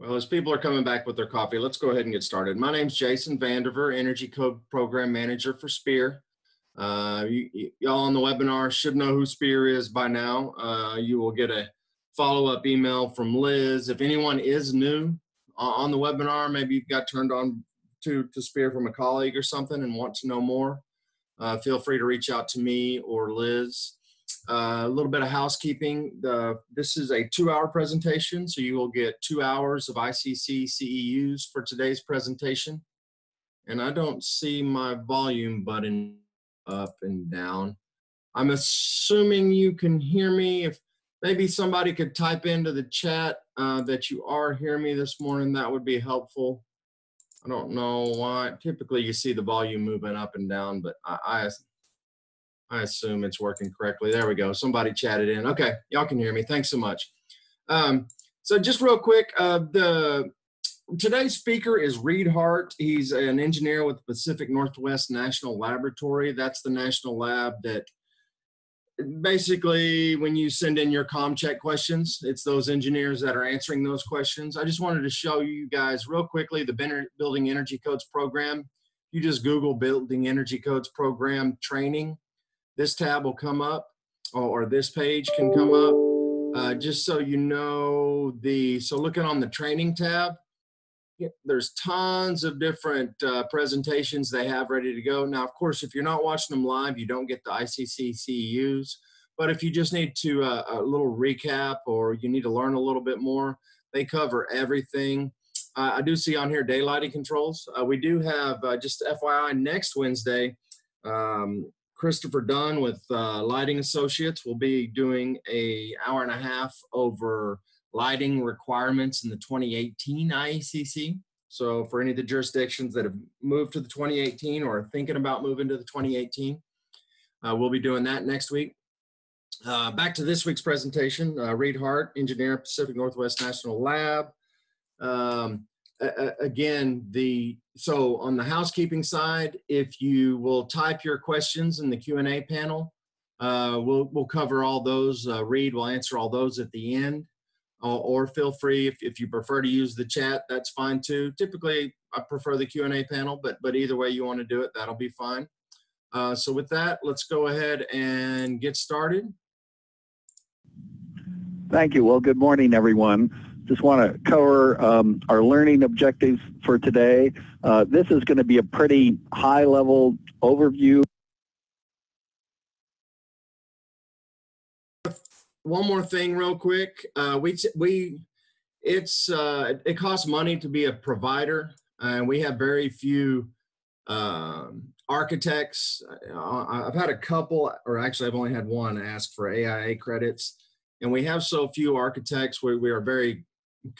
Well, as people are coming back with their coffee, let's go ahead and get started. My name's Jason Vandiver, Energy Code Program Manager for SPEER. Uh, you, all on the webinar should know who SPEER is by now. Uh, you will get a follow-up email from Liz. If anyone is new on the webinar, maybe you got turned on to, to SPEER from a colleague or something and want to know more, uh, feel free to reach out to me or Liz. Uh, a little bit of housekeeping. The, this is a two-hour presentation, so you will get two hours of ICC CEUs for today's presentation. And I don't see my volume button up and down. I'm assuming you can hear me. If maybe somebody could type into the chat uh, that you are hearing me this morning, that would be helpful. I don't know why. Typically, you see the volume moving up and down, but I, I assume it's working correctly. There we go. Somebody chatted in. Okay, y'all can hear me. Thanks so much. Um, so just real quick, uh, the today's speaker is Reid Hart. He's an engineer with the Pacific Northwest National Laboratory. That's the national lab that basically when you send in your COMcheck questions, it's those engineers that are answering those questions. I just wanted to show you guys real quickly the Building Energy Codes program. You just Google Building Energy Codes program training this tab will come up or, this page can come up uh, just so you know the, so looking on the training tab, there's tons of different uh, presentations they have ready to go. Now, of course, if you're not watching them live, you don't get the ICC CEUs. But if you just need to uh, a little recap or you need to learn a little bit more, they cover everything. Uh, I do see on here daylighting controls. Uh, we do have uh, just FYI next Wednesday. Um, Christopher Dunn with uh, Lighting Associates will be doing a hour and a half over lighting requirements in the 2018 IECC. So for any of the jurisdictions that have moved to the 2018 or are thinking about moving to the 2018, uh, we'll be doing that next week. Uh, back to this week's presentation, uh, Reid Hart, engineer, Pacific Northwest National Lab. Um, again, the so on the housekeeping side, if you will type your questions in the Q&A panel, uh, we'll, we'll cover all those. Uh, Reid will answer all those at the end. Uh, or feel free, if, if you prefer to use the chat, that's fine too. Typically, I prefer the Q&A panel, but, but either way you want to do it, that'll be fine. Uh, so with that, let's go ahead and get started. Thank you. Well, good morning, everyone just want to cover um, our learning objectives for today. Uh, this is going to be a pretty high-level overview. One more thing real quick. Uh, we, we, it's, uh, it costs money to be a provider, and we have very few um, architects. I've had a couple, or actually I've only had one ask for AIA credits and we have so few architects we, we are very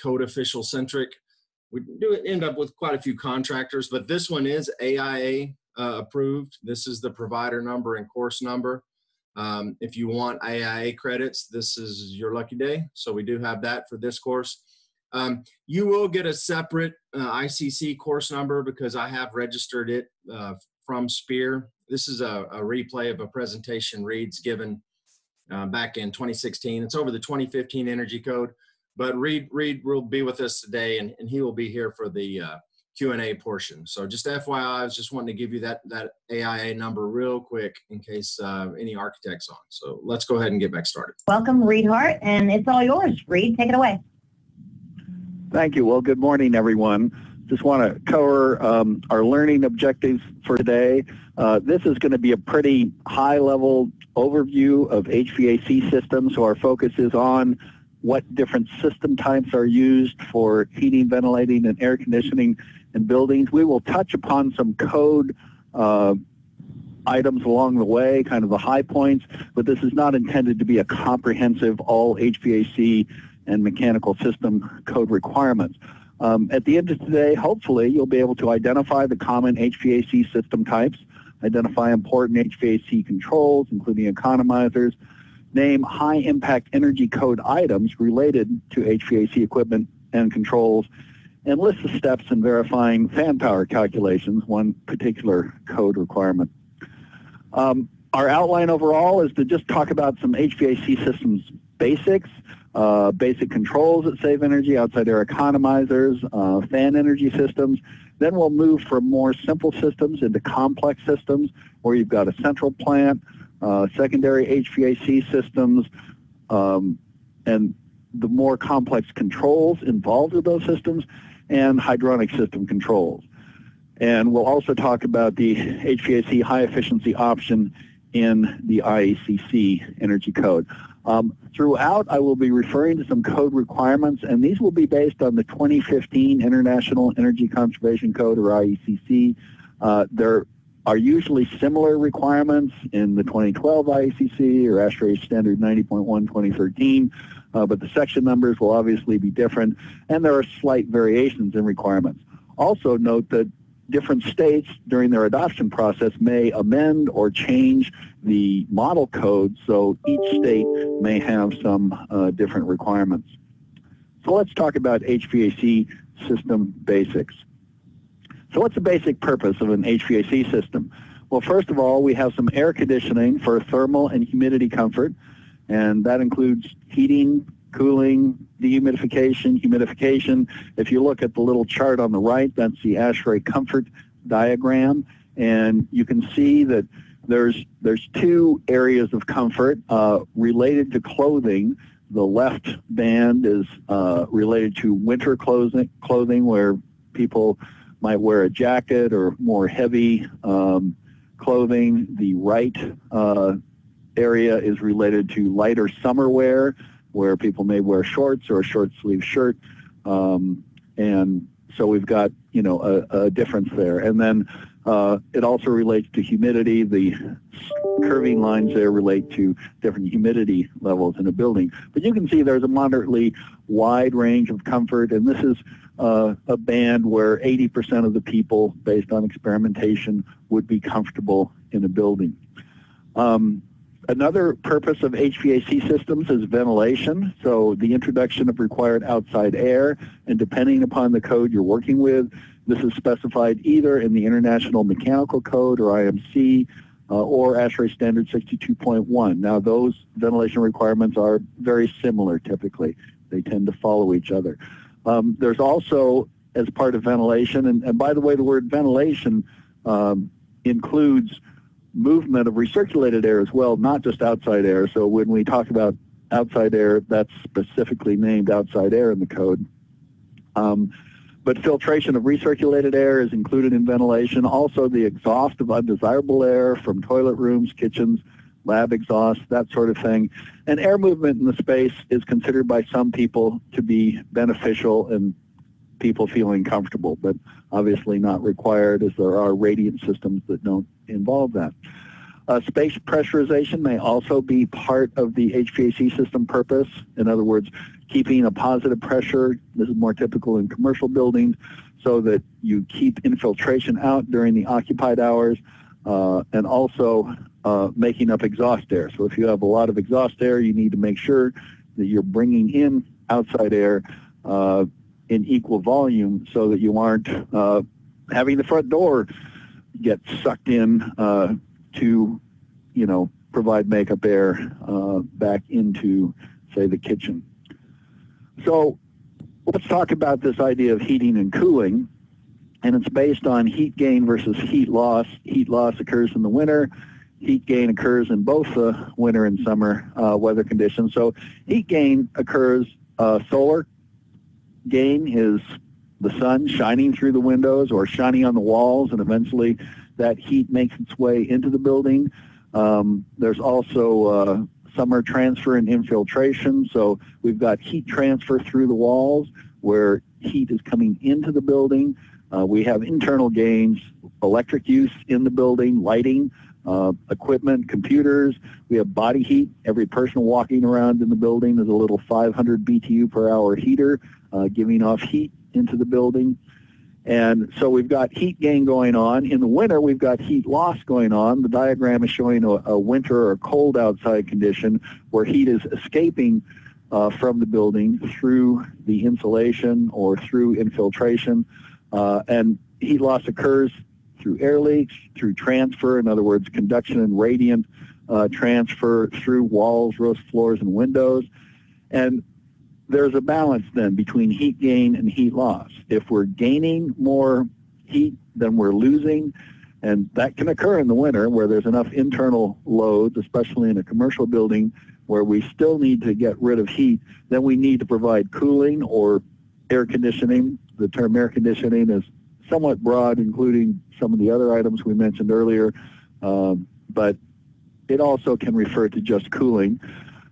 code official centric. We do end up with quite a few contractors, but this one is AIA uh, approved. This is the provider number and course number. Um, if you want AIA credits, this is your lucky day. So we do have that for this course. Um, you will get a separate uh, ICC course number because I have registered it uh, from SPEER. This is a, a, replay of a presentation Reid's given uh, back in 2016. It's over the 2015 Energy Code. But Reid, Reid will be with us today, and, and he will be here for the uh, Q&A portion. So just FYI, I was just wanting to give you that, that AIA number real quick in case uh, any architects on. So let's go ahead and get back started. Welcome, Reid Hart, and it's all yours. Reid, take it away. Thank you. Well, good morning, everyone. Just want to cover um, our learning objectives for today. Uh, this is going to be a pretty high-level overview of HVAC systems, so our focus is on what different system types are used for heating, ventilating, and air conditioning in buildings. We will touch upon some code uh, items along the way, kind of the high points, but this is not intended to be a comprehensive all HVAC and mechanical system code requirements. Um, at the end of today, hopefully, you'll be able to identify the common HVAC system types, identify important HVAC controls, including economizers, name high impact energy code items related to HVAC equipment and controls, and list the steps in verifying fan power calculations, one particular code requirement. Um, our outline overall is to just talk about some HVAC systems basics, uh, basic controls that save energy, outside air economizers, uh, fan energy systems. Then we'll move from more simple systems into complex systems where you've got a central plant, secondary HVAC systems, um, and the more complex controls involved with those systems, and hydronic system controls. And we'll also talk about the HVAC high efficiency option in the IECC Energy Code. Um, throughout, I will be referring to some code requirements, and these will be based on the 2015 International Energy Conservation Code, or IECC. Uh, there are usually similar requirements in the 2012 IECC or ASHRAE Standard 90.1 2013, uh, but the section numbers will obviously be different, and there are slight variations in requirements. Also note that different states during their adoption process may amend or change the model code, so each state may have some uh, different requirements. So let's talk about HVAC system basics. So what's the basic purpose of an HVAC system? Well, first of all, we have some air conditioning for thermal and humidity comfort, and that includes heating, cooling, dehumidification, humidification. If you look at the little chart on the right, that's the ASHRAE comfort diagram, and you can see that there's there's two areas of comfort uh, related to clothing. The left band is uh, related to winter clothing, clothing where people might wear a jacket or more heavy um, clothing. The right uh, area is related to lighter summer wear where people may wear shorts or a short sleeve shirt. Um, and so we've got, you know, a, a difference there. And then uh, it also relates to humidity. The curving lines there relate to different humidity levels in a building. But you can see there's a moderately wide range of comfort, and this is uh, a band where 80% of the people, based on experimentation, would be comfortable in a building. Um, Another purpose of HVAC systems is ventilation, so the introduction of required outside air, and depending upon the code you're working with, this is specified either in the International Mechanical Code or IMC uh, or ASHRAE Standard 62.1. Now those ventilation requirements are very similar typically. They tend to follow each other. Um, there's also, as part of ventilation, and, and, by the way, the word ventilation um, includes movement of recirculated air as well, not just outside air. So when we talk about outside air, that's specifically named outside air in the code. Um, but filtration of recirculated air is included in ventilation. Also the exhaust of undesirable air from toilet rooms, kitchens, lab exhaust, that sort of thing. And air movement in the space is considered by some people to be beneficial and people feeling comfortable, but obviously not required as there are radiant systems that don't involve that. Uh, space pressurization may also be part of the HVAC system purpose. In other words, keeping a positive pressure. This is more typical in commercial buildings so that you keep infiltration out during the occupied hours uh, and also uh, making up exhaust air. So if you have a lot of exhaust air, you need to make sure that you're bringing in outside air uh, in equal volume so that you aren't uh, having the front door get sucked in uh, to, you know, provide makeup air uh, back into, say, the kitchen. So let's talk about this idea of heating and cooling. And it's based on heat gain versus heat loss. Heat loss occurs in the winter. Heat gain occurs in both the winter and summer uh, weather conditions. So heat gain occurs uh, solar gain is the sun shining through the windows or shining on the walls, and eventually that heat makes its way into the building. Um, there's also uh, summer transfer and infiltration, so we've got heat transfer through the walls where heat is coming into the building. Uh, we have internal gains, electric use in the building, lighting, uh, equipment, computers. We have body heat. Every person walking around in the building is a little 500 BTU per hour heater uh, giving off heat into the building. And so we've got heat gain going on. In the winter, we've got heat loss going on. The diagram is showing a, a winter or cold outside condition where heat is escaping uh, from the building through the insulation or through infiltration. Uh, and heat loss occurs through air leaks, through transfer, in other words, conduction and radiant uh, transfer through walls, roofs, floors, and windows. And there's a balance then between heat gain and heat loss. If we're gaining more heat than we're losing, and that can occur in the winter where there's enough internal loads, especially in a commercial building where we still need to get rid of heat, then we need to provide cooling or air conditioning. The term air conditioning is somewhat broad, including some of the other items we mentioned earlier, um, but it also can refer to just cooling.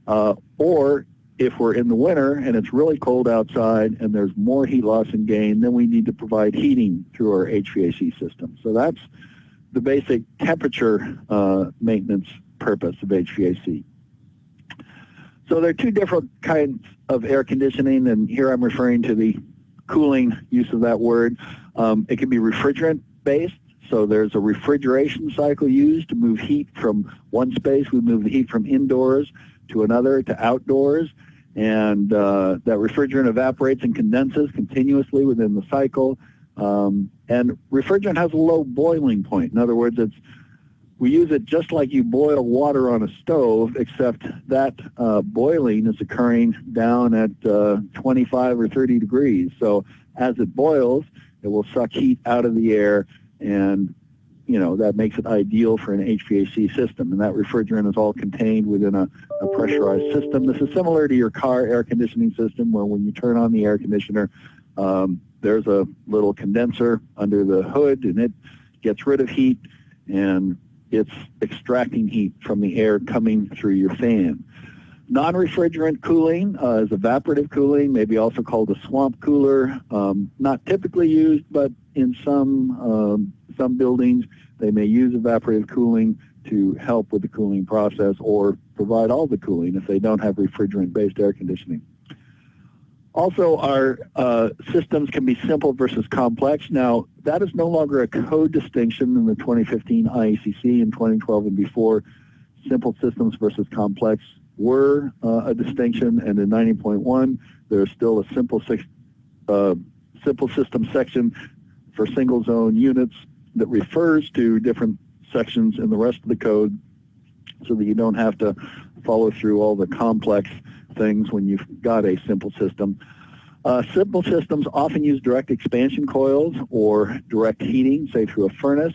Uh, or if we're in the winter and it's really cold outside and there's more heat loss and gain, then we need to provide heating through our HVAC system. So that's the basic temperature uh, maintenance purpose of HVAC. So there are two different kinds of air conditioning, and here I'm referring to the cooling use of that word. Um, it can be refrigerant based, so there's a refrigeration cycle used to move heat from one space. We move the heat from indoors to another to outdoors, and uh, that refrigerant evaporates and condenses continuously within the cycle. Um, and refrigerant has a low boiling point. In other words, it's we use it just like you boil water on a stove, except that uh, boiling is occurring down at uh, 25 or 30 degrees. So as it boils, it will suck heat out of the air, and you know that makes it ideal for an HVAC system. And that refrigerant is all contained within a, a pressurized system. This is similar to your car air conditioning system, where when you turn on the air conditioner, um, there's a little condenser under the hood, and it gets rid of heat and it's extracting heat from the air coming through your fan. Non-refrigerant cooling uh, is evaporative cooling, maybe also called a swamp cooler. Um, not typically used, but in some um, some buildings they may use evaporative cooling to help with the cooling process or provide all the cooling if they don't have refrigerant-based air conditioning. Also, our uh, systems can be simple versus complex. Now, that is no longer a code distinction in the 2015 IECC in 2012 and before. Simple systems versus complex were uh, a distinction, and in 90.1, there's still a simple, uh, simple system section for single zone units that refers to different sections in the rest of the code so that you don't have to follow through all the complex things when you've got a simple system. Uh, simple systems often use direct expansion coils or direct heating, say through a furnace.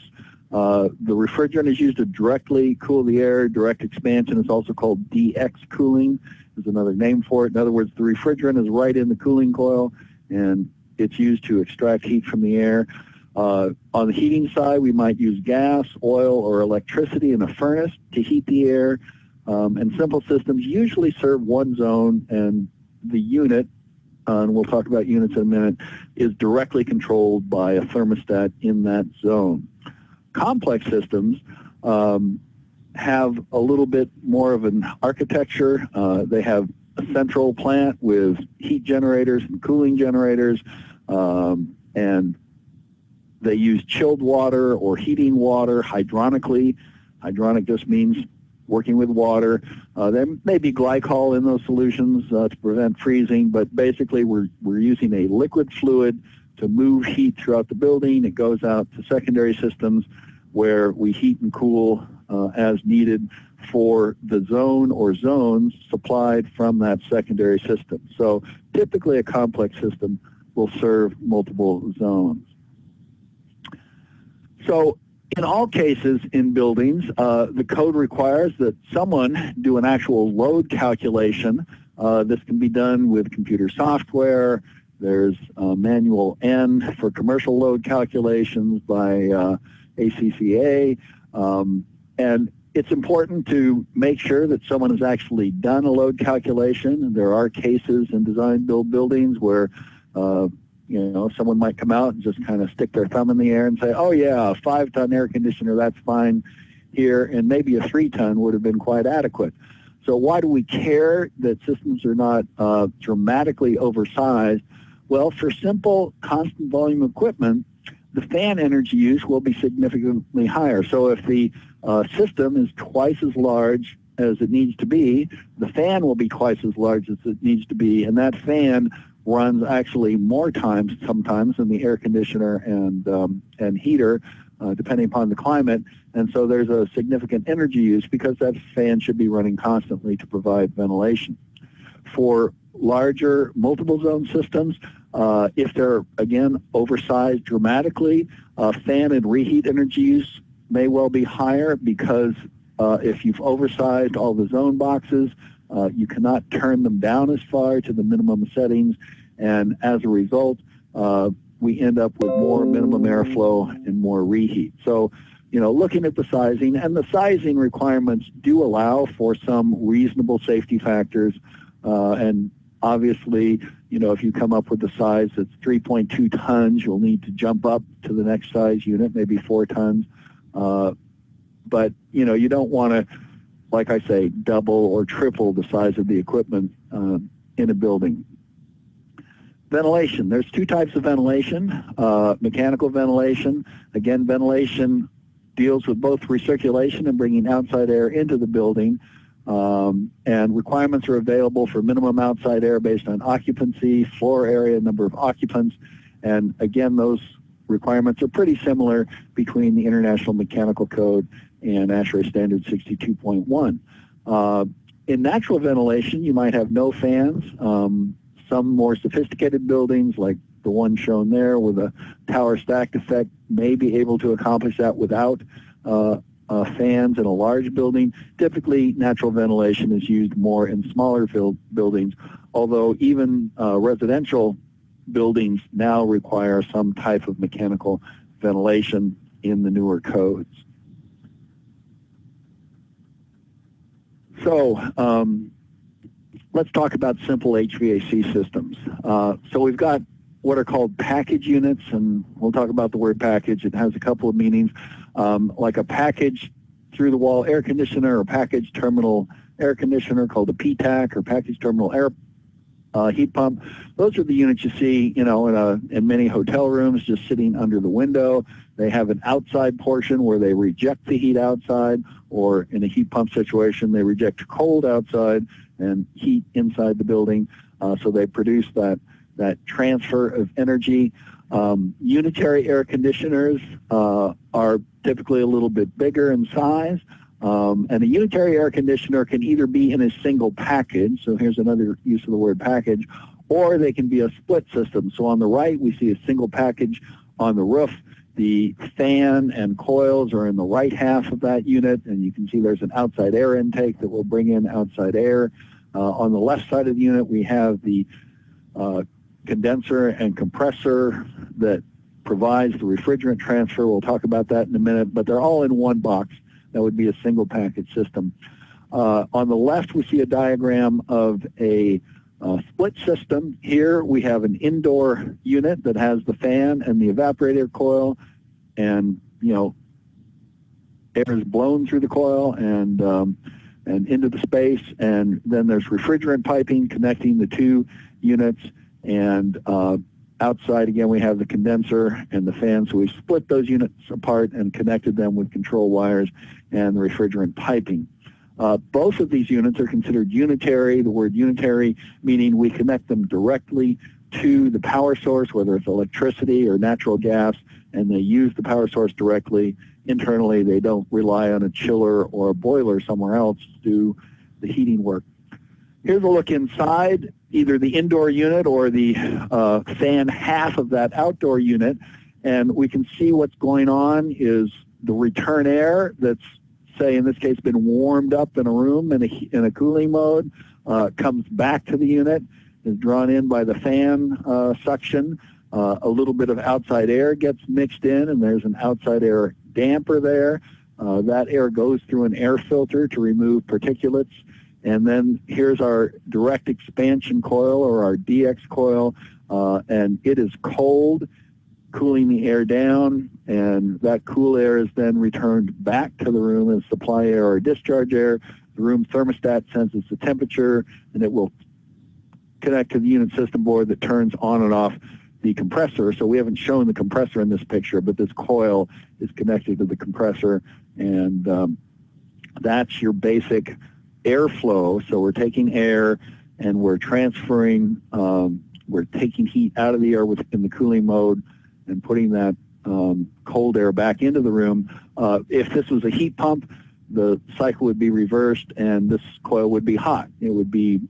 Uh, the refrigerant is used to directly cool the air. Direct expansion is also called DX cooling, is another name for it. In other words, the refrigerant is right in the cooling coil, and it's used to extract heat from the air. Uh, on the heating side, we might use gas, oil, or electricity in a furnace to heat the air. Um, and simple systems usually serve one zone, and the unit, uh, and we'll talk about units in a minute, is directly controlled by a thermostat in that zone. Complex systems um, have a little bit more of an architecture. Uh, they have a central plant with heat generators and cooling generators, um, and they use chilled water or heating water hydronically. Hydronic just means working with water. Uh, there may be glycol in those solutions uh, to prevent freezing, but basically we're, we're using a liquid fluid to move heat throughout the building. It goes out to secondary systems where we heat and cool uh, as needed for the zone or zones supplied from that secondary system. So typically a complex system will serve multiple zones. So in all cases in buildings, uh, the code requires that someone do an actual load calculation. Uh, this can be done with computer software. There's uh, manual N for commercial load calculations by uh, ACCA. Um, and it's important to make sure that someone has actually done a load calculation. There are cases in design build buildings where uh, you know, someone might come out and just kind of stick their thumb in the air and say, oh yeah, a five ton air conditioner, that's fine here, and maybe a three ton would have been quite adequate. So why do we care that systems are not uh, dramatically oversized? Well, for simple constant volume equipment, the fan energy use will be significantly higher. So if the uh, system is twice as large as it needs to be, the fan will be twice as large as it needs to be, and that fan runs actually more times sometimes than the air conditioner and um, and heater uh, depending upon the climate. And so there's a significant energy use because that fan should be running constantly to provide ventilation. For larger multiple zone systems, uh, if they're, again, oversized dramatically, uh, fan and reheat energy use may well be higher because uh, if you've oversized all the zone boxes, uh, you cannot turn them down as far to the minimum settings. And as a result, uh, we end up with more minimum airflow and more reheat. So, you know, looking at the sizing, and the sizing requirements do allow for some reasonable safety factors. Uh, and obviously, you know, if you come up with a size that's 3.2 tons, you'll need to jump up to the next size unit, maybe 4 tons. Uh, but, you know, you don't want to, like I say, double or triple the size of the equipment uh, in a building. Ventilation. There's two types of ventilation. Uh, mechanical ventilation. Again, ventilation deals with both recirculation and bringing outside air into the building. Um, and requirements are available for minimum outside air based on occupancy, floor area, number of occupants. And again, those requirements are pretty similar between the International Mechanical Code and ASHRAE Standard 62.1. Uh, in natural ventilation, you might have no fans. Um, some more sophisticated buildings, like the one shown there with a tower stacked effect, may be able to accomplish that without uh, uh, fans in a large building. Typically, natural ventilation is used more in smaller buildings, although even uh, residential buildings now require some type of mechanical ventilation in the newer codes. So um, let's talk about simple HVAC systems. Uh, so we've got what are called package units, and we'll talk about the word package. It has a couple of meanings, um, like a package through the wall air conditioner or package terminal air conditioner called a PTAC or package terminal air uh, heat pump. Those are the units you see, you know, in, a, in many hotel rooms just sitting under the window. They have an outside portion where they reject the heat outside, or in a heat pump situation, they reject cold outside and heat inside the building. Uh, so they produce that, that transfer of energy. Um, unitary air conditioners uh, are typically a little bit bigger in size. Um, and a unitary air conditioner can either be in a single package, so here's another use of the word package, or they can be a split system. So on the right, we see a single package on the roof. The fan and coils are in the right half of that unit, and you can see there's an outside air intake that will bring in outside air. Uh, on the left side of the unit, we have the uh, condenser and compressor that provides the refrigerant transfer. We'll talk about that in a minute, but they're all in one box. That would be a single package system. Uh, on the left, we see a diagram of a uh, split system. Here we have an indoor unit that has the fan and the evaporator coil, and you know, air is blown through the coil and um, and into the space, and then there's refrigerant piping connecting the two units, and uh, outside again we have the condenser and the fan. So we've split those units apart and connected them with control wires and the refrigerant piping. Uh, both of these units are considered unitary, the word unitary meaning we connect them directly to the power source, whether it's electricity or natural gas, and they use the power source directly. Internally, they don't rely on a chiller or a boiler somewhere else to do the heating work. Here's a look inside either the indoor unit or the uh, fan half of that outdoor unit, and we can see what's going on is the return air that's say in this case been warmed up in a room in a, in a cooling mode, uh, comes back to the unit, is drawn in by the fan uh, suction. Uh, a little bit of outside air gets mixed in, and there's an outside air damper there. Uh, that air goes through an air filter to remove particulates. And then here's our direct expansion coil or our DX coil, uh, and it is cold cooling the air down, and that cool air is then returned back to the room as supply air or discharge air. The room thermostat senses the temperature, and it will connect to the unit system board that turns on and off the compressor. So we haven't shown the compressor in this picture, but this coil is connected to the compressor, and um, that's your basic airflow. So we're taking air and we're transferring, um, we're taking heat out of the air within the cooling mode and putting that um, cold air back into the room. Uh, if this was a heat pump, the cycle would be reversed and this coil would be hot. It would be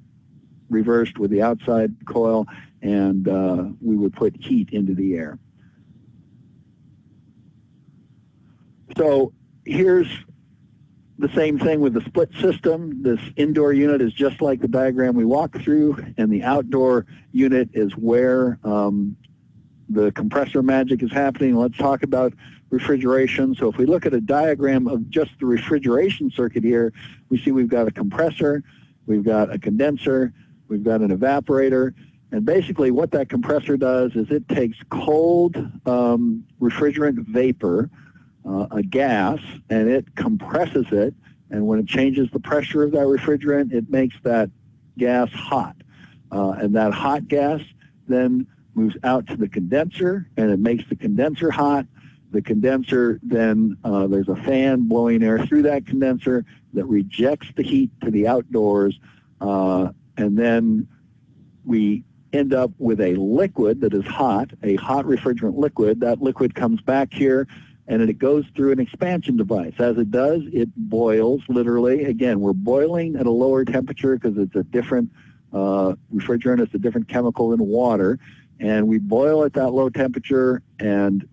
reversed with the outside coil and uh, we would put heat into the air. So here's the same thing with the split system. This indoor unit is just like the diagram we walked through, and the outdoor unit is where um, the compressor magic is happening. Let's talk about refrigeration. So if we look at a diagram of just the refrigeration circuit here, we see we've got a compressor, we've got a condenser, we've got an evaporator, and basically what that compressor does is it takes cold um, refrigerant vapor, uh, a gas, and it compresses it, and when it changes the pressure of that refrigerant, it makes that gas hot. Uh, and that hot gas then moves out to the condenser, and it makes the condenser hot. The condenser then, uh, there's a fan blowing air through that condenser that rejects the heat to the outdoors, uh, and then we end up with a liquid that is hot, a hot refrigerant liquid. That liquid comes back here and it goes through an expansion device. As it does, it boils literally. Again, we're boiling at a lower temperature because it's a different uh, refrigerant, it's a different chemical than water. And we boil at that low temperature and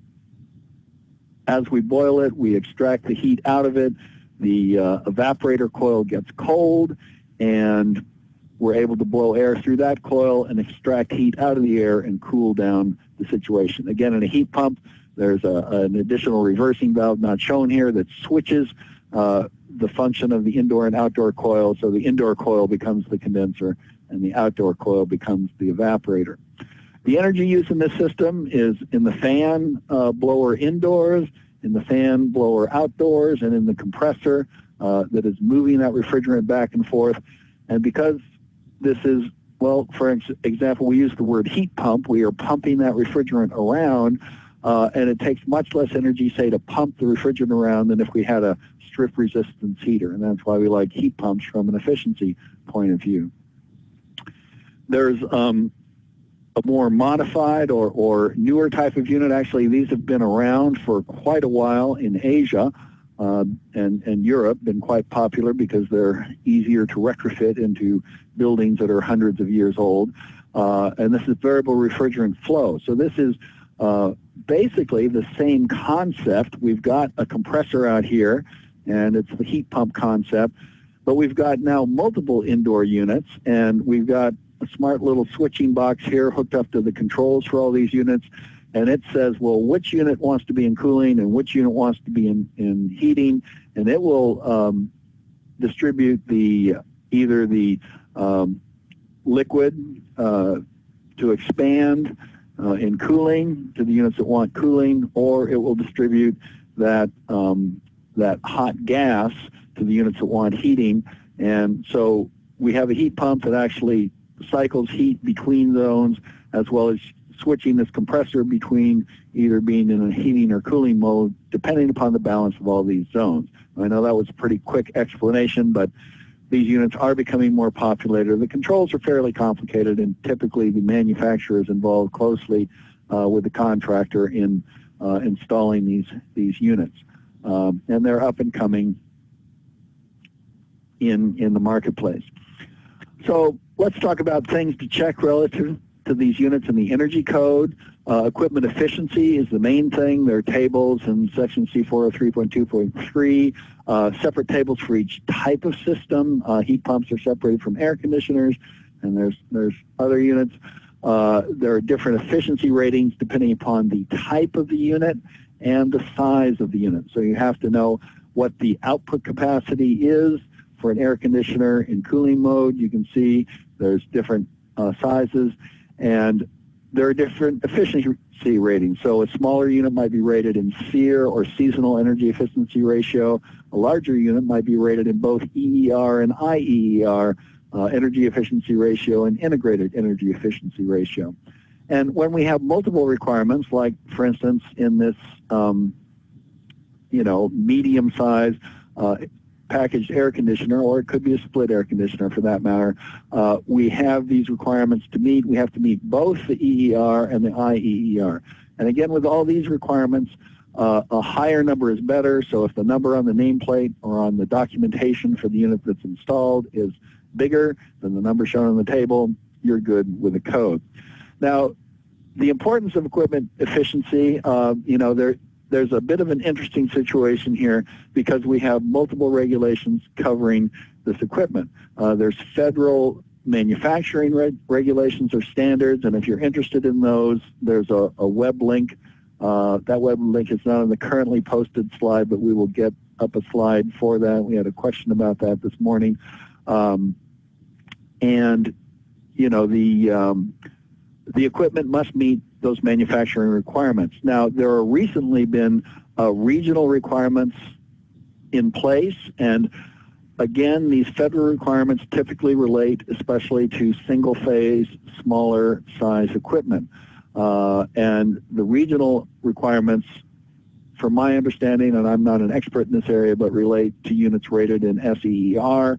as we boil it, we extract the heat out of it. The uh, evaporator coil gets cold and we're able to blow air through that coil and extract heat out of the air and cool down the situation. Again, in a heat pump, there's a, an additional reversing valve not shown here that switches uh, the function of the indoor and outdoor coil. So the indoor coil becomes the condenser and the outdoor coil becomes the evaporator. The energy use in this system is in the fan uh, blower indoors, in the fan blower outdoors, and in the compressor uh, that is moving that refrigerant back and forth. And because this is, well, for ex example, we use the word heat pump. We are pumping that refrigerant around, uh, and it takes much less energy, say, to pump the refrigerant around than if we had a strip resistance heater. And that's why we like heat pumps from an efficiency point of view. There's um, a more modified or, or newer type of unit. Actually, these have been around for quite a while in Asia uh, and, and Europe, been quite popular because they're easier to retrofit into buildings that are hundreds of years old. Uh, and this is variable refrigerant flow. So this is uh, basically the same concept. We've got a compressor out here, and it's the heat pump concept. But we've got now multiple indoor units, and we've got a smart little switching box here hooked up to the controls for all these units. And it says, well, which unit wants to be in cooling and which unit wants to be in, in heating. And it will um, distribute the either the um, liquid uh, to expand uh, in cooling to the units that want cooling, or it will distribute that um, that hot gas to the units that want heating. And so we have a heat pump that actually cycles heat between zones as well as switching this compressor between either being in a heating or cooling mode depending upon the balance of all these zones. I know that was a pretty quick explanation, but these units are becoming more popular. The controls are fairly complicated, and typically the manufacturer is involved closely uh, with the contractor in uh, installing these these units, um, and they're up and coming in in the marketplace. So let's talk about things to check relative to these units in the energy code. Uh, equipment efficiency is the main thing. There are tables in section C403.2.3, uh, separate tables for each type of system. Uh, heat pumps are separated from air conditioners, and there's, there's other units. Uh, there are different efficiency ratings depending upon the type of the unit and the size of the unit. So you have to know what the output capacity is for an air conditioner in cooling mode. You can see there's different uh, sizes and there are different efficiency ratings. So a smaller unit might be rated in SEER or seasonal energy efficiency ratio. A larger unit might be rated in both EER and IEER, uh, energy efficiency ratio and integrated energy efficiency ratio. And when we have multiple requirements, like for instance in this, um, you know, medium size uh, packaged air conditioner, or it could be a split air conditioner for that matter, uh, we have these requirements to meet. We have to meet both the EER and the IEER. And again, with all these requirements, uh, a higher number is better. So if the number on the nameplate or on the documentation for the unit that's installed is bigger than the number shown on the table, you're good with the code. Now, the importance of equipment efficiency, uh, you know, there, there's a bit of an interesting situation here because we have multiple regulations covering this equipment. Uh, there's federal manufacturing reg regulations or standards, and if you're interested in those, there's a, a web link. Uh, that web link is not on the currently posted slide, but we will get up a slide for that. We had a question about that this morning. Um, and, you know, the, um, the equipment must meet those manufacturing requirements. Now, there are recently been uh, regional requirements in place, and again, these federal requirements typically relate especially to single-phase, smaller size equipment. Uh, and the regional requirements, from my understanding, and I'm not an expert in this area, but relate to units rated in SEER,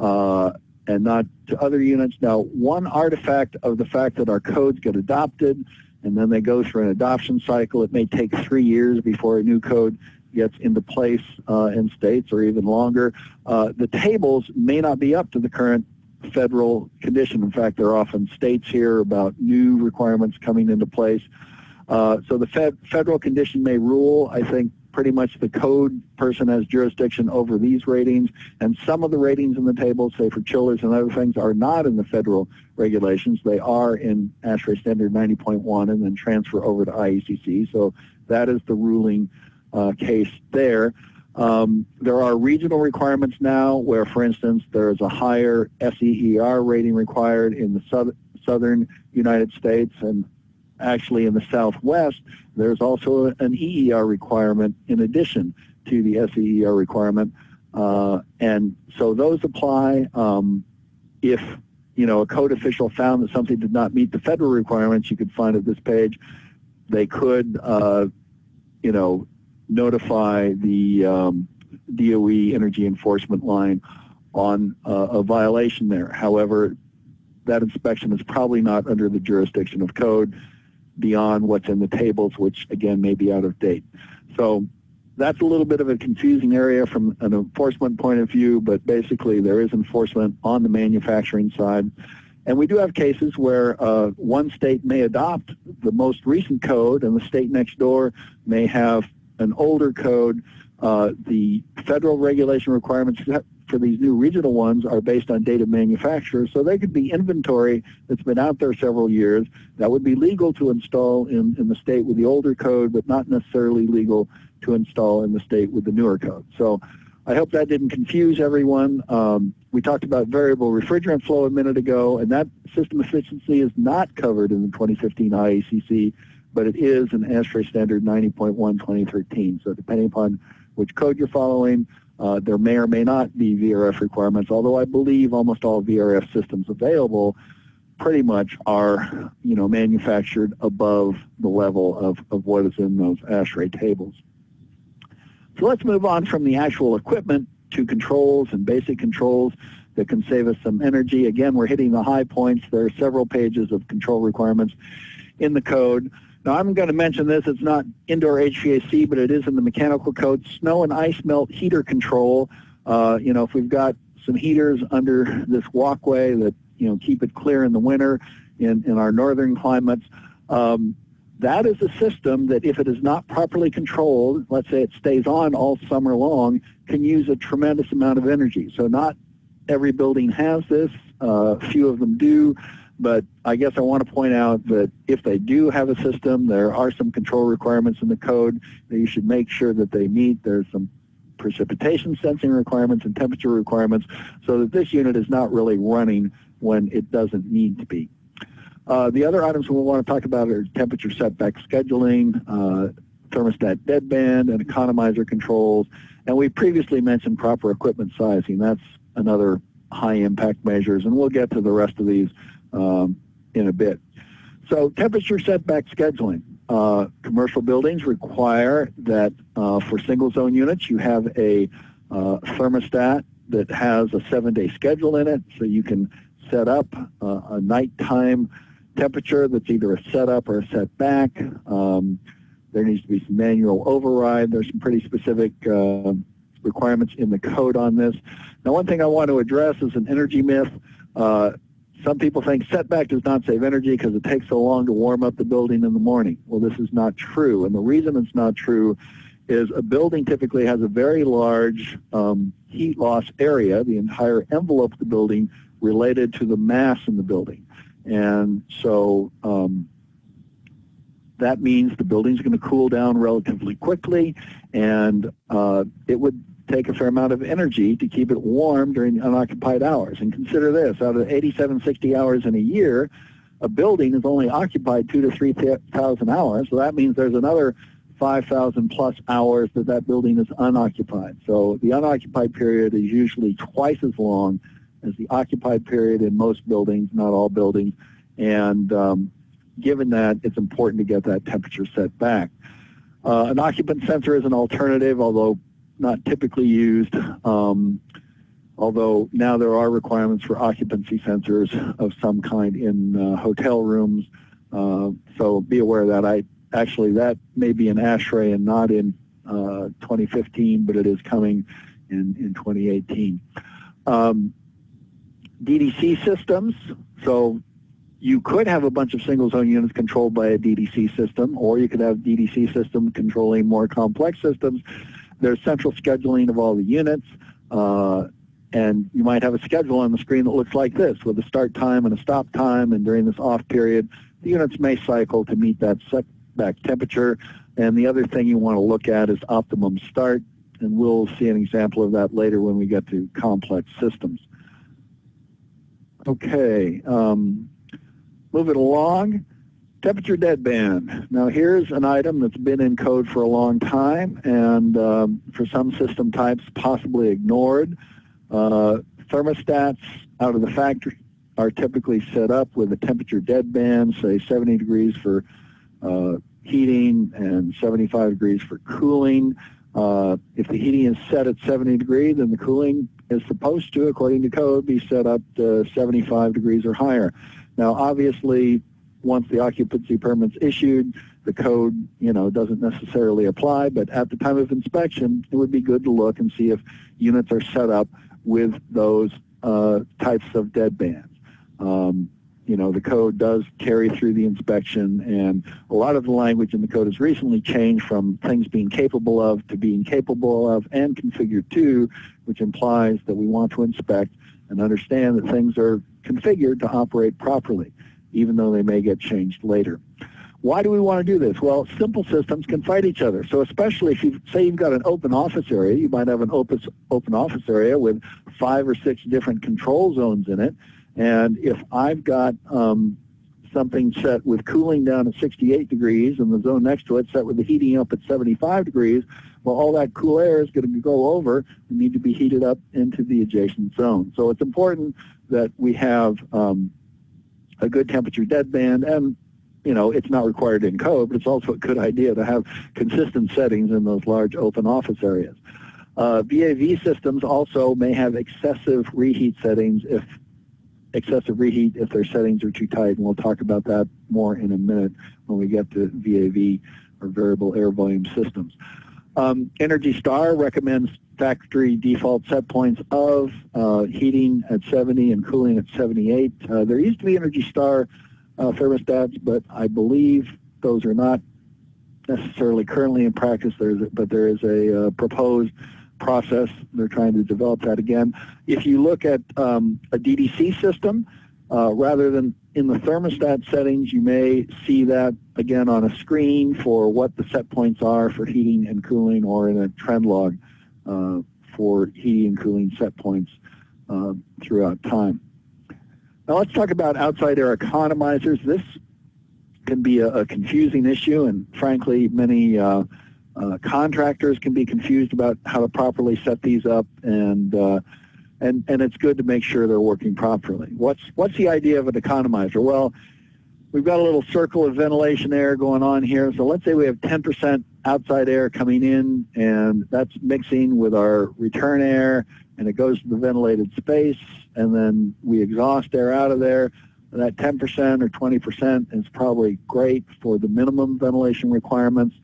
uh, and not to other units. Now, one artifact of the fact that our codes get adopted and then they go through an adoption cycle, it may take three years before a new code gets into place uh, in states or even longer. Uh, the tables may not be up to the current federal condition. In fact, there are often states here about new requirements coming into place. Uh, so the fed, federal condition may rule. I think pretty much the code person has jurisdiction over these ratings, and some of the ratings in the table, say for chillers and other things, are not in the federal regulations. They are in ASHRAE Standard 90.1 and then transfer over to IECC. So that is the ruling uh, case there. Um, there are regional requirements now where, for instance, there is a higher SEER rating required in the southern United States and actually in the Southwest, there's also an EER requirement in addition to the SEER requirement. Uh, and so those apply um, if you know a code official found that something did not meet the federal requirements. You could find at this page. They could, uh, you know, notify the um, DOE Energy Enforcement line on uh, a violation there. However, that inspection is probably not under the jurisdiction of code beyond what's in the tables, which again may be out of date. So that's a little bit of a confusing area from an enforcement point of view, but basically there is enforcement on the manufacturing side. And we do have cases where uh, one state may adopt the most recent code and the state next door may have an older code. Uh, the federal regulation requirements for these new regional ones are based on date of manufacturer. So they could be inventory that's been out there several years that would be legal to install in, in the state with the older code, but not necessarily legal to install in the state with the newer code. So I hope that didn't confuse everyone. Um, we talked about variable refrigerant flow a minute ago, and that system efficiency is not covered in the 2015 IECC, but it is in ASHRAE Standard 90.1 2013. So depending upon which code you're following, uh, there may or may not be VRF requirements, although I believe almost all VRF systems available pretty much are, you know, manufactured above the level of, of what is in those ASHRAE tables. So let's move on from the actual equipment to controls and basic controls that can save us some energy. Again, we're hitting the high points. There are several pages of control requirements in the code. Now I'm going to mention this, it's not indoor HVAC, but it is in the mechanical code. Snow and ice melt heater control. Uh, you know, if we've got some heaters under this walkway that, you know, keep it clear in the winter in, in our northern climates, um, that is a system that if it is not properly controlled, let's say it stays on all summer long, can use a tremendous amount of energy. So not every building has this, uh, few of them do. But I guess I want to point out that if they do have a system, there are some control requirements in the code that you should make sure that they meet. There's some precipitation sensing requirements and temperature requirements so that this unit is not really running when it doesn't need to be. Uh, the other items we want to talk about are temperature setback scheduling, uh, thermostat deadband, and economizer controls. And we previously mentioned proper equipment sizing. That's another high impact measures, and we'll get to the rest of these um, in a bit. So temperature setback scheduling. Uh, commercial buildings require that uh, for single zone units you have a uh, thermostat that has a seven day schedule in it so you can set up uh, a nighttime temperature that's either a setup or a setback. Um, there needs to be some manual override. There's some pretty specific uh, requirements in the code on this. Now, one thing I want to address is an energy myth. Some people think setback does not save energy because it takes so long to warm up the building in the morning. Well, this is not true. And the reason it's not true is a building typically has a very large um, heat loss area, the entire envelope of the building related to the mass in the building. And so um, that means the building's going to cool down relatively quickly, and uh, it would take a fair amount of energy to keep it warm during unoccupied hours. And consider this, out of 87, 60 hours in a year, a building is only occupied two to 3,000 hours. So that means there's another 5,000 plus hours that that building is unoccupied. So the unoccupied period is usually twice as long as the occupied period in most buildings, not all buildings. And um, given that, it's important to get that temperature set back. Uh, an occupant sensor is an alternative, although not typically used. Um, although now there are requirements for occupancy sensors of some kind in uh, hotel rooms. Uh, so be aware of that. I actually that may be an ASHRAE and not in uh, 2015, but it is coming in in 2018. Um, DDC systems. So you could have a bunch of single zone units controlled by a DDC system, or you could have DDC system controlling more complex systems. There's central scheduling of all the units, uh, and you might have a schedule on the screen that looks like this, with a start time and a stop time, and during this off period, the units may cycle to meet that setback temperature. And the other thing you want to look at is optimum start, and we'll see an example of that later when we get to complex systems. Okay, um, moving along. Temperature deadband. Now here's an item that's been in code for a long time and um, for some system types possibly ignored. Uh, thermostats out of the factory are typically set up with a temperature deadband, say 70 degrees for uh, heating and 75 degrees for cooling. Uh, if the heating is set at 70 degrees, then the cooling is supposed to, according to code, be set up to 75 degrees or higher. Now, obviously, once the occupancy permit's issued, the code, you know, doesn't necessarily apply, but at the time of inspection, it would be good to look and see if units are set up with those uh, types of deadbands. Um, you know, the code does carry through the inspection, and a lot of the language in the code has recently changed from things being capable of to being capable of and configured to, which implies that we want to inspect and understand that things are configured to operate properly, even though they may get changed later. Why do we want to do this? Well, simple systems can fight each other. So especially if you say you've got an open office area, you might have an open, open office area with five or six different control zones in it. And if I've got um, something set with cooling down at 68 degrees and the zone next to it set with the heating up at 75 degrees, well, all that cool air is going to go over and need to be heated up into the adjacent zone. So it's important that we have um, a good temperature deadband and you know, it's not required in code, but it's also a good idea to have consistent settings in those large open office areas. Uh, VAV systems also may have excessive reheat settings if excessive reheat if their settings are too tight, and we'll talk about that more in a minute when we get to VAV or variable air volume systems. Um, Energy Star recommends factory default set points of uh, heating at 70 and cooling at 78. Uh, there used to be Energy Star uh, thermostats, but I believe those are not necessarily currently in practice. There's but there is a uh, proposed process. They're trying to develop that again. If you look at um, a DDC system, uh, rather than in the thermostat settings, you may see that again on a screen for what the set points are for heating and cooling or in a trend log uh, for heating and cooling set points uh, throughout time. Now let's talk about outside air economizers. This can be a, a confusing issue and frankly many uh, uh, contractors can be confused about how to properly set these up, and uh, and and it's good to make sure they're working properly. What's what's the idea of an economizer? Well, we've got a little circle of ventilation air going on here. So let's say we have 10% outside air coming in, and that's mixing with our return air, and it goes to the ventilated space, and then we exhaust air out of there. that 10% or 20% is probably great for the minimum ventilation requirements.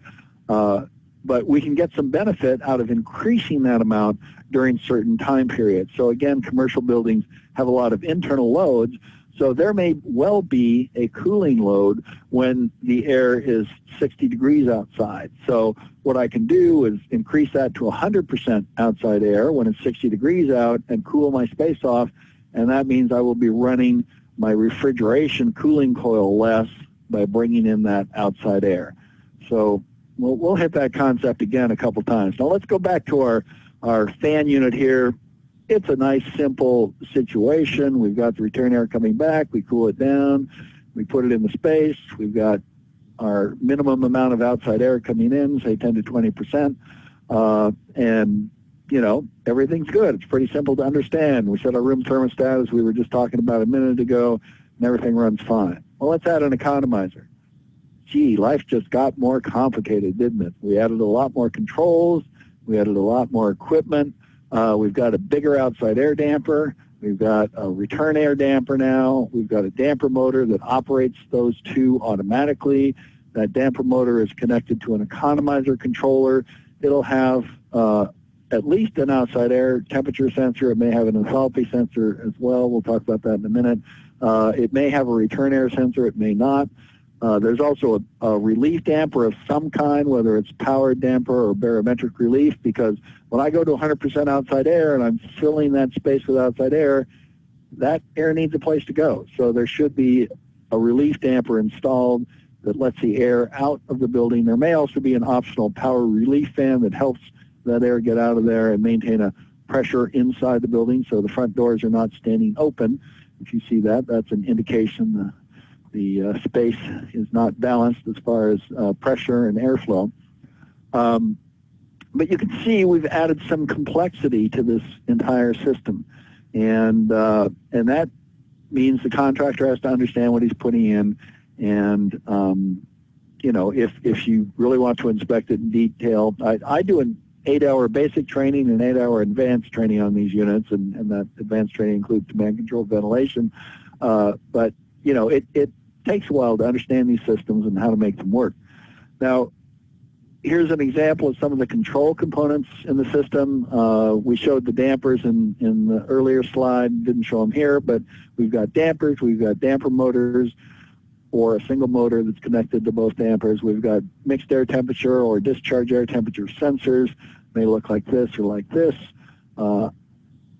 Uh, but we can get some benefit out of increasing that amount during certain time periods. So again, commercial buildings have a lot of internal loads, so there may well be a cooling load when the air is 60 degrees outside. So what I can do is increase that to 100% outside air when it's 60 degrees out and cool my space off, and that means I will be running my refrigeration cooling coil less by bringing in that outside air. So we'll, we'll hit that concept again a couple times. Now let's go back to our, our fan unit here it's a nice, simple situation. We've got the return air coming back. We cool it down. We put it in the space. We've got our minimum amount of outside air coming in, say 10 to 20 percent. Uh, and, you know, everything's good. It's pretty simple to understand. We set our room thermostat, as we were just talking about a minute ago, and everything runs fine. Well, let's add an economizer. Gee, life just got more complicated, didn't it? We added a lot more controls. We added a lot more equipment. Uh, we've got a bigger outside air damper. We've got a return air damper now. We've got a damper motor that operates those two automatically. That damper motor is connected to an economizer controller. It'll have uh, at least an outside air temperature sensor. It may have an enthalpy sensor as well. We'll talk about that in a minute. Uh, it may have a return air sensor. It may not. Uh, there's also a, a, relief damper of some kind, whether it's powered damper or barometric relief, because when I go to 100% outside air and I'm filling that space with outside air, that air needs a place to go. So there should be a relief damper installed that lets the air out of the building. There may also be an optional power relief fan that helps that air get out of there and maintain a pressure inside the building so the front doors are not standing open. If you see that, that's an indication the uh, space is not balanced as far as uh, pressure and airflow. Um, but you can see we've added some complexity to this entire system. And, uh, and that means the contractor has to understand what he's putting in. And, um, you know, if, if you really want to inspect it in detail, I, I do an eight-hour basic training and eight-hour advanced training on these units, and, and that advanced training includes demand control ventilation. Uh, but, you know, it, it takes a while to understand these systems and how to make them work. Now, here's an example of some of the control components in the system. Uh, we showed the dampers in, in the earlier slide, didn't show them here, but we've got dampers, we've got damper motors, or a single motor that's connected to both dampers. We've got mixed air temperature or discharge air temperature sensors. May look like this or like this. Uh,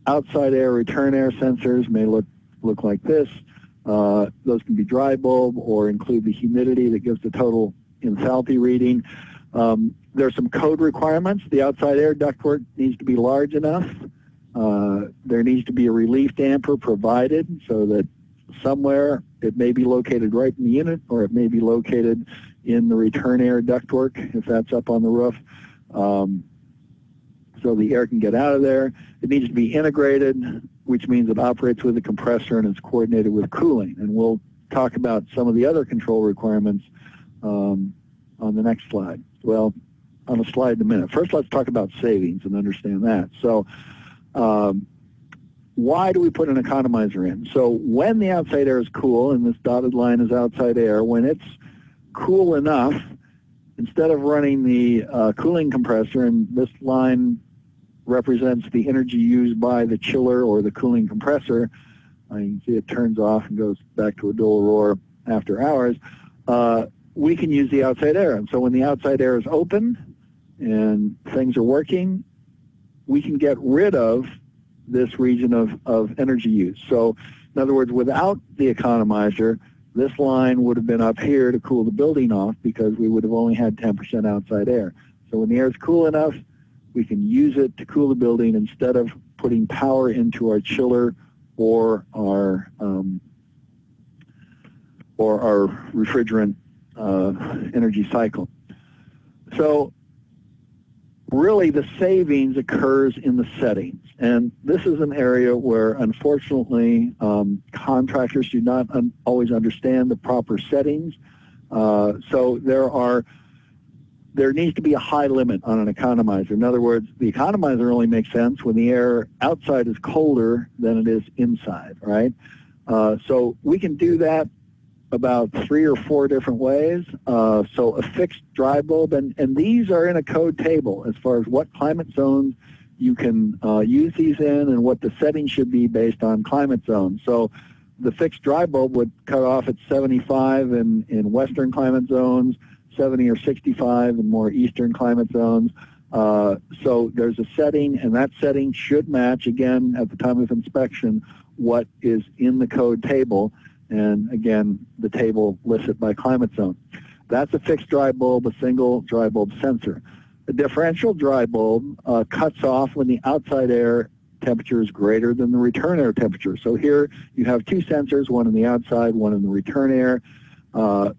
outside air return air sensors may look, look like this. Uh, those can be dry bulb or include the humidity that gives the total enthalpy reading. Um, there are some code requirements. The outside air ductwork needs to be large enough. Uh, there needs to be a relief damper provided so that somewhere it may be located right in the unit or it may be located in the return air ductwork if that's up on the roof. Um, so the air can get out of there. It needs to be integrated which means it operates with a compressor and it's coordinated with cooling. And we'll talk about some of the other control requirements um, on the next slide. Well, on a slide in a minute. First, let's talk about savings and understand that. So um, why do we put an economizer in? So when the outside air is cool, and this dotted line is outside air, when it's cool enough, instead of running the uh, cooling compressor, and this line represents the energy used by the chiller or the cooling compressor. Uh, you can see it turns off and goes back to a dual roar after hours. Uh, we can use the outside air. And so when the outside air is open and things are working, we can get rid of this region of, of energy use. So in other words, without the economizer, this line would have been up here to cool the building off because we would have only had 10% outside air. So when the air is cool enough, we can use it to cool the building instead of putting power into our chiller or our um, or our refrigerant uh, energy cycle. So really the savings occurs in the settings. And this is an area where unfortunately um, contractors do not un always understand the proper settings. Uh, so there are there needs to be a high limit on an economizer. In other words, the economizer only makes sense when the air outside is colder than it is inside, right? Uh, so we can do that about three or four different ways. Uh, so a fixed dry bulb, and, and these are in a code table as far as what climate zones you can uh, use these in and what the setting should be based on climate zones. So the fixed dry bulb would cut off at 75 in, in western climate zones, 70 or 65 in more eastern climate zones. Uh, so there's a setting, and that setting should match, again, at the time of inspection, what is in the code table. And again, the table lists it by climate zone. That's a fixed dry bulb, a single dry bulb sensor. The differential dry bulb uh, cuts off when the outside air temperature is greater than the return air temperature. So here you have two sensors, one in the outside, one in the return air. Uh,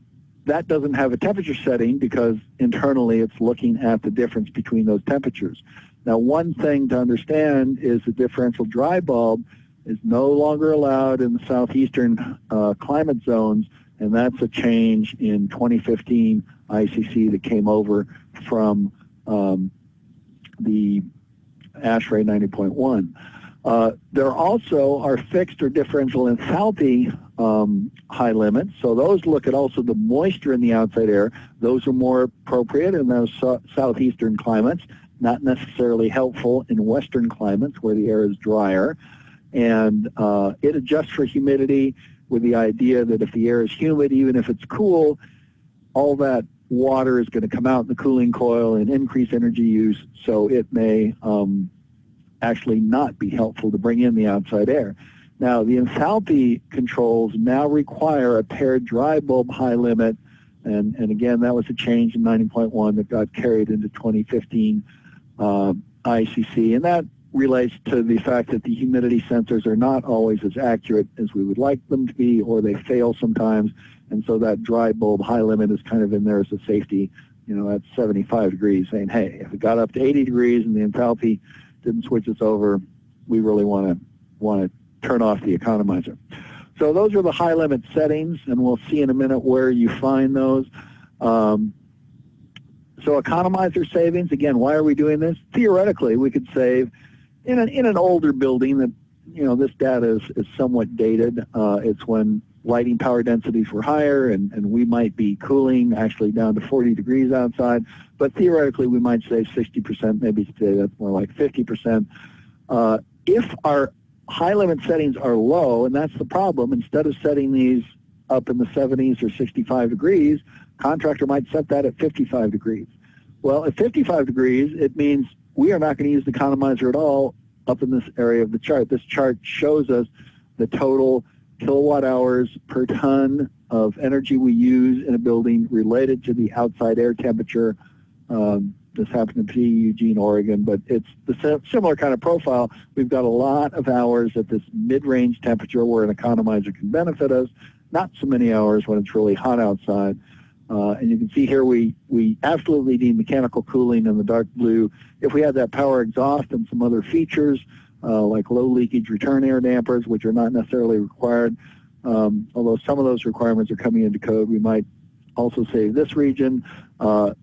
that doesn't have a temperature setting because internally it's looking at the difference between those temperatures. Now one thing to understand is the differential dry bulb is no longer allowed in the southeastern uh, climate zones and that's a change in 2015 ICC that came over from um, the ASHRAE 90.1. Uh, there also are fixed or differential enthalpy um, high limits. So those look at also the moisture in the outside air. Those are more appropriate in those so southeastern climates, not necessarily helpful in western climates where the air is drier. And uh, it adjusts for humidity with the idea that if the air is humid, even if it's cool, all that water is going to come out in the cooling coil and increase energy use, so it may um, actually not be helpful to bring in the outside air. Now, the enthalpy controls now require a paired dry bulb high limit, and, and again, that was a change in 90.1 that got carried into 2015 uh, ICC, and that relates to the fact that the humidity sensors are not always as accurate as we would like them to be, or they fail sometimes, and so that dry bulb high limit is kind of in there as a safety, you know, at 75 degrees, saying, hey, if it got up to 80 degrees and the enthalpy didn't switch us over, we really want to want to turn off the economizer. So those are the high limit settings, and we'll see in a minute where you find those. Um, so economizer savings, again, why are we doing this? Theoretically, we could save in an, in an older building that, you know, this data is, is somewhat dated. Uh, it's when lighting power densities were higher and, and we might be cooling actually down to 40 degrees outside. But theoretically, we might save 60%, maybe today that's more like 50%. Uh, if our high limit settings are low, and that's the problem, instead of setting these up in the 70s or 65 degrees, contractor might set that at 55 degrees. Well, at 55 degrees, it means we are not going to use the economizer at all up in this area of the chart. This chart shows us the total kilowatt hours per ton of energy we use in a building related to the outside air temperature. Um, this happened to be Eugene, Oregon, but it's the similar kind of profile. We've got a lot of hours at this mid-range temperature where an economizer can benefit us, not so many hours when it's really hot outside. Uh, and you can see here we, we absolutely need mechanical cooling in the dark blue. If we had that power exhaust and some other features, uh, like low leakage return air dampers, which are not necessarily required, um, although some of those requirements are coming into code, we might also save this region. Uh,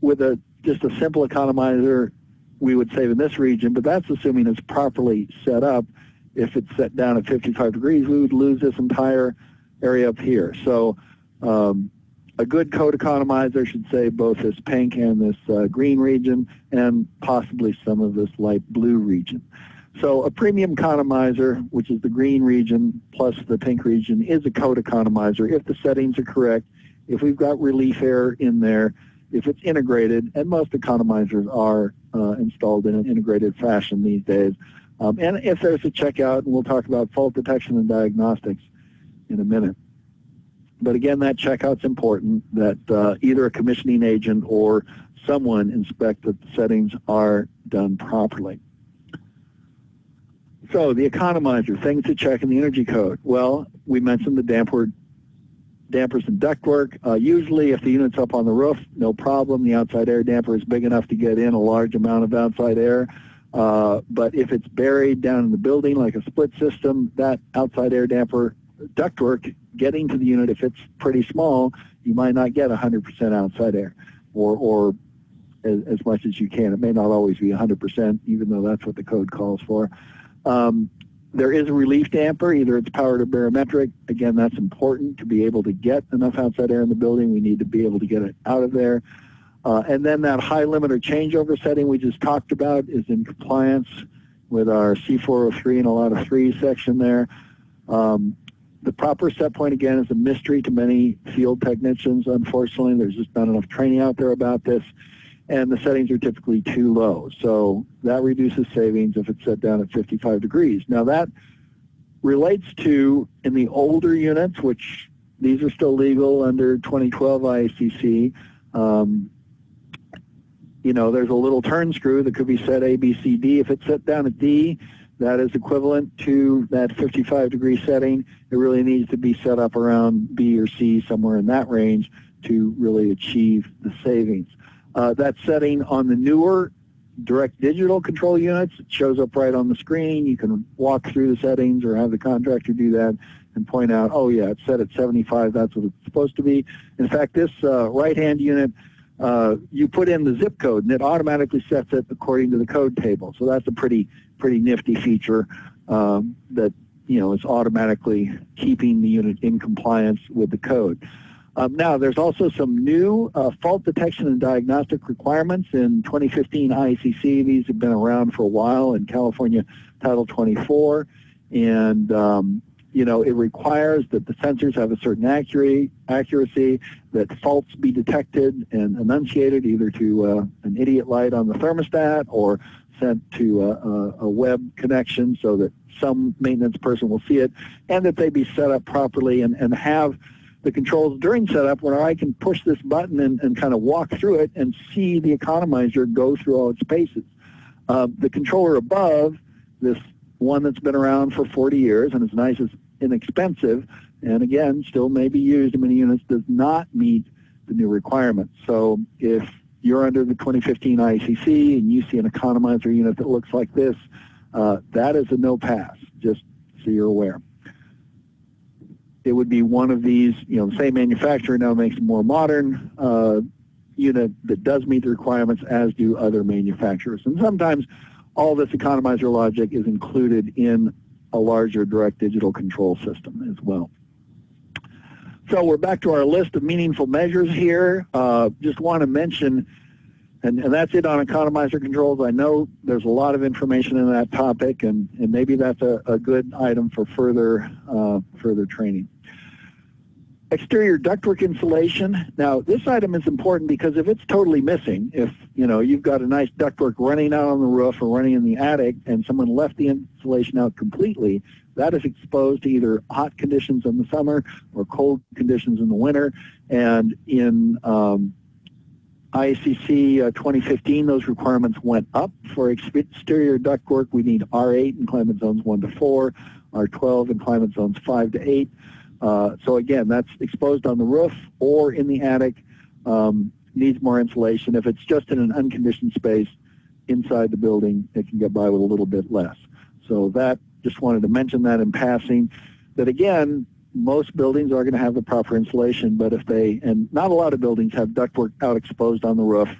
with a just a simple economizer, we would save in this region, but that's assuming it's properly set up. If it's set down at 55 degrees, we would lose this entire area up here. So um, a good code economizer should say both this pink and this uh, green region and possibly some of this light blue region. So a premium economizer, which is the green region plus the pink region, is a code economizer if the settings are correct, if we've got relief air in there, if it's integrated, and most economizers are uh, installed in an integrated fashion these days. Um, and if there's a checkout, and we'll talk about fault detection and diagnostics in a minute. But again, that checkout's important, that uh, either a commissioning agent or someone inspect that the settings are done properly. So the economizer, things to check in the energy code. Well, we mentioned the damper, dampers and ductwork. Uh, usually if the unit's up on the roof, no problem. The outside air damper is big enough to get in a large amount of outside air. Uh, but if it's buried down in the building like a split system, that outside air damper ductwork getting to the unit, if it's pretty small, you might not get 100% outside air or, or as, as, much as you can. It may not always be 100%, even though that's what the code calls for. Um, there is a relief damper, either it's powered or barometric. Again, that's important to be able to get enough outside air in the building. We need to be able to get it out of there. Uh, and then that high limiter changeover setting we just talked about is in compliance with our C403 and a lot of 3 section there. Um, the proper set point, again, is a mystery to many field technicians, unfortunately. There's just not enough training out there about this. And the settings are typically too low. So that reduces savings if it's set down at 55 degrees. Now that relates to, in the older units, which these are still legal under 2012 IECC, um, you know, there's a little turn screw that could be set A, B, C, D. If it's set down at D, that is equivalent to that 55 degree setting. It really needs to be set up around B or C, somewhere in that range to really achieve the savings. Uh, that setting on the newer direct digital control units, it shows up right on the screen. You can walk through the settings or have the contractor do that and point out, oh yeah, it's set at 75, that's what it's supposed to be. In fact, this uh, right-hand unit, uh, you put in the zip code and it automatically sets it according to the code table. So that's a pretty pretty nifty feature um, that you know is automatically keeping the unit in compliance with the code. Um, now, there's also some new uh, fault detection and diagnostic requirements in 2015 IECC. These have been around for a while in California Title 24, and um, you know, it requires that the sensors have a certain accuracy, accuracy that faults be detected and annunciated either to uh, an idiot light on the thermostat or sent to a, a, web connection so that some maintenance person will see it, and that they be set up properly and, and have the controls during setup where I can push this button and, and kind of walk through it and see the economizer go through all its paces. Uh, the controller above, this one that's been around for 40 years and is nice, as inexpensive, and again, still may be used in many units, does not meet the new requirements. So if you're under the 2015 IECC and you see an economizer unit that looks like this, uh, that is a no pass, just so you're aware. It would be one of these, you know, the same manufacturer now makes a more modern uh, unit that does meet the requirements as do other manufacturers. And sometimes all this economizer logic is included in a larger direct digital control system as well. So we're back to our list of meaningful measures here. Uh, just want to mention, and, and, that's it on economizer controls. I know there's a lot of information in that topic, and, and maybe that's a, a good item for further uh, further training. Exterior ductwork insulation. Now, this item is important because if it's totally missing, if you know you've got a nice ductwork running out on the roof or running in the attic, and someone left the insulation out completely, that is exposed to either hot conditions in the summer or cold conditions in the winter. And in um, uh, 2015, those requirements went up for exterior ductwork. We need R8 in climate zones 1 to 4, R12 in climate zones 5 to 8. Uh, so again, that's exposed on the roof or in the attic, um, needs more insulation. If it's just in an unconditioned space inside the building, it can get by with a little bit less. So that just wanted to mention that in passing. That again, most buildings are going to have the proper insulation, but if they, and not a lot of buildings have ductwork out exposed on the roof.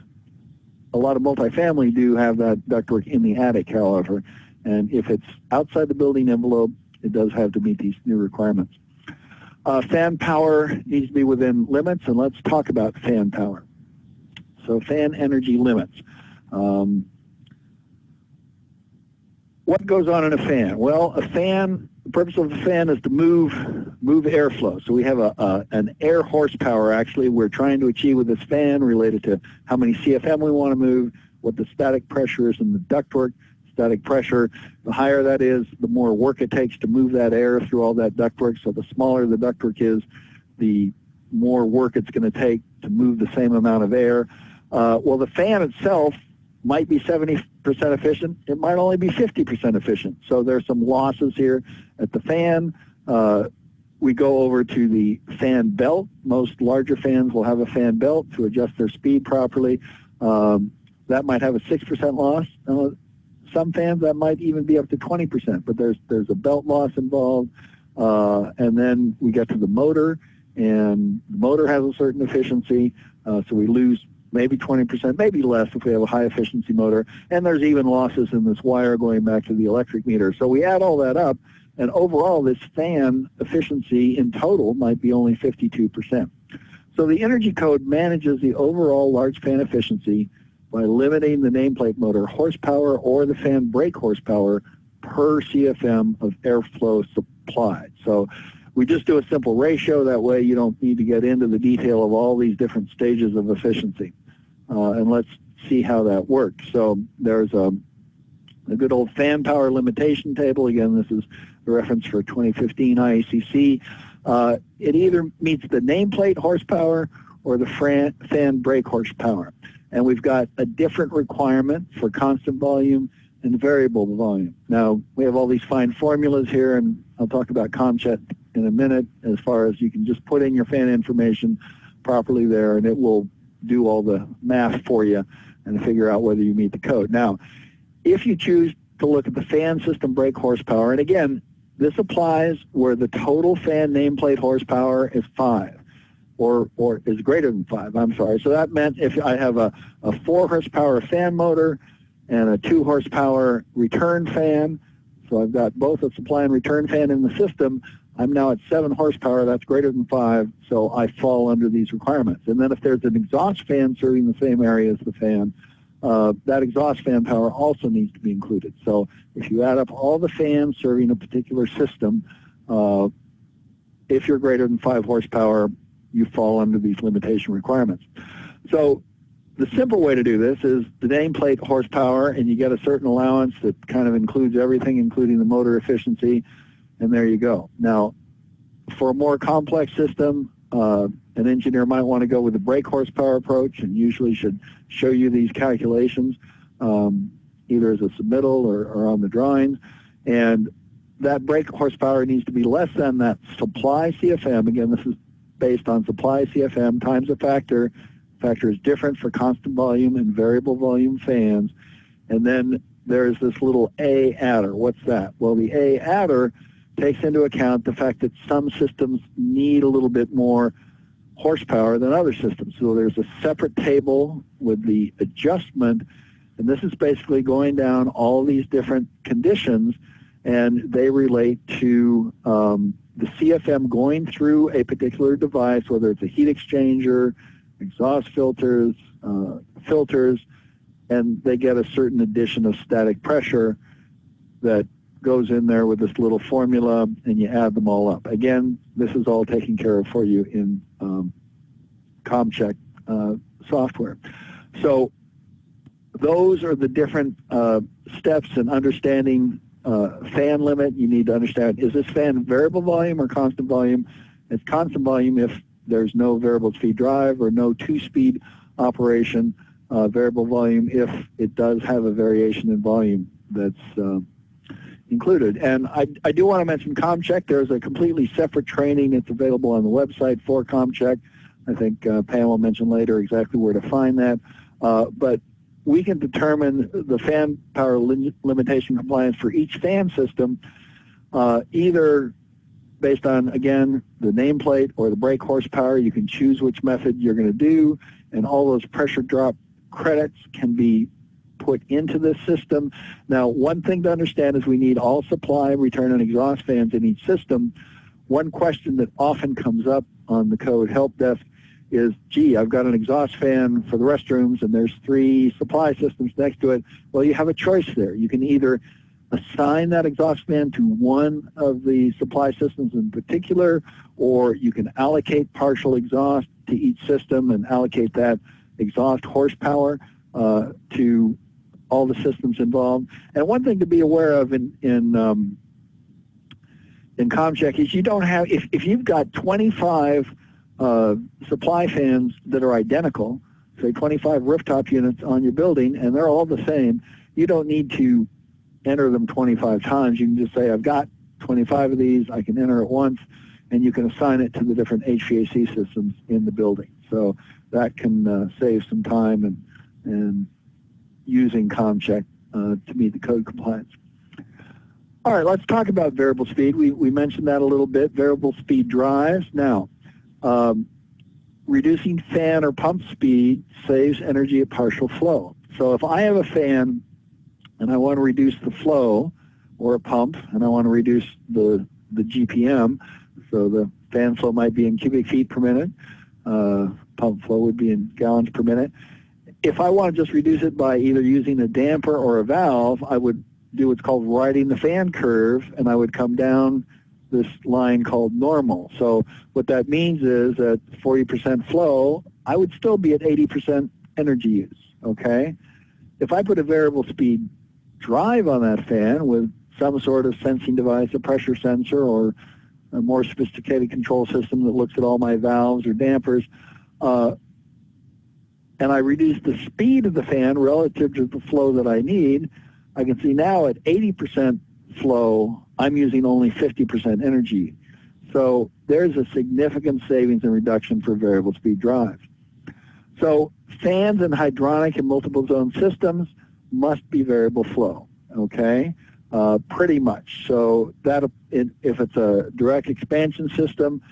A lot of multifamily do have that ductwork in the attic, however. And if it's outside the building envelope, it does have to meet these new requirements. Uh, fan power needs to be within limits, and let's talk about fan power. So fan energy limits. Um, what goes on in a fan? Well, a fan, the purpose of a fan is to move move airflow. So we have a, a, an air horsepower actually we're trying to achieve with this fan related to how many CFM we want to move, what the static pressure is in the ductwork, static pressure. The higher that is, the more work it takes to move that air through all that ductwork. So the smaller the ductwork is, the more work it's going to take to move the same amount of air. Uh, well, the fan itself might be 70% efficient. It might only be 50% efficient. So there's some losses here at the fan. Uh, we go over to the fan belt. Most larger fans will have a fan belt to adjust their speed properly. Um, that might have a 6% loss. Some fans that might even be up to 20%, but there's there's a belt loss involved. Uh, and then we get to the motor, and the motor has a certain efficiency, uh, so we lose maybe 20%, maybe less if we have a high efficiency motor. And there's even losses in this wire going back to the electric meter. So we add all that up, and overall this fan efficiency in total might be only 52%. So the energy code manages the overall large fan efficiency by limiting the nameplate motor horsepower or the fan brake horsepower per CFM of airflow supplied. So we just do a simple ratio. That way you don't need to get into the detail of all these different stages of efficiency. Uh, and let's see how that works. So there's a, a good old fan power limitation table. Again, this is a reference for 2015 IECC. Uh, it either meets the nameplate horsepower or the fan brake horsepower. And we've got a different requirement for constant volume and variable volume. Now, we have all these fine formulas here, and I'll talk about COMcheck in a minute as far as you can just put in your fan information properly there, and it will do all the math for you and figure out whether you meet the code. Now, if you choose to look at the fan system brake horsepower, and again, this applies where the total fan nameplate horsepower is 5 or, or is greater than 5, I'm sorry. So that meant if I have a, a 4 horsepower fan motor and a 2 horsepower return fan, so I've got both a supply and return fan in the system, I'm now at 7 horsepower, that's greater than 5, so I fall under these requirements. And then if there's an exhaust fan serving the same area as the fan, uh, that exhaust fan power also needs to be included. So if you add up all the fans serving a particular system, uh, if you're greater than 5 horsepower, you fall under these limitation requirements. So the simple way to do this is the nameplate horsepower, and you get a certain allowance that kind of includes everything, including the motor efficiency, and there you go. Now, for a more complex system, uh, an engineer might want to go with the brake horsepower approach and usually should show you these calculations um, either as a submittal or, or on the drawings. And that brake horsepower needs to be less than that supply CFM. Again, this is based on supply CFM times a factor. Factor is different for constant volume and variable volume fans. And then there's this little A adder. What's that? Well, the A adder takes into account the fact that some systems need a little bit more horsepower than other systems. So there's a separate table with the adjustment, and this is basically going down all these different conditions, and they relate to um, the CFM going through a particular device, whether it's a heat exchanger, exhaust filters, uh, filters, and they get a certain addition of static pressure that goes in there with this little formula and you add them all up. Again, this is all taken care of for you in um, COMcheck uh, software. So those are the different uh, steps in understanding uh, fan limit. You need to understand, is this fan variable volume or constant volume? It's constant volume if there's no variable speed drive or no two-speed operation. Uh, variable volume if it does have a variation in volume that's uh, included. And I, I do want to mention COMcheck. There's a completely separate training that's available on the website for COMcheck. I think uh, Pam will mention later exactly where to find that. Uh, but we can determine the fan power lim limitation compliance for each fan system uh, either based on, again, the nameplate or the brake horsepower. You can choose which method you're going to do, and all those pressure drop credits can be put into this system. Now, one thing to understand is we need all supply, return, and exhaust fans in each system. One question that often comes up on the code help desk is, gee, I've got an exhaust fan for the restrooms and there's three supply systems next to it. Well, you have a choice there. You can either assign that exhaust fan to one of the supply systems in particular, or you can allocate partial exhaust to each system and allocate that exhaust horsepower uh, to all the systems involved. And one thing to be aware of in in um, in COMcheck is you don't have if if you've got 25 uh, supply fans that are identical, say 25 rooftop units on your building, and they're all the same, you don't need to enter them 25 times. You can just say, I've got 25 of these, I can enter it once, and you can assign it to the different HVAC systems in the building. So that can uh, save some time and, and using COMcheck uh, to meet the code compliance. All right, let's talk about variable speed. We, we mentioned that a little bit, variable speed drives. Now, um, reducing fan or pump speed saves energy at partial flow. So if I have a fan and I want to reduce the flow or a pump and I want to reduce the, the GPM, so the fan flow might be in cubic feet per minute, uh, pump flow would be in gallons per minute. If I want to just reduce it by either using a damper or a valve, I would do what's called riding the fan curve, and I would come down this line called normal. So what that means is at 40% flow, I would still be at 80% energy use, okay? If I put a variable speed drive on that fan with some sort of sensing device, a pressure sensor, or a more sophisticated control system that looks at all my valves or dampers, uh, and I reduce the speed of the fan relative to the flow that I need, I can see now at 80% flow, I'm using only 50% energy. So there's a significant savings and reduction for variable speed drives. So fans and hydronic and multiple zone systems must be variable flow, okay? Uh, pretty much. So that if it's a direct expansion system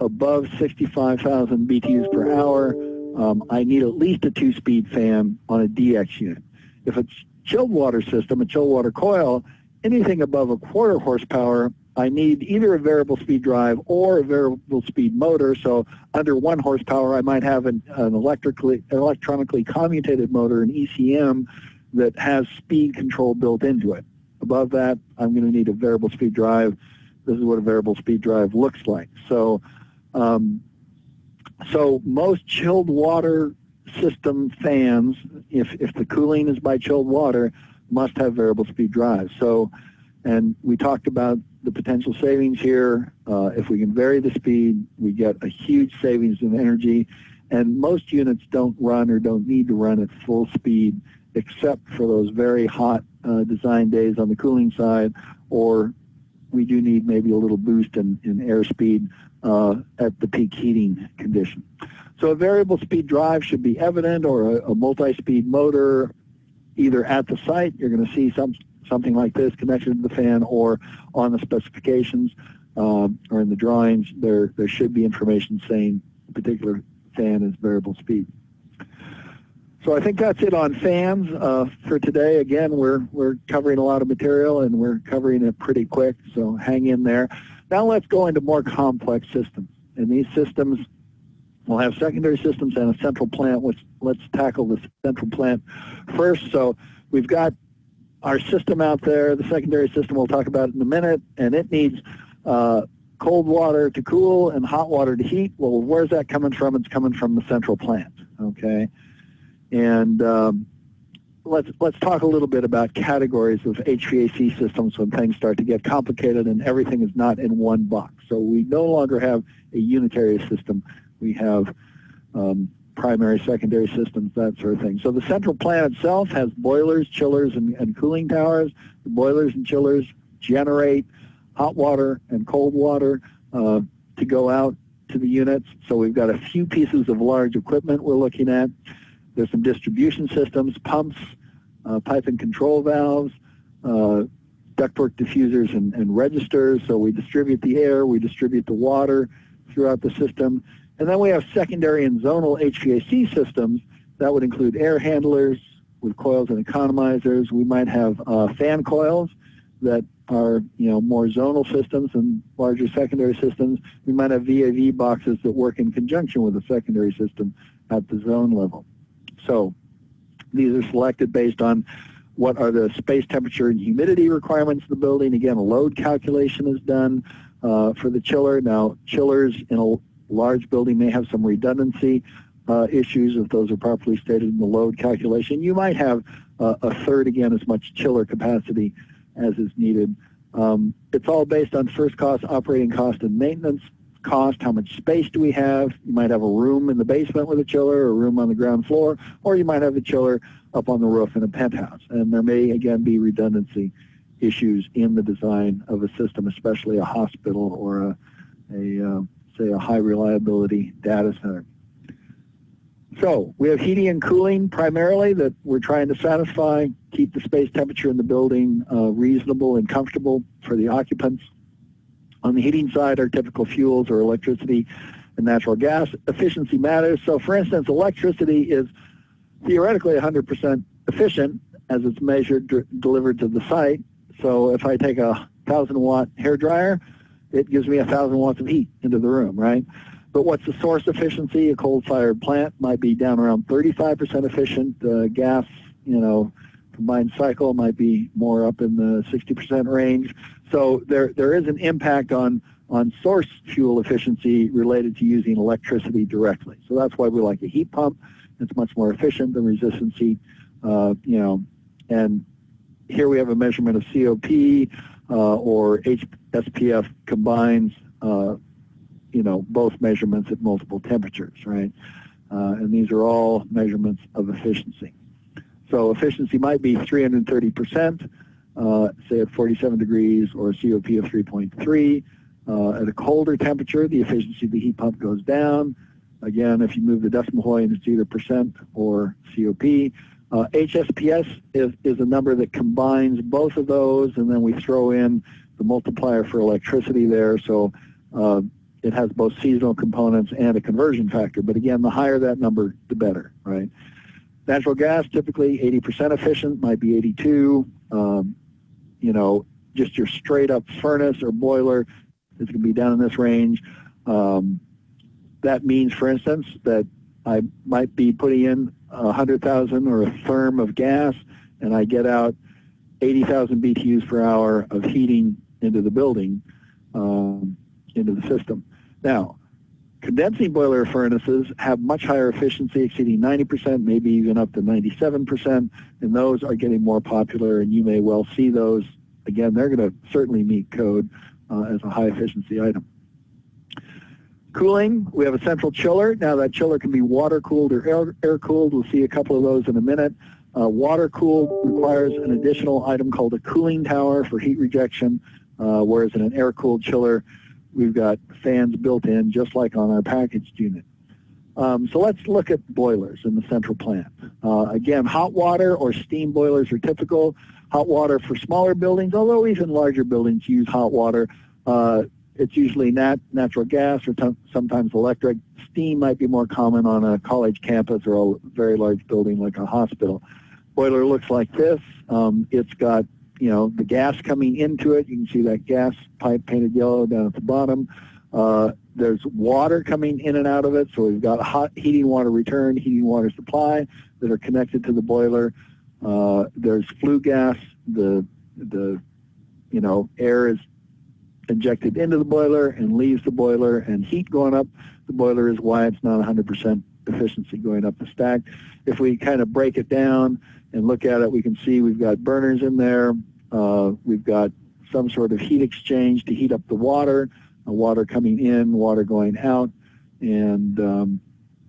above 65,000 BTUs per hour, um, I need at least a two-speed fan on a DX unit. If it's chilled water system, a chilled water coil, anything above a quarter horsepower, I need either a variable speed drive or a variable speed motor. So under one horsepower, I might have an, an electrically, electronically commutated motor, an ECM, that has speed control built into it. Above that, I'm going to need a variable speed drive. This is what a variable speed drive looks like. So, um, so most chilled water system fans, if, if the cooling is by chilled water, must have variable speed drives. So, and we talked about the potential savings here. Uh, if we can vary the speed, we get a huge savings in energy. And most units don't run or don't need to run at full speed except for those very hot uh, design days on the cooling side, or we do need maybe a little boost in, in airspeed uh, at the peak heating condition. So a variable speed drive should be evident or a, a multi-speed motor either at the site, you're going to see some something like this connected to the fan or on the specifications uh, or in the drawings, there, there should be information saying particular fan is variable speed. So I think that's it on fans uh, for today. Again, we're, we're covering a lot of material and we're covering it pretty quick, so hang in there. Now let's go into more complex systems. And these systems We'll have secondary systems and a central plant, which let's tackle the central plant first. So we've got our system out there, the secondary system we'll talk about in a minute, and it needs uh, cold water to cool and hot water to heat. Well, where's that coming from? It's coming from the central plant, okay? And um, let's let's talk a little bit about categories of HVAC systems when things start to get complicated and everything is not in one box. So we no longer have a unitary system. We have um, primary, secondary systems, that sort of thing. So the central plant itself has boilers, chillers, and, and cooling towers. The boilers and chillers generate hot water and cold water uh, to go out to the units. So we've got a few pieces of large equipment we're looking at. There's some distribution systems, pumps, uh, pipe and control valves, uh, ductwork diffusers and, and registers. So we distribute the air, we distribute the water throughout the system. And then we have secondary and zonal HVAC systems that would include air handlers with coils and economizers. We might have uh, fan coils that are you know more zonal systems and larger secondary systems. We might have VAV boxes that work in conjunction with the secondary system at the zone level. So these are selected based on what are the space temperature and humidity requirements of the building. Again, a load calculation is done uh, for the chiller. Now, chillers in a large building may have some redundancy uh, issues if those are properly stated in the load calculation. You might have uh, a third, again, as much chiller capacity as is needed. Um, it's all based on first cost, operating cost, and maintenance cost. How much space do we have? You might have a room in the basement with a chiller, a room on the ground floor, or you might have a chiller up on the roof in a penthouse. And there may, again, be redundancy issues in the design of a system, especially a hospital or a, a uh, say, a high reliability data center. So we have heating and cooling primarily that we're trying to satisfy, keep the space temperature in the building uh, reasonable and comfortable for the occupants. On the heating side, our typical fuels are electricity, and natural gas, efficiency matters. So for instance, electricity is theoretically 100% efficient as it's measured, delivered to the site. So if I take a 1,000 watt hair dryer, it gives me a 1,000 watts of heat into the room, right? But what's the source efficiency? A coal-fired plant might be down around 35% efficient. Uh, gas, you know, combined cycle might be more up in the 60% range. So there, there is an impact on, on source fuel efficiency related to using electricity directly. So that's why we like a heat pump. It's much more efficient than resistance heat, uh, you know, and here we have a measurement of COP uh, or HSPF combines, uh, you know, both measurements at multiple temperatures, right? Uh, and these are all measurements of efficiency. So efficiency might be 330%, uh, say at 47 degrees, or a COP of 3.3. Uh, at a colder temperature, the efficiency of the heat pump goes down. Again, if you move the decimal point, it's either percent or COP. Uh, HSPF is, is a number that combines both of those, and then we throw in the multiplier for electricity there. So uh, it has both seasonal components and a conversion factor. But again, the higher that number, the better, right? Natural gas, typically 80% efficient, might be 82. Um, you know, just your straight up furnace or boiler is going to be down in this range. Um, that means, for instance, that I might be putting in 100,000 or a therm of gas, and I get out 80,000 BTUs per hour of heating into the building, um, into the system. Now, condensing boiler furnaces have much higher efficiency, exceeding 90%, maybe even up to 97%, and those are getting more popular, and you may well see those. Again, they're going to certainly meet code uh, as a high efficiency item. Cooling, we have a central chiller. Now that chiller can be water cooled or air, air cooled. We'll see a couple of those in a minute. Uh, water cooled requires an additional item called a cooling tower for heat rejection, uh, whereas in an air cooled chiller, we've got fans built in just like on our packaged unit. Um, so let's look at boilers in the central plant. Uh, again, hot water or steam boilers are typical. Hot water for smaller buildings, although even larger buildings use hot water. Uh, it's usually nat natural gas or sometimes electric. Steam might be more common on a college campus or a very large building like a hospital. Boiler looks like this. Um, it's got you know the gas coming into it. You can see that gas pipe painted yellow down at the bottom. Uh, there's water coming in and out of it, so we've got a hot heating water return, heating water supply that are connected to the boiler. Uh, there's flue gas. The the you know air is injected into the boiler and leaves the boiler and heat going up the boiler is why it's not 100% efficiency going up the stack. If we kind of break it down and look at it, we can see we've got burners in there. Uh, we've got some sort of heat exchange to heat up the water, uh, water coming in, water going out, and um,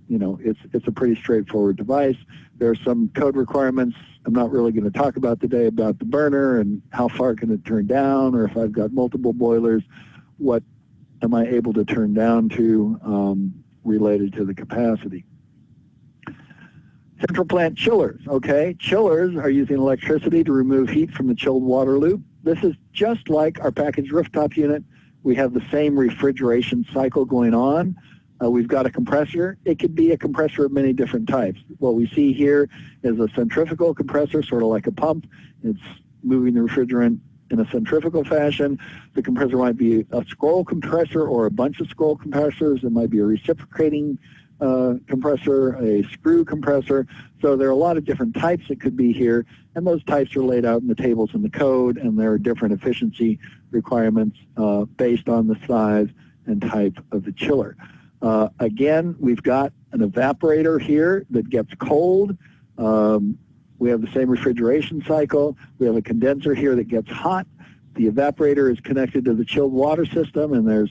you know it's it's a pretty straightforward device. There are some code requirements I'm not really going to talk about today about the burner and how far can it turn down, or if I've got multiple boilers, what am I able to turn down to um, related to the capacity. Central plant chillers, okay? Chillers are using electricity to remove heat from the chilled water loop. This is just like our packaged rooftop unit. We have the same refrigeration cycle going on. Uh, we've got a compressor. It could be a compressor of many different types. What we see here is a centrifugal compressor, sort of like a pump. It's moving the refrigerant in a centrifugal fashion. The compressor might be a scroll compressor or a bunch of scroll compressors. It might be a reciprocating compressor, a screw compressor. So there are a lot of different types that could be here, and those types are laid out in the tables in the code, and there are different efficiency requirements uh, based on the size and type of the chiller. Uh, again, we've got an evaporator here that gets cold. Um, we have the same refrigeration cycle. We have a condenser here that gets hot. The evaporator is connected to the chilled water system, and there's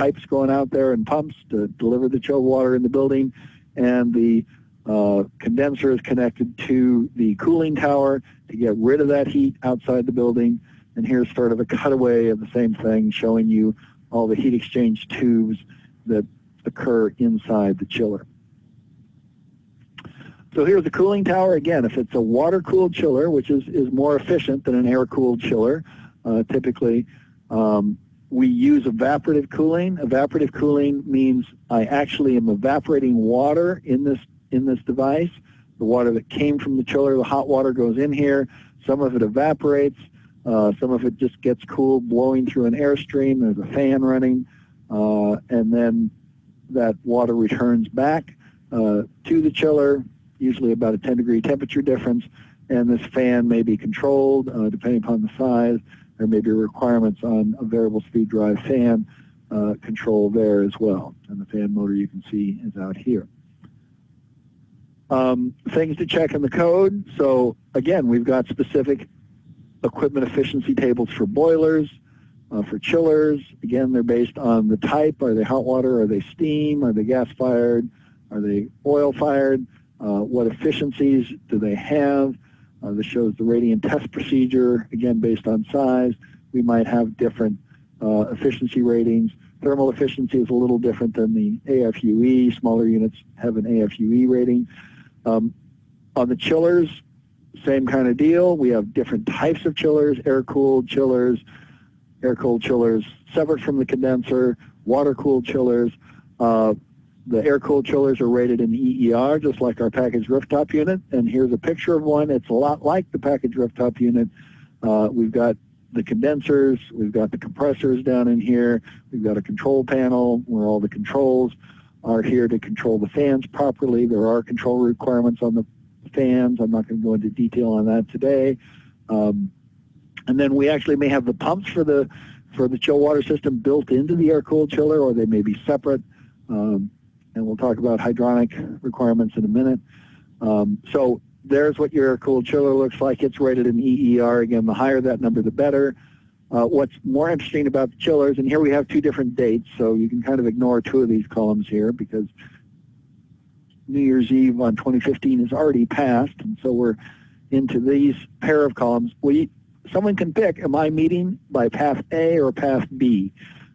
pipes going out there and pumps to deliver the chilled water in the building. And the uh, condenser is connected to the cooling tower to get rid of that heat outside the building. And here's sort of a cutaway of the same thing showing you all the heat exchange tubes that occur inside the chiller. So here's the cooling tower. Again, if it's a water-cooled chiller, which is, is more efficient than an air-cooled chiller, uh, typically, um, we use evaporative cooling. Evaporative cooling means I actually am evaporating water in this in this device. The water that came from the chiller, the hot water goes in here. Some of it evaporates. Uh, some of it just gets cooled, blowing through an airstream. There's a fan running, uh, and then that water returns back uh, to the chiller, usually about a 10 degree temperature difference. And this fan may be controlled uh, depending upon the size. There may be requirements on a variable speed drive fan uh, control there as well. And the fan motor you can see is out here. Um, things to check in the code. So again, we've got specific equipment efficiency tables for boilers, uh, for chillers. Again, they're based on the type. Are they hot water? Are they steam? Are they gas-fired? Are they oil-fired? Uh, what efficiencies do they have? Uh, this shows the radiant test procedure, again, based on size. We might have different uh, efficiency ratings. Thermal efficiency is a little different than the AFUE. Smaller units have an AFUE rating. Um, on the chillers, same kind of deal. We have different types of chillers, air-cooled chillers, air-cooled chillers separate from the condenser, water-cooled chillers. Uh, the air-cooled chillers are rated in the EER, just like our package rooftop unit. And here's a picture of one. It's a lot like the package rooftop unit. Uh, we've got the condensers, we've got the compressors down in here, we've got a control panel where all the controls are here to control the fans properly. There are control requirements on the fans. I'm not going to go into detail on that today. Um, and then we actually may have the pumps for the for the chill water system built into the air-cooled chiller, or they may be separate. Um, and we'll talk about hydronic requirements in a minute. Um, so there's what your air-cooled chiller looks like. It's rated in EER. Again, the higher that number, the better. Uh, what's more interesting about the chillers, and here we have two different dates, so you can kind of ignore two of these columns here because New Year's Eve on 2015 is already passed, and so we're into these pair of columns. We, someone can pick, am I meeting by path A or path B?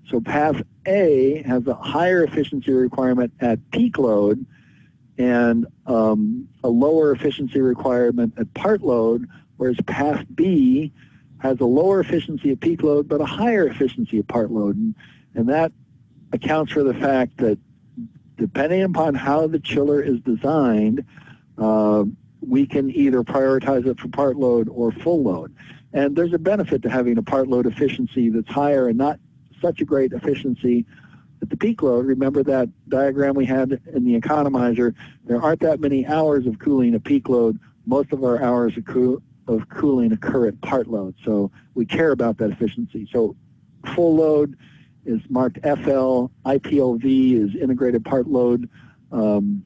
So path A has a higher efficiency requirement at peak load and um, a lower efficiency requirement at part load, whereas path B has a lower efficiency at peak load but a higher efficiency at part load. And, and that accounts for the fact that depending upon how the chiller is designed, uh, we can either prioritize it for part load or full load. And there's a benefit to having a part load efficiency that's higher and not such a great efficiency at the peak load. Remember that diagram we had in the economizer? There aren't that many hours of cooling at peak load. Most of our hours of, of cooling occur at part load. So we care about that efficiency. So full load is marked FL. IPLV is integrated part load. Um,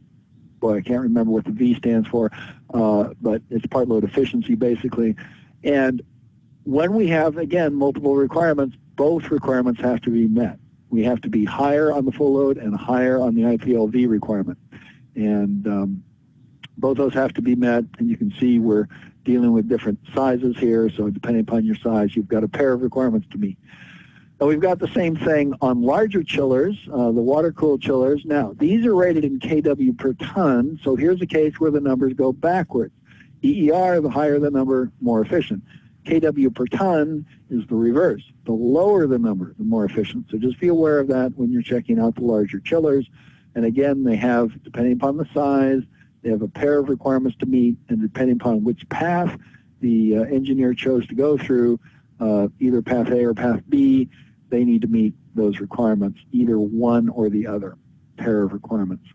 boy, I can't remember what the V stands for, uh, but it's part load efficiency basically. And when we have, again, multiple requirements, both requirements have to be met. We have to be higher on the full load and higher on the IPLV requirement. And um, both those have to be met, and you can see we're dealing with different sizes here, so depending upon your size, you've got a pair of requirements to meet. Now we've got the same thing on larger chillers, uh, the water-cooled chillers. Now, these are rated in kW per ton, so here's a case where the numbers go backwards. EER, the higher the number, more efficient. kW per ton is the reverse. The lower the number, the more efficient. So just be aware of that when you're checking out the larger chillers. And again, they have, depending upon the size, they have a pair of requirements to meet, and depending upon which path the uh, engineer chose to go through, uh, either path A or path B, they need to meet those requirements, either one or the other pair of requirements.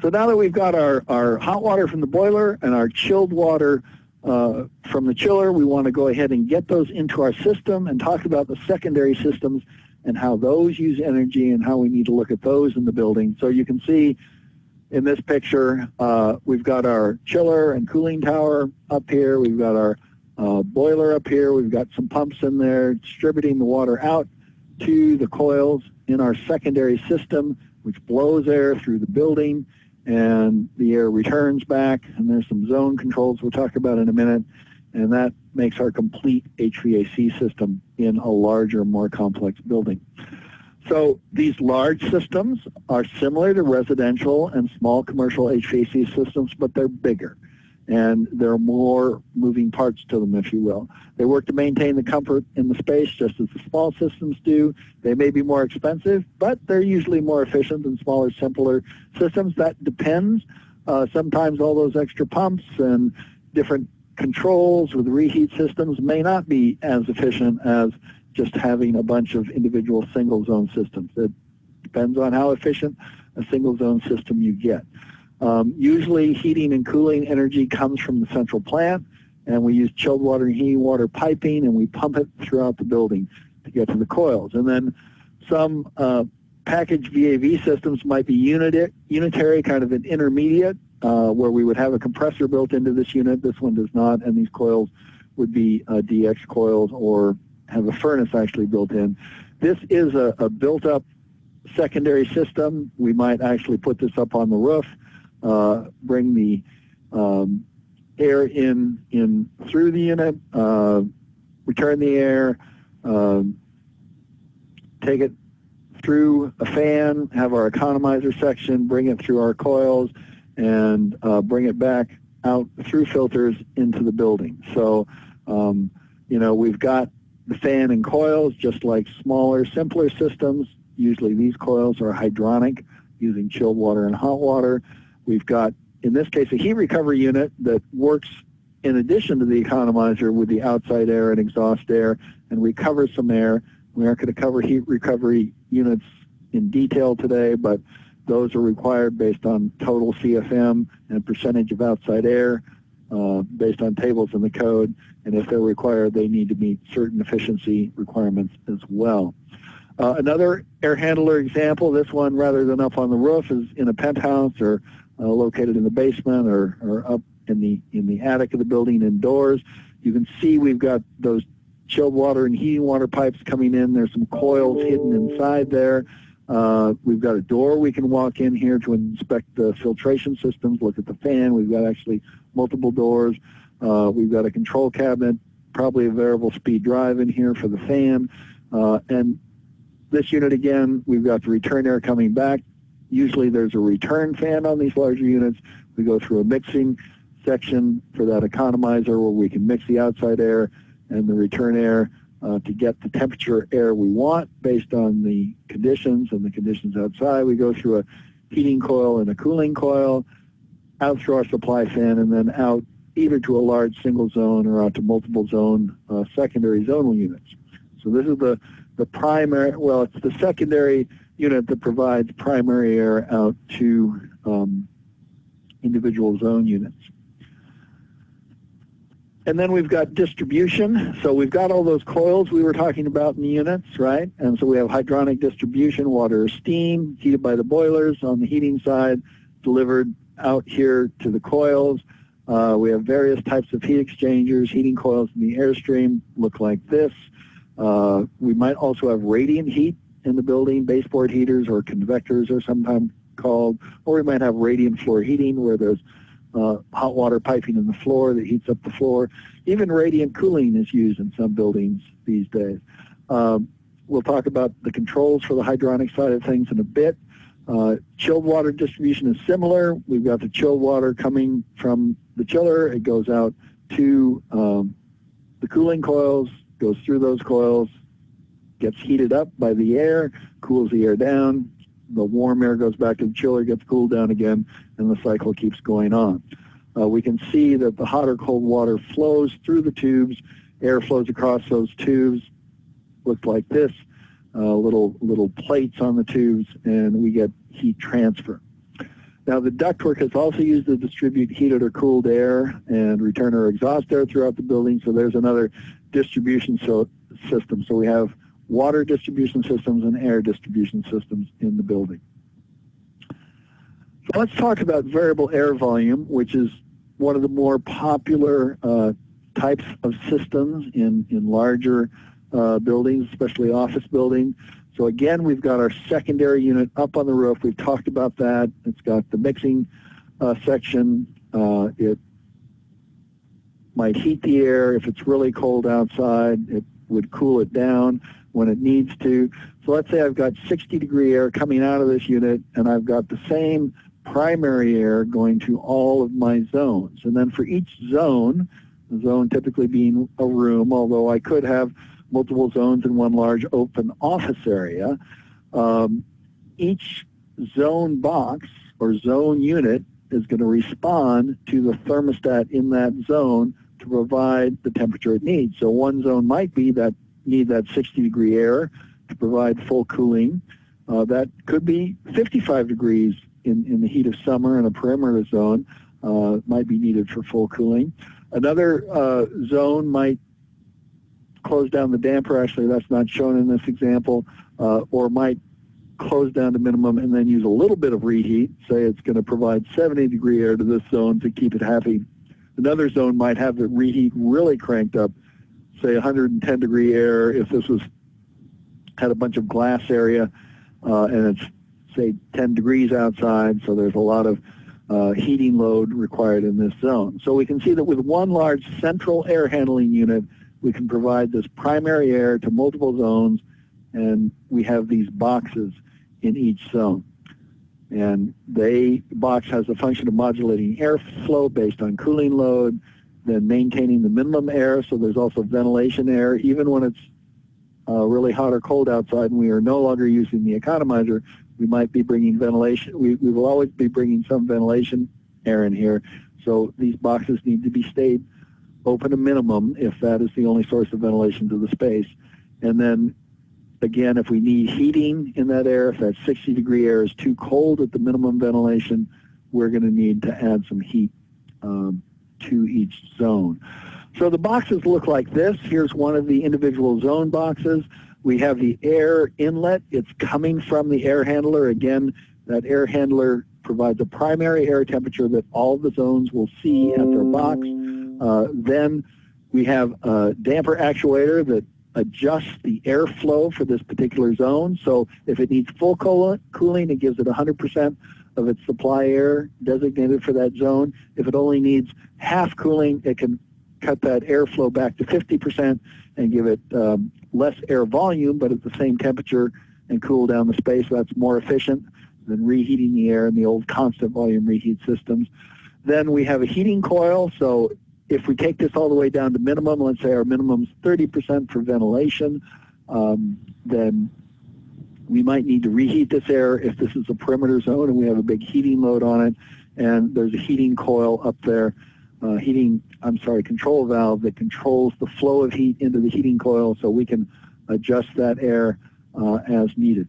So now that we've got our, our hot water from the boiler and our chilled water uh, from the chiller, we want to go ahead and get those into our system and talk about the secondary systems and how those use energy and how we need to look at those in the building. So you can see in this picture, uh, we've got our chiller and cooling tower up here. We've got our uh, boiler up here. We've got some pumps in there distributing the water out to the coils in our secondary system, which blows air through the building, and the air returns back. And there's some zone controls we'll talk about in a minute, and that makes our complete HVAC system in a larger, more complex building. So these large systems are similar to residential and small commercial HVAC systems, but they're bigger. And there are more moving parts to them, if you will. They work to maintain the comfort in the space just as the small systems do. They may be more expensive, but they're usually more efficient than smaller, simpler systems. That depends. Uh, sometimes all those extra pumps and different controls with reheat systems may not be as efficient as just having a bunch of individual single zone systems. It depends on how efficient a single zone system you get. Um, usually heating and cooling energy comes from the central plant and we use chilled water and heating water piping and we pump it throughout the building to get to the coils. And then some uh, packaged VAV systems might be unit, unitary, kind of an intermediate, uh, where we would have a compressor built into this unit. This one does not, and these coils would be uh, DX coils or have a furnace actually built in. This is a, a built-up secondary system. We might actually put this up on the roof, uh, bring the um, air in in through the unit, uh, return the air, um, take it through a fan, have our economizer section, bring it through our coils, and uh, bring it back out through filters into the building. So, um, you know, we've got the fan and coils, just like smaller, simpler systems. Usually these coils are hydronic, using chilled water and hot water. We've got, in this case, a heat recovery unit that works in addition to the economizer with the outside air and exhaust air and recovers some air. We aren't going to cover heat recovery units in detail today, but those are required based on total CFM and percentage of outside air uh, based on tables in the code. And if they're required, they need to meet certain efficiency requirements as well. Uh, another air handler example, this one rather than up on the roof is in a penthouse or uh, located in the basement or, or up in the, in the attic of the building indoors. You can see we've got those chilled water and heating water pipes coming in. There's some coils hidden inside there. Uh, we've got a door we can walk in here to inspect the filtration systems, look at the fan. We've got actually multiple doors. Uh, we've got a control cabinet, probably a variable speed drive in here for the fan. Uh, and this unit again, we've got the return air coming back. Usually there's a return fan on these larger units. We go through a mixing section for that economizer where we can mix the outside air and the return air uh, to get the temperature air we want based on the conditions and the conditions outside. We go through a heating coil and a cooling coil, out through our supply fan, and then out either to a large single zone or out to multiple zone uh, secondary zonal units. So this is the, the primary, well, it's the secondary unit that provides primary air out to um, individual zone units. And then we've got distribution. So we've got all those coils we were talking about in the units, right? And so we have hydronic distribution, water or steam, heated by the boilers on the heating side, delivered out here to the coils. Uh, we have various types of heat exchangers, heating coils in the airstream look like this. Uh, we might also have radiant heat in the building, baseboard heaters or convectors are sometimes called, or we might have radiant floor heating where there's uh, hot water piping in the floor that heats up the floor. Even radiant cooling is used in some buildings these days. Um, we'll talk about the controls for the hydronic side of things in a bit. Uh, chilled water distribution is similar. We've got the chilled water coming from the chiller. It goes out to um, the cooling coils, goes through those coils, gets heated up by the air, cools the air down, the warm air goes back to the chiller, gets cooled down again, and the cycle keeps going on. Uh, we can see that the hot or cold water flows through the tubes, air flows across those tubes, looks like this, uh, little, little plates on the tubes, and we get heat transfer. Now the ductwork is also used to distribute heated or cooled air and return or exhaust air throughout the building, so there's another distribution so, system. So we have water distribution systems and air distribution systems in the building. So let's talk about variable air volume, which is one of the more popular uh, types of systems in, in larger uh, buildings, especially office buildings. So again, we've got our secondary unit up on the roof. We've talked about that. It's got the mixing uh, section. Uh, it might heat the air. If it's really cold outside, it would cool it down when it needs to. So let's say I've got 60 degree air coming out of this unit and I've got the same primary air going to all of my zones. And then for each zone, the zone typically being a room, although I could have multiple zones in one large open office area, um, each zone box or zone unit is going to respond to the thermostat in that zone to provide the temperature it needs. So one zone might be that need that 60 degree air to provide full cooling. Uh, that could be 55 degrees in, in the heat of summer in a perimeter zone uh, might be needed for full cooling. Another uh, zone might close down the damper. Actually, that's not shown in this example, uh, or might close down to minimum and then use a little bit of reheat. Say it's going to provide 70 degree air to this zone to keep it happy. Another zone might have the reheat really cranked up, say 110 degree air if this was had a bunch of glass area uh, and it's say 10 degrees outside, so there's a lot of uh, heating load required in this zone. So we can see that with one large central air handling unit, we can provide this primary air to multiple zones, and we have these boxes in each zone. And they box has the function of modulating airflow based on cooling load, maintaining the minimum air, so there's also ventilation air. Even when it's uh, really hot or cold outside and we are no longer using the economizer, we might be bringing ventilation. We, we will always be bringing some ventilation air in here. So these boxes need to be stayed open a minimum if that is the only source of ventilation to the space. And then again, if we need heating in that air, if that 60 degree air is too cold at the minimum ventilation, we're going to need to add some heat um, to each zone. So the boxes look like this. Here's one of the individual zone boxes. We have the air inlet. It's coming from the air handler. Again, that air handler provides a primary air temperature that all the zones will see at their box. Uh, then we have a damper actuator that adjusts the airflow for this particular zone. So if it needs full cooling, it gives it 100% of its supply air designated for that zone. If it only needs half cooling, it can cut that airflow back to 50% and give it um, less air volume, but at the same temperature and cool down the space. That's more efficient than reheating the air in the old constant volume reheat systems. Then we have a heating coil. So if we take this all the way down to minimum, let's say our minimum is 30% for ventilation, um, then we might need to reheat this air if this is a perimeter zone and we have a big heating load on it. And there's a heating coil up there uh, heating, I'm sorry, control valve that controls the flow of heat into the heating coil so we can adjust that air uh, as needed.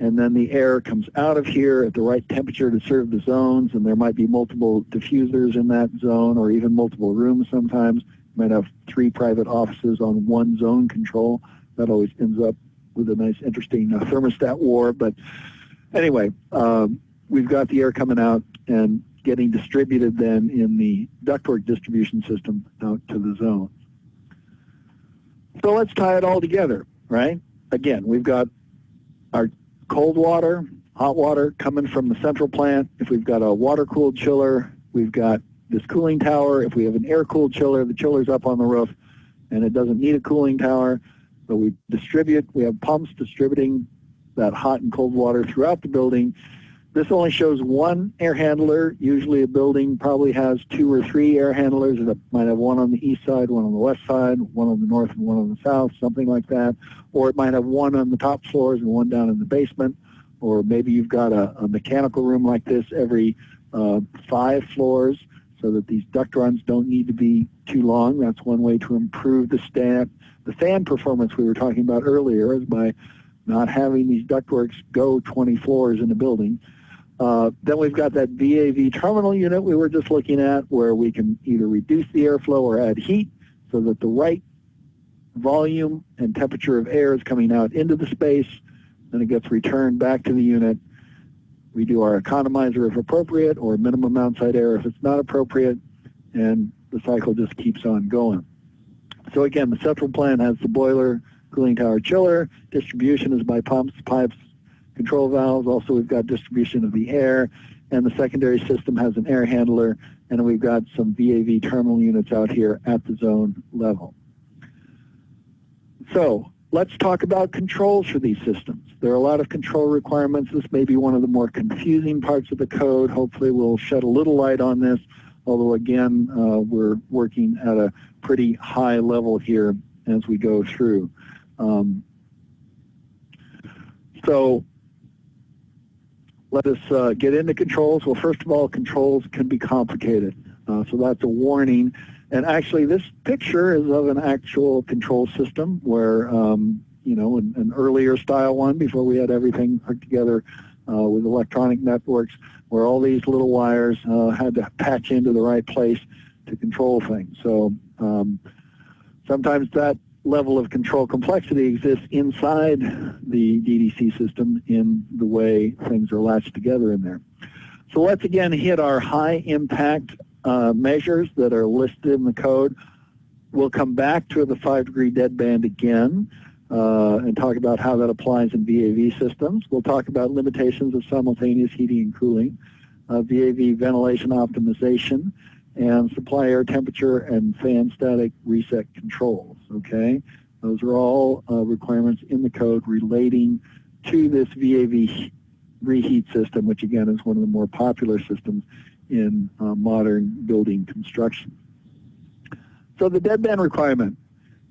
And then the air comes out of here at the right temperature to serve the zones, and there might be multiple diffusers in that zone or even multiple rooms sometimes. You might have three private offices on one zone control. That always ends up with a nice, interesting uh, thermostat war. But anyway, um, we've got the air coming out, and getting distributed then in the ductwork distribution system out to the zone. So let's tie it all together, right? Again, we've got our cold water, hot water coming from the central plant. If we've got a water-cooled chiller, we've got this cooling tower. If we have an air-cooled chiller, the chiller's up on the roof and it doesn't need a cooling tower. So we distribute, we have pumps distributing that hot and cold water throughout the building this only shows one air handler. Usually a building probably has two or three air handlers. It might have one on the east side, one on the west side, one on the north and one on the south, something like that. Or it might have one on the top floors and one down in the basement. Or maybe you've got a, a mechanical room like this every uh, five floors so that these duct runs don't need to be too long. That's one way to improve the stand, the fan performance we were talking about earlier is by not having these ductworks go 20 floors in a building. Uh, then we've got that VAV terminal unit we were just looking at where we can either reduce the airflow or add heat so that the right volume and temperature of air is coming out into the space and it gets returned back to the unit. We do our economizer if appropriate or minimum outside air if it's not appropriate and the cycle just keeps on going. So again, the central plant has the boiler, cooling tower chiller, distribution is by pumps, pipes, control valves. Also, we've got distribution of the air, and the secondary system has an air handler, and we've got some VAV terminal units out here at the zone level. So let's talk about controls for these systems. There are a lot of control requirements. This may be one of the more confusing parts of the code. Hopefully we'll shed a little light on this, although again, uh, we're working at a pretty high level here as we go through. Um, so let us uh, get into controls. Well, first of all, controls can be complicated. Uh, so that's a warning. And actually, this picture is of an actual control system where, um, you know, an, an, earlier style one before we had everything hooked together uh, with electronic networks, where all these little wires uh, had to patch into the right place to control things. So um, sometimes that level of control complexity exists inside the DDC system in the way things are latched together in there. So let's again hit our high impact uh, measures that are listed in the code. We'll come back to the five degree deadband again uh, and talk about how that applies in VAV systems. We'll talk about limitations of simultaneous heating and cooling, uh, VAV ventilation optimization, and supply air temperature and fan static reset controls, okay? Those are all uh, requirements in the code relating to this VAV reheat system, which again is one of the more popular systems in uh, modern building construction. So the deadband requirement.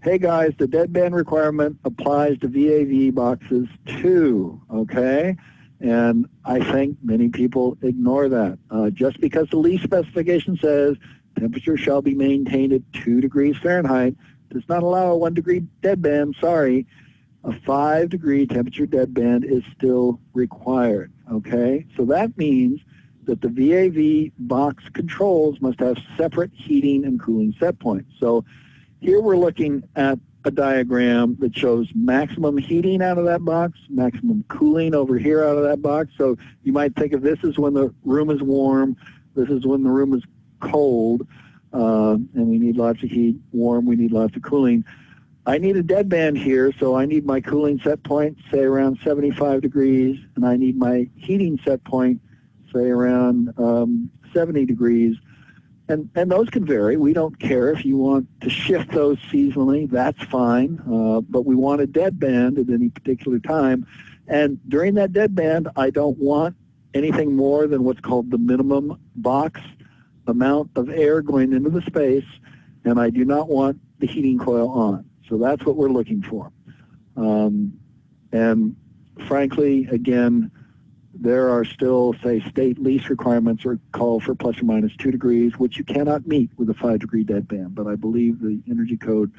Hey guys, the deadband requirement applies to VAV boxes too, okay? And I think many people ignore that. Uh, just because the lease specification says temperature shall be maintained at 2 degrees Fahrenheit does not allow a 1 degree deadband, sorry. A 5 degree temperature deadband is still required, okay? So that means that the VAV box controls must have separate heating and cooling set points. So here we're looking at a diagram that shows maximum heating out of that box, maximum cooling over here out of that box. So you might think of this as when the room is warm, this is when the room is cold, uh, and we need lots of heat, warm, we need lots of cooling. I need a dead band here, so I need my cooling set point, say around 75 degrees, and I need my heating set point, say around um, 70 degrees and and those can vary. We don't care if you want to shift those seasonally. That's fine. Uh, but we want a dead band at any particular time. And during that dead band, I don't want anything more than what's called the minimum box amount of air going into the space, and I do not want the heating coil on. So that's what we're looking for. Um, and frankly, again, there are still, say, state lease requirements or call for plus or minus two degrees, which you cannot meet with a five degree dead band. But I believe the Energy Code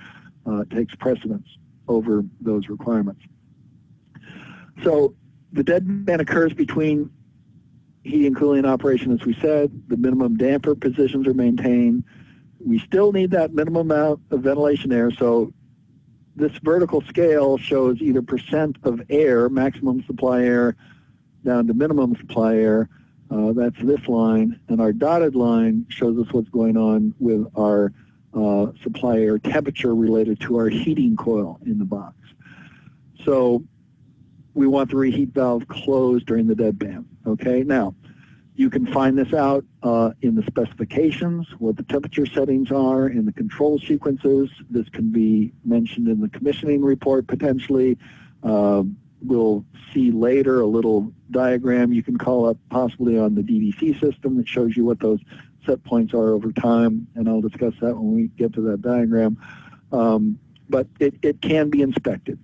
uh, takes precedence over those requirements. So the dead band occurs between heating and cooling operation, as we said. The minimum damper positions are maintained. We still need that minimum amount of ventilation air. So this vertical scale shows either percent of air, maximum supply air, down to minimum supply air. Uh, that's this line. And our dotted line shows us what's going on with our uh, supply air temperature related to our heating coil in the box. So we want the reheat valve closed during the deadband. Okay, now you can find this out uh, in the specifications, what the temperature settings are, in the control sequences. This can be mentioned in the commissioning report potentially. Uh, we'll see later a little diagram you can call up possibly on the DDC system that shows you what those set points are over time, and I'll discuss that when we get to that diagram. Um, but it, it can be inspected.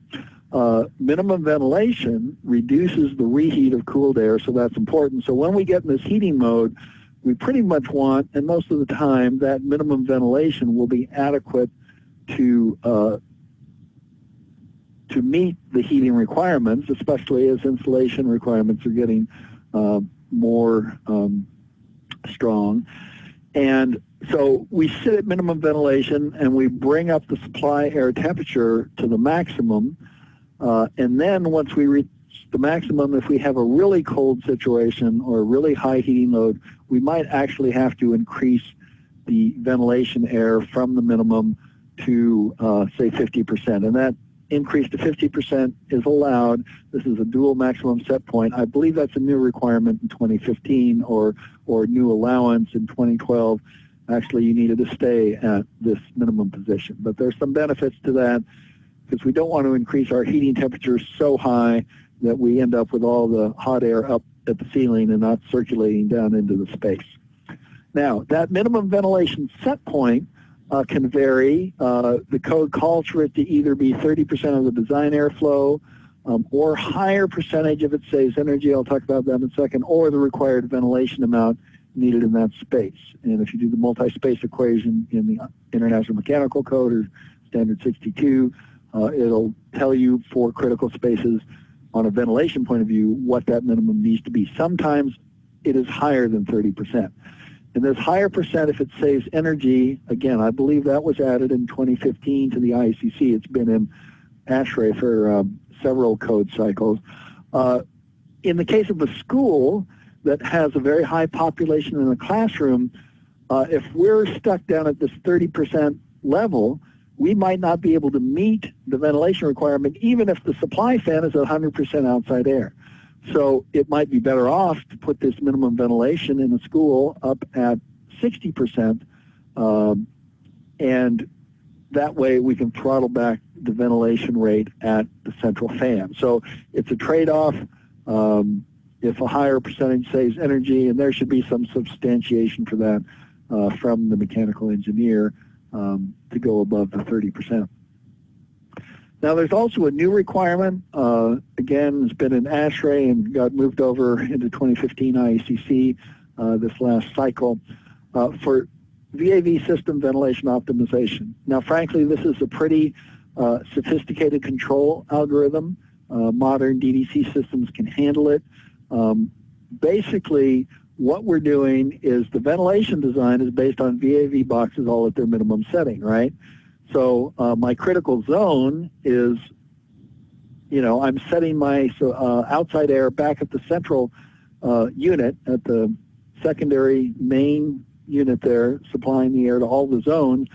Uh, minimum ventilation reduces the reheat of cooled air, so that's important. So when we get in this heating mode, we pretty much want, and most of the time, that minimum ventilation will be adequate to uh, to meet the heating requirements, especially as insulation requirements are getting uh, more um, strong. And so we sit at minimum ventilation and we bring up the supply air temperature to the maximum. Uh, and then once we reach the maximum, if we have a really cold situation or a really high heating load, we might actually have to increase the ventilation air from the minimum to uh, say 50%. And that increase to 50% is allowed. This is a dual maximum set point. I believe that's a new requirement in 2015 or, or new allowance in 2012. Actually, you needed to stay at this minimum position. But there's some benefits to that. because we don't want to increase our heating temperature so high that we end up with all the hot air up at the ceiling and not circulating down into the space. Now, that minimum ventilation set point uh, can vary. Uh, the code calls for it to either be 30% of the design airflow um, or higher percentage if it saves energy. I'll talk about that in a second, or the required ventilation amount needed in that space. And if you do the multi-space equation in the International Mechanical Code or Standard 62, uh, it'll tell you for critical spaces on a ventilation point of view what that minimum needs to be. Sometimes it is higher than 30%. And this higher percent if it saves energy, again, I believe that was added in 2015 to the IECC. It's been in ASHRAE for um, several code cycles. Uh, in the case of a school that has a very high population in the classroom, uh, if we're stuck down at this 30% level, we might not be able to meet the ventilation requirement even if the supply fan is 100% outside air. So it might be better off to put this minimum ventilation in the school up at 60%, um, and that way we can throttle back the ventilation rate at the central fan. So it's a trade-off. Um, if a higher percentage saves energy, and there should be some substantiation for that uh, from the mechanical engineer um, to go above the 30%. Now there's also a new requirement, uh, again, it's been in ASHRAE and got moved over into 2015 IECC uh, this last cycle uh, for VAV system ventilation optimization. Now frankly, this is a pretty uh, sophisticated control algorithm. Uh, modern DDC systems can handle it. Um, basically, what we're doing is the ventilation design is based on VAV boxes all at their minimum setting, right? So uh, my critical zone is, you know, I'm setting my uh, outside air back at the central uh, unit at the secondary main unit there, supplying the air to all the zones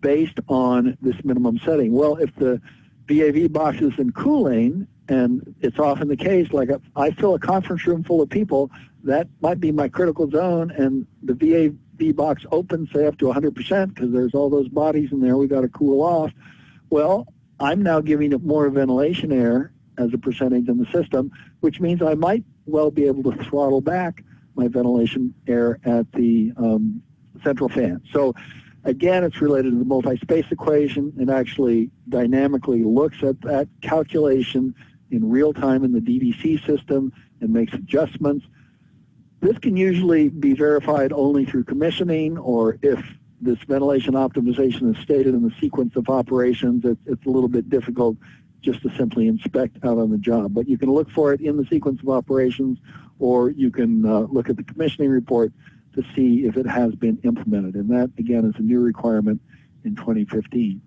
based on this minimum setting. Well, if the VAV box is in cooling, and it's often the case, like I fill a conference room full of people, that might be my critical zone, and the Box open, say, up to 100% because there's all those bodies in there we got to cool off. Well, I'm now giving it more ventilation air as a percentage in the system, which means I might well be able to throttle back my ventilation air at the um, central fan. So Again, it's related to the multi-space equation and actually dynamically looks at that calculation in real time in the DDC system and makes adjustments. This can usually be verified only through commissioning or if this ventilation optimization is stated in the sequence of operations, it, it's a little bit difficult just to simply inspect out on the job. But you can look for it in the sequence of operations or you can uh, look at the commissioning report to see if it has been implemented. And that, again, is a new requirement in 2015.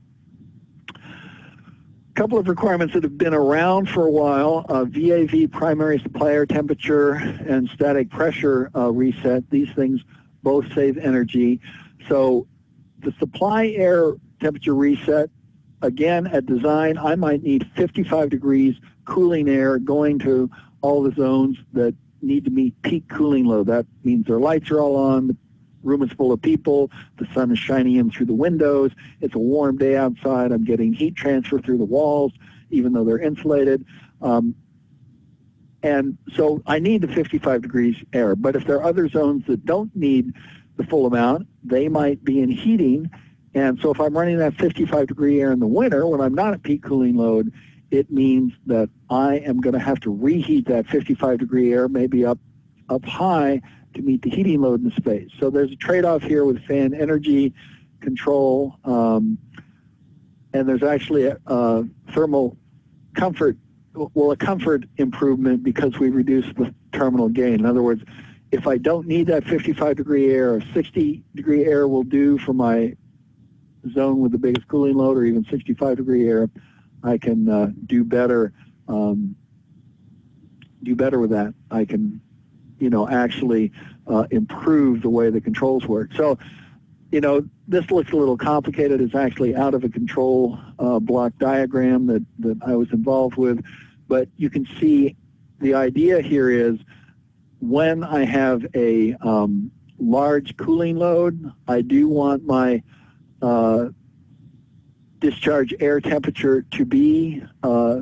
Couple of requirements that have been around for a while, uh, VAV primary supply air temperature and static pressure uh, reset. These things both save energy. So the supply air temperature reset, again, at design, I might need 55 degrees cooling air going to all the zones that need to meet peak cooling load. That means their lights are all on, the room is full of people, the sun is shining in through the windows, it's a warm day outside, I'm getting heat transfer through the walls, even though they're insulated. Um, and so I need the 55 degrees air. But if there are other zones that don't need the full amount, they might be in heating. And so if I'm running that 55 degree air in the winter when I'm not at peak cooling load, it means that I am going to have to reheat that 55 degree air, maybe up, up high to meet the heating load in the space. So there's a trade-off here with fan energy control, um, and there's actually a, a, thermal comfort, well, a comfort improvement because we reduce the terminal gain. In other words, if I don't need that 55 degree air, 60 degree air will do for my zone with the biggest cooling load, or even 65 degree air. I can uh, do better, um, do better with that. I can, you know, actually uh, improve the way the controls work. So, you know, this looks a little complicated. It's actually out of a control uh, block diagram that, that I was involved with. But you can see the idea here is when I have a um, large cooling load, I do want my uh, discharge air temperature to be uh,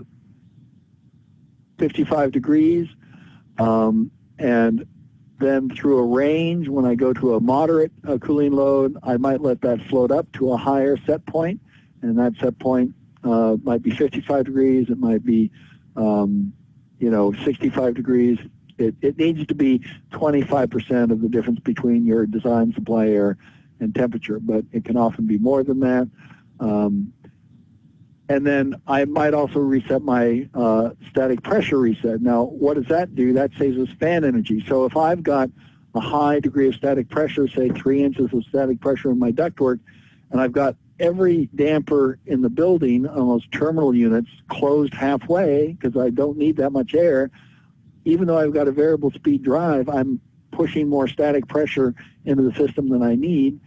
55 degrees. Um, and then through a range, when I go to a moderate uh, cooling load, I might let that float up to a higher set point, and that set point uh, might be 55 degrees. It might be, um, you know, 65 degrees. It, it needs to be 25% of the difference between your design supply air and temperature, but it can often be more than that. Um, and then I might also reset my uh, static pressure reset. Now, what does that do? That saves us fan energy. So if I've got a high degree of static pressure, say three inches of static pressure in my ductwork, and I've got every damper in the building on those terminal units closed halfway because I don't need that much air, even though I've got a variable speed drive, I'm pushing more static pressure into the system than I need.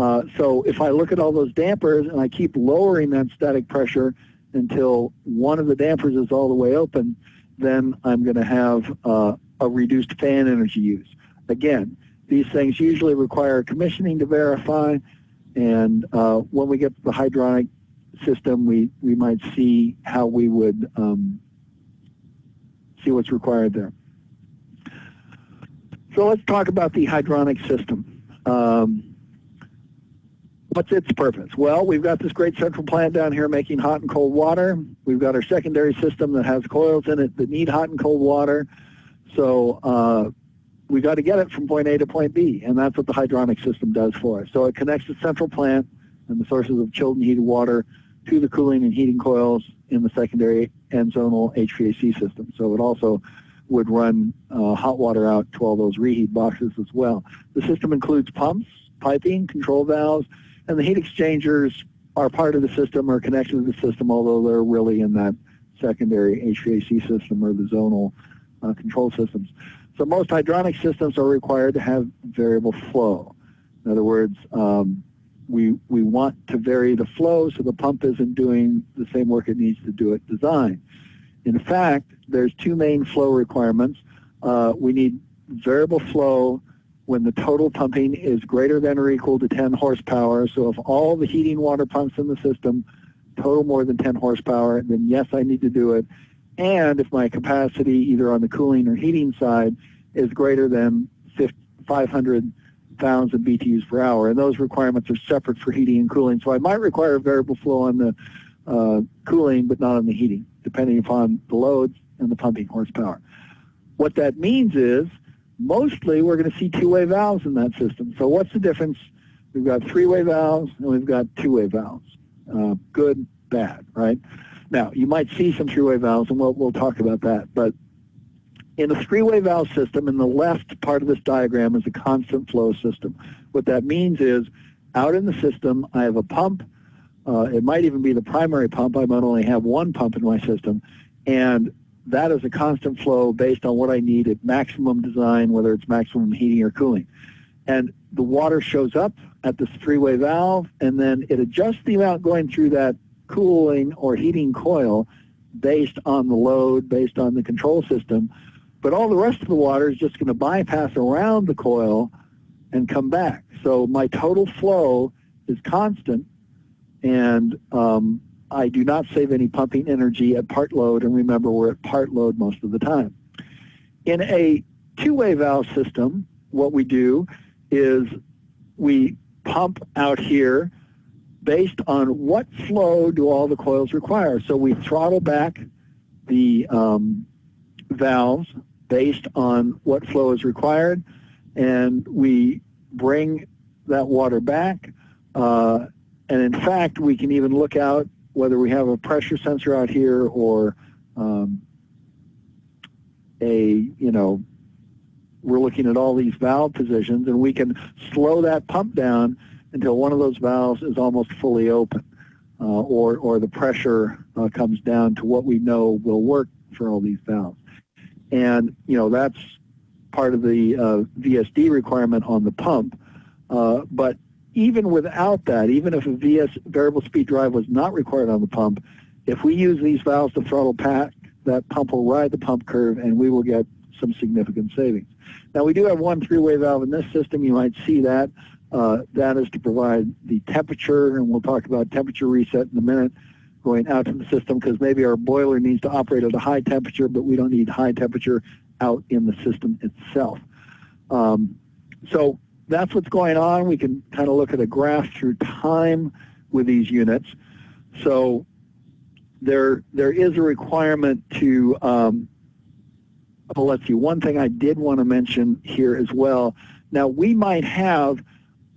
Uh, so if I look at all those dampers and I keep lowering that static pressure until one of the dampers is all the way open, then I'm going to have uh, a reduced fan energy use. Again, these things usually require commissioning to verify, and uh, when we get to the hydronic system, we, we might see how we would um, see what's required there. So let's talk about the hydronic system. Um, What's its purpose? Well, we've got this great central plant down here making hot and cold water. We've got our secondary system that has coils in it that need hot and cold water. So uh, we got to get it from point A to point B, and that's what the hydronic system does for us. So it connects the central plant and the sources of chilled and heated water to the cooling and heating coils in the secondary and zonal HVAC system. So it also would run uh, hot water out to all those reheat boxes as well. The system includes pumps, piping, control valves, and the heat exchangers are part of the system or connected to the system, although they're really in that secondary HVAC system or the zonal uh, control systems. So most hydronic systems are required to have variable flow. In other words, um, we, we want to vary the flow so the pump isn't doing the same work it needs to do at design. In fact, there's two main flow requirements. Uh, we need variable flow when the total pumping is greater than or equal to 10 horsepower. So if all the heating water pumps in the system total more than 10 horsepower, then yes, I need to do it. And if my capacity, either on the cooling or heating side, is greater than 500,000 BTUs per hour. And those requirements are separate for heating and cooling. So I might require variable flow on the uh, cooling, but not on the heating, depending upon the loads and the pumping horsepower. What that means is mostly we're going to see two-way valves in that system. So what's the difference? We've got three-way valves and we've got two-way valves. Uh, good, bad, right? Now, you might see some three-way valves, and we'll, we'll talk about that. But in a three-way valve system, in the left part of this diagram is a constant flow system. What that means is out in the system, I have a pump. Uh, it might even be the primary pump. I might only have one pump in my system. And that is a constant flow based on what I need at maximum design, whether it's maximum heating or cooling. And the water shows up at this three-way valve, and then it adjusts the amount going through that cooling or heating coil based on the load, based on the control system. But all the rest of the water is just going to bypass around the coil and come back. So my total flow is constant, and um, I do not save any pumping energy at part load, and remember we're at part load most of the time. In a two-way valve system, what we do is we pump out here based on what flow do all the coils require. So we throttle back the um, valves based on what flow is required, and we bring that water back. Uh, and in fact, we can even look out whether we have a pressure sensor out here or um, a, you know, we're looking at all these valve positions and we can slow that pump down until one of those valves is almost fully open uh, or, or the pressure uh, comes down to what we know will work for all these valves. And, you know, that's part of the uh, VSD requirement on the pump. Uh, but even without that, even if a VS variable speed drive was not required on the pump, if we use these valves to throttle back, that pump will ride the pump curve and we will get some significant savings. Now we do have one three-way valve in this system. You might see that Uh, that is to provide the temperature, and we'll talk about temperature reset in a minute, going out to the system because maybe our boiler needs to operate at a high temperature, but we don't need high temperature out in the system itself. Um, so that's what's going on. We can kind of look at a graph through time with these units. So there, there is a requirement to, um, well, let's see, one thing I did want to mention here as well. Now, we might have,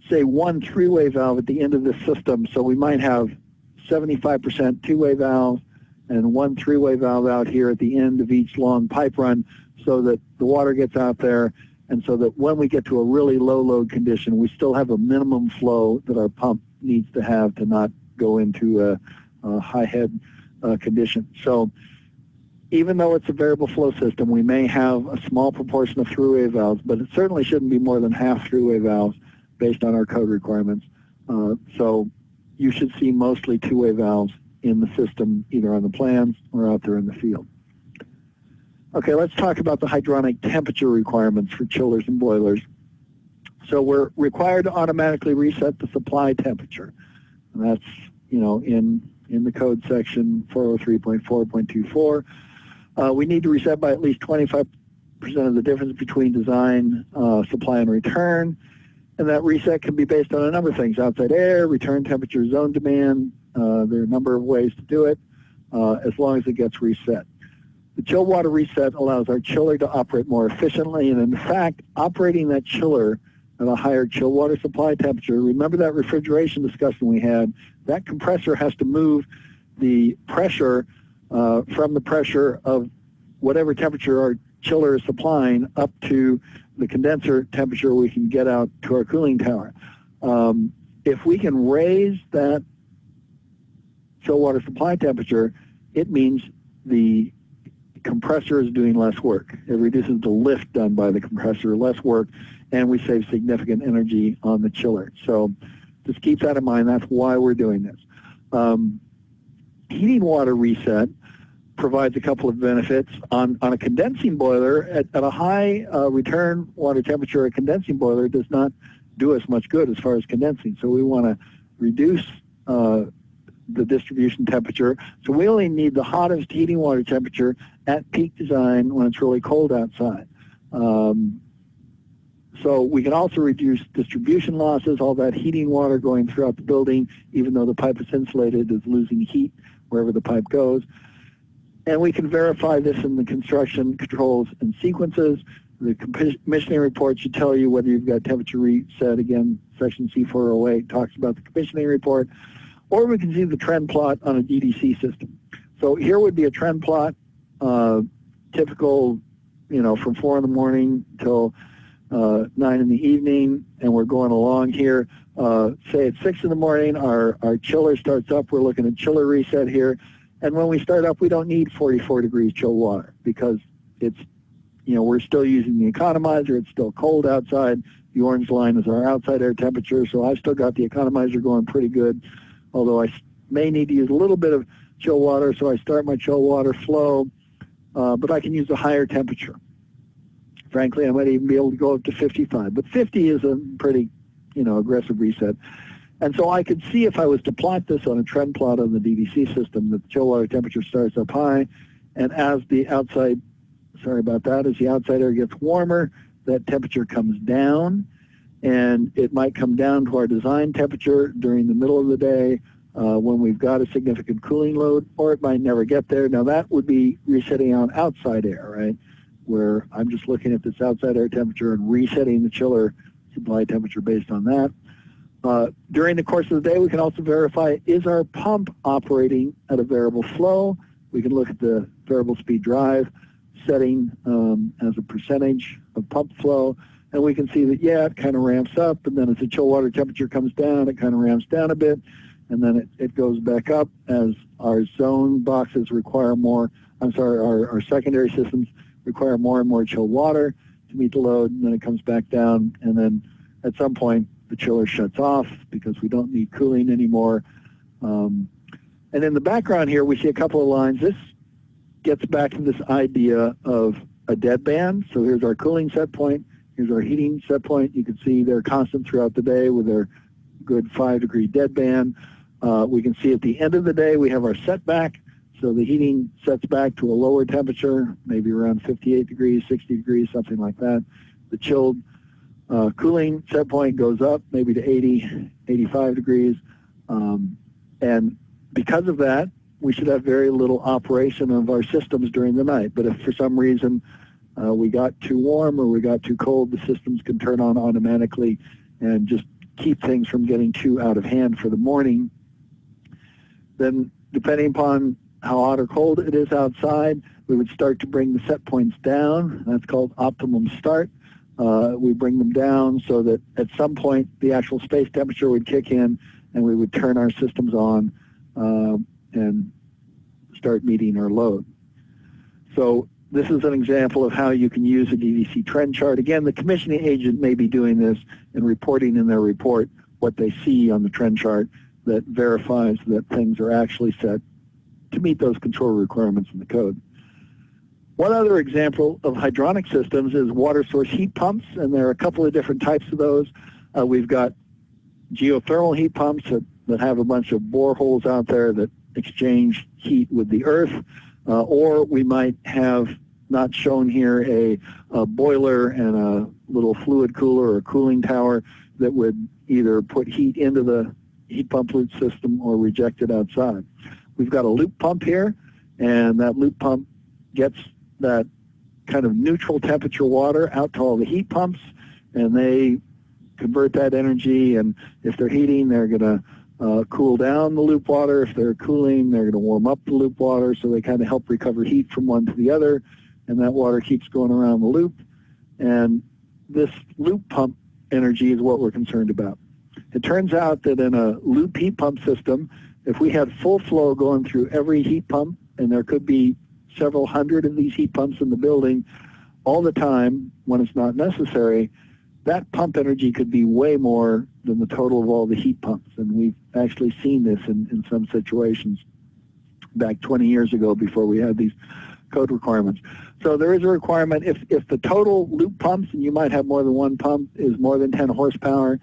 say, one three-way valve at the end of the system. So we might have 75% two-way valve and one three-way valve out here at the end of each long pipe run so that the water gets out there and so that when we get to a really low load condition, we still have a minimum flow that our pump needs to have to not go into a, a high head uh, condition. So even though it's a variable flow system, we may have a small proportion of three-way valves, but it certainly shouldn't be more than half three-way valves based on our code requirements. Uh, so you should see mostly two-way valves in the system, either on the plans or out there in the field. Okay, let's talk about the hydronic temperature requirements for chillers and boilers. So we're required to automatically reset the supply temperature. And that's, you know, in, in the code section 403.4.24. Uh, we need to reset by at least 25% of the difference between design, uh, supply, and return. And that reset can be based on a number of things, outside air, return temperature, zone demand. Uh, there are a number of ways to do it uh, as long as it gets reset. The chill water reset allows our chiller to operate more efficiently, and in fact, operating that chiller at a higher chill water supply temperature, remember that refrigeration discussion we had, that compressor has to move the pressure uh, from the pressure of whatever temperature our chiller is supplying up to the condenser temperature we can get out to our cooling tower. Um, if we can raise that chill water supply temperature, it means the compressor is doing less work. It reduces the lift done by the compressor, less work, and we save significant energy on the chiller. So just keep that in mind. That's why we're doing this. Um, heating water reset provides a couple of benefits. On, on a condensing boiler, at, at a high uh, return water temperature, a condensing boiler does not do us much good as far as condensing. So we want to reduce uh, the distribution temperature. So we only need the hottest heating water temperature at peak design when it's really cold outside. Um, so we can also reduce distribution losses, all that heating water going throughout the building, even though the pipe is insulated, is losing heat wherever the pipe goes. And we can verify this in the construction controls and sequences. The commissioning report should tell you whether you've got temperature reset. Again, section C408 talks about the commissioning report or we can see the trend plot on a DDC system. So here would be a trend plot, uh, typical, you know, from 4 in the morning till uh, 9 in the evening, and we're going along here. Uh, say at 6 in the morning, our, our chiller starts up. We're looking at chiller reset here. And when we start up, we don't need 44 degrees chill water because it's, you know, we're still using the economizer. It's still cold outside. The orange line is our outside air temperature, so I've still got the economizer going pretty good although I may need to use a little bit of chill water, so I start my chill water flow, uh, but I can use a higher temperature. Frankly, I might even be able to go up to 55, but 50 is a pretty, you know, aggressive reset. And so I could see if I was to plot this on a trend plot on the DDC system, that the chill water temperature starts up high, and as the outside, sorry about that, as the outside air gets warmer, that temperature comes down, and it might come down to our design temperature during the middle of the day uh, when we've got a significant cooling load, or it might never get there. Now that would be resetting on outside air, right? Where I'm just looking at this outside air temperature and resetting the chiller supply temperature based on that. Uh, during the course of the day, we can also verify, is our pump operating at a variable flow? We can look at the variable speed drive setting um, as a percentage of pump flow. And we can see that, yeah, it kind of ramps up, and then as the chill water temperature comes down, it kind of ramps down a bit, and then it, it goes back up as our zone boxes require more, I'm sorry, our, our secondary systems require more and more chilled water to meet the load, and then it comes back down, and then at some point the chiller shuts off because we don't need cooling anymore. Um, and in the background here, we see a couple of lines. This gets back to this idea of a dead band. So here's our cooling set point, Our heating set point. You can see they're constant throughout the day with their good five degree deadband. Uh, we can see at the end of the day we have our setback. So the heating sets back to a lower temperature, maybe around 58 degrees, 60 degrees, something like that. The chilled uh, cooling set point goes up maybe to 80, 85 degrees. Um, and because of that, we should have very little operation of our systems during the night. But if for some reason uh, we got too warm or we got too cold, the systems can turn on automatically and just keep things from getting too out of hand for the morning. Then depending upon how hot or cold it is outside, we would start to bring the set points down. That's called optimum start. Uh, we bring them down so that at some point the actual space temperature would kick in and we would turn our systems on uh, and start meeting our load. So this is an example of how you can use a DDC trend chart. Again, the commissioning agent may be doing this and reporting in their report what they see on the trend chart that verifies that things are actually set to meet those control requirements in the code. One other example of hydronic systems is water source heat pumps, and there are a couple of different types of those. Uh, we've got geothermal heat pumps that, that have a bunch of boreholes out there that exchange heat with the earth, uh, or we might have not shown here a, a, boiler and a little fluid cooler or cooling tower that would either put heat into the heat pump loop system or reject it outside. We've got a loop pump here, and that loop pump gets that kind of neutral temperature water out to all the heat pumps, and they convert that energy. And if they're heating, they're going to uh, cool down the loop water. If they're cooling, they're going to warm up the loop water. So they kind of help recover heat from one to the other, and that water keeps going around the loop. And this loop pump energy is what we're concerned about. It turns out that in a loop heat pump system, if we had full flow going through every heat pump, and there could be several hundred of these heat pumps in the building all the time when it's not necessary, that pump energy could be way more than the total of all the heat pumps. And we've actually seen this in, in some situations back 20 years ago before we had these code requirements. So there is a requirement if, if the total loop pumps, and you might have more than one pump, is more than 10 horsepower,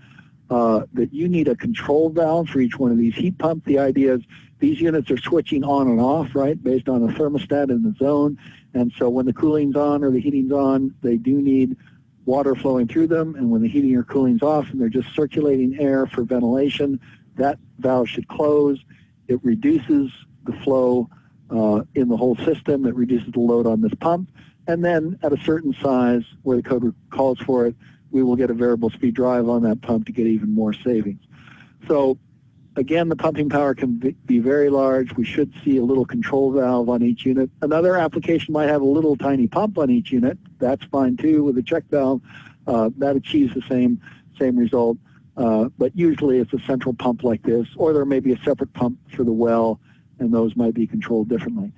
uh, that you need a control valve for each one of these heat pumps. The idea is these units are switching on and off, right, based on a thermostat in the zone. And so when the cooling's on or the heating's on, they do need water flowing through them. And when the heating or cooling's off and they're just circulating air for ventilation, that valve should close. It reduces the flow uh, in the whole system. that reduces the load on this pump. And then at a certain size where the code calls for it, we will get a variable speed drive on that pump to get even more savings. So again, the pumping power can be very large. We should see a little control valve on each unit. Another application might have a little tiny pump on each unit. That's fine too with a check valve. Uh, that achieves the same same result. Uh, but usually it's a central pump like this, or there may be a separate pump for the well, and those might be controlled differently.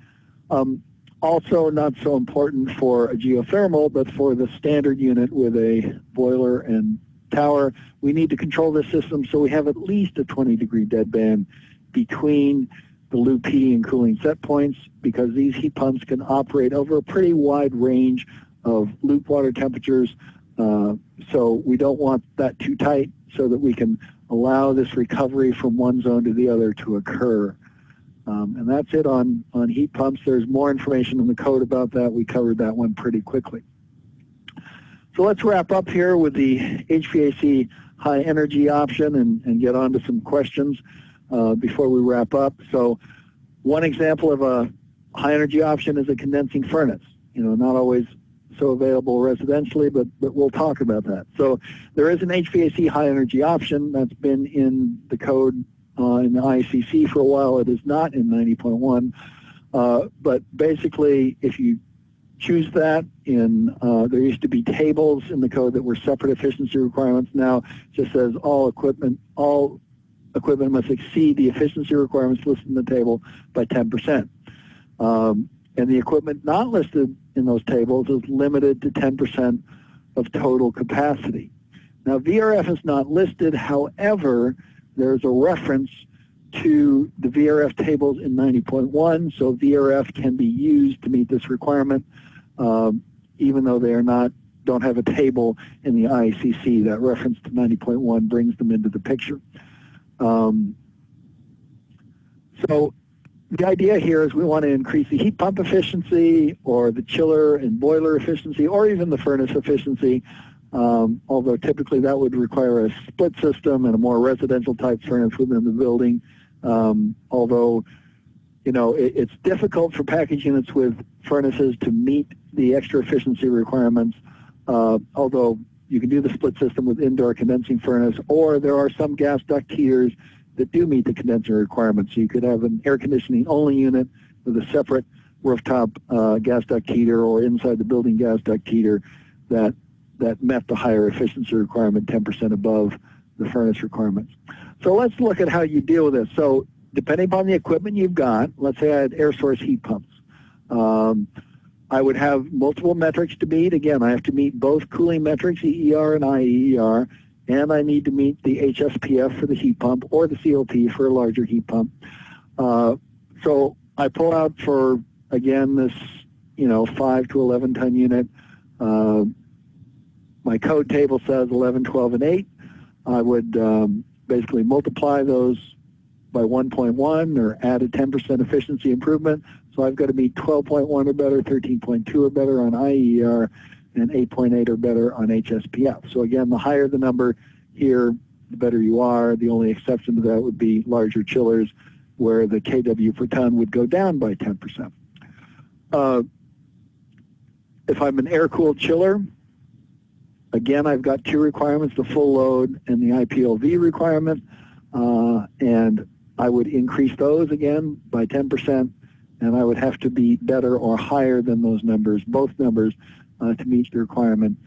Um, also not so important for a geothermal, but for the standard unit with a boiler and tower, we need to control the system so we have at least a 20 degree deadband between the loop heating and cooling set points because these heat pumps can operate over a pretty wide range of loop water temperatures. Uh, so we don't want that too tight so that we can allow this recovery from one zone to the other to occur. Um, and that's it on, on heat pumps. There's more information in the code about that. We covered that one pretty quickly. So let's wrap up here with the HVAC high energy option and, and get on to some questions uh, before we wrap up. So one example of a high energy option is a condensing furnace. You know, not always so available residentially, but, but we'll talk about that. So there is an HVAC high energy option that's been in the code uh, in the ICC for a while. It is not in 90.1. Uh, but basically, if you choose that in, uh, there used to be tables in the code that were separate efficiency requirements. Now it just says all equipment, all equipment must exceed the efficiency requirements listed in the table by 10%. Um, and the equipment not listed in those tables is limited to 10% of total capacity. Now VRF is not listed, however, there's a reference to the VRF tables in 90.1, so VRF can be used to meet this requirement, um, even though they are not don't have a table in the IECC. That reference to 90.1 brings them into the picture. Um, so the idea here is we want to increase the heat pump efficiency or the chiller and boiler efficiency or even the furnace efficiency, um, although typically that would require a split system and a more residential type furnace within the building. Um, although, you know, it, it's difficult for package units with furnaces to meet the extra efficiency requirements, uh, although you can do the split system with indoor condensing furnace, or there are some gas duct heaters that do meet the condenser requirements. So you could have an air conditioning only unit with a separate rooftop uh, gas duct heater or inside the building gas duct heater that that met the higher efficiency requirement 10% above the furnace requirements. So let's look at how you deal with this. So depending upon the equipment you've got, let's say I had air source heat pumps. Um, I would have multiple metrics to meet. Again, I have to meet both cooling metrics, EER and IEER, and I need to meet the HSPF for the heat pump or the COP for a larger heat pump. Uh, so I pull out for, again, this, you know, 5 to 11 ton unit. Uh, my code table says 11, 12, and 8. I would um, basically multiply those by 1.1 or add a 10% efficiency improvement. So I've got to be 12.1 or better, 13.2 or better on IEER, and 8.8 or better on HSPF. So again, the higher the number here, the better you are. The only exception to that would be larger chillers where the kW per ton would go down by 10%. Uh, if I'm an air-cooled chiller, again, I've got two requirements, the full load and the IPLV requirement, uh, and I would increase those again by 10%, and I would have to be better or higher than those numbers, both numbers, uh, to meet the requirement.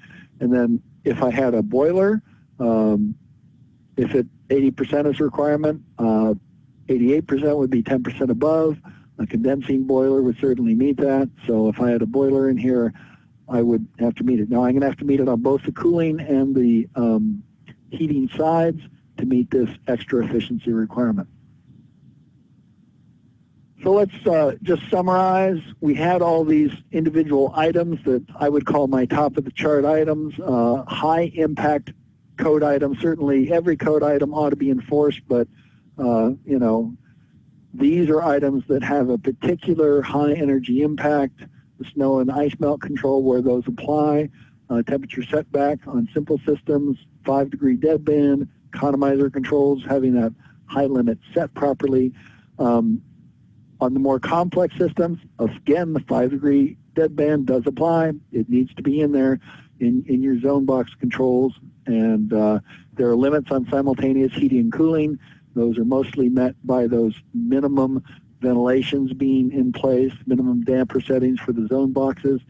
And then if I had a boiler, um, if it 80% is requirement, 88% uh, would be 10% above. A condensing boiler would certainly meet that. So if I had a boiler in here, I would have to meet it. Now I'm going to have to meet it on both the cooling and the um, heating sides to meet this extra efficiency requirement. So let's uh, just summarize. We had all these individual items that I would call my top of the chart items, uh, high impact code items. Certainly every code item ought to be enforced, but uh, you know, these are items that have a particular high energy impact, the snow and ice melt control where those apply, uh, temperature setback on simple systems, five degree deadband, economizer controls, having that high limit set properly. Um, on the more complex systems, again, the five degree deadband does apply. It needs to be in there in, in your zone box controls. And uh, there are limits on simultaneous heating and cooling. Those are mostly met by those minimum ventilations being in place, minimum damper settings for the zone boxes.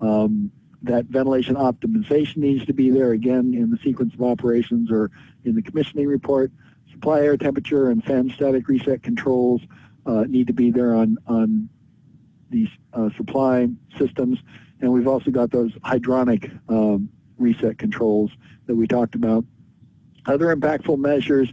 Um, that ventilation optimization needs to be there again in the sequence of operations or in the commissioning report. Supply air temperature and fan static reset controls uh, need to be there on, on these uh, supply systems. And we've also got those hydronic um, reset controls that we talked about. Other impactful measures,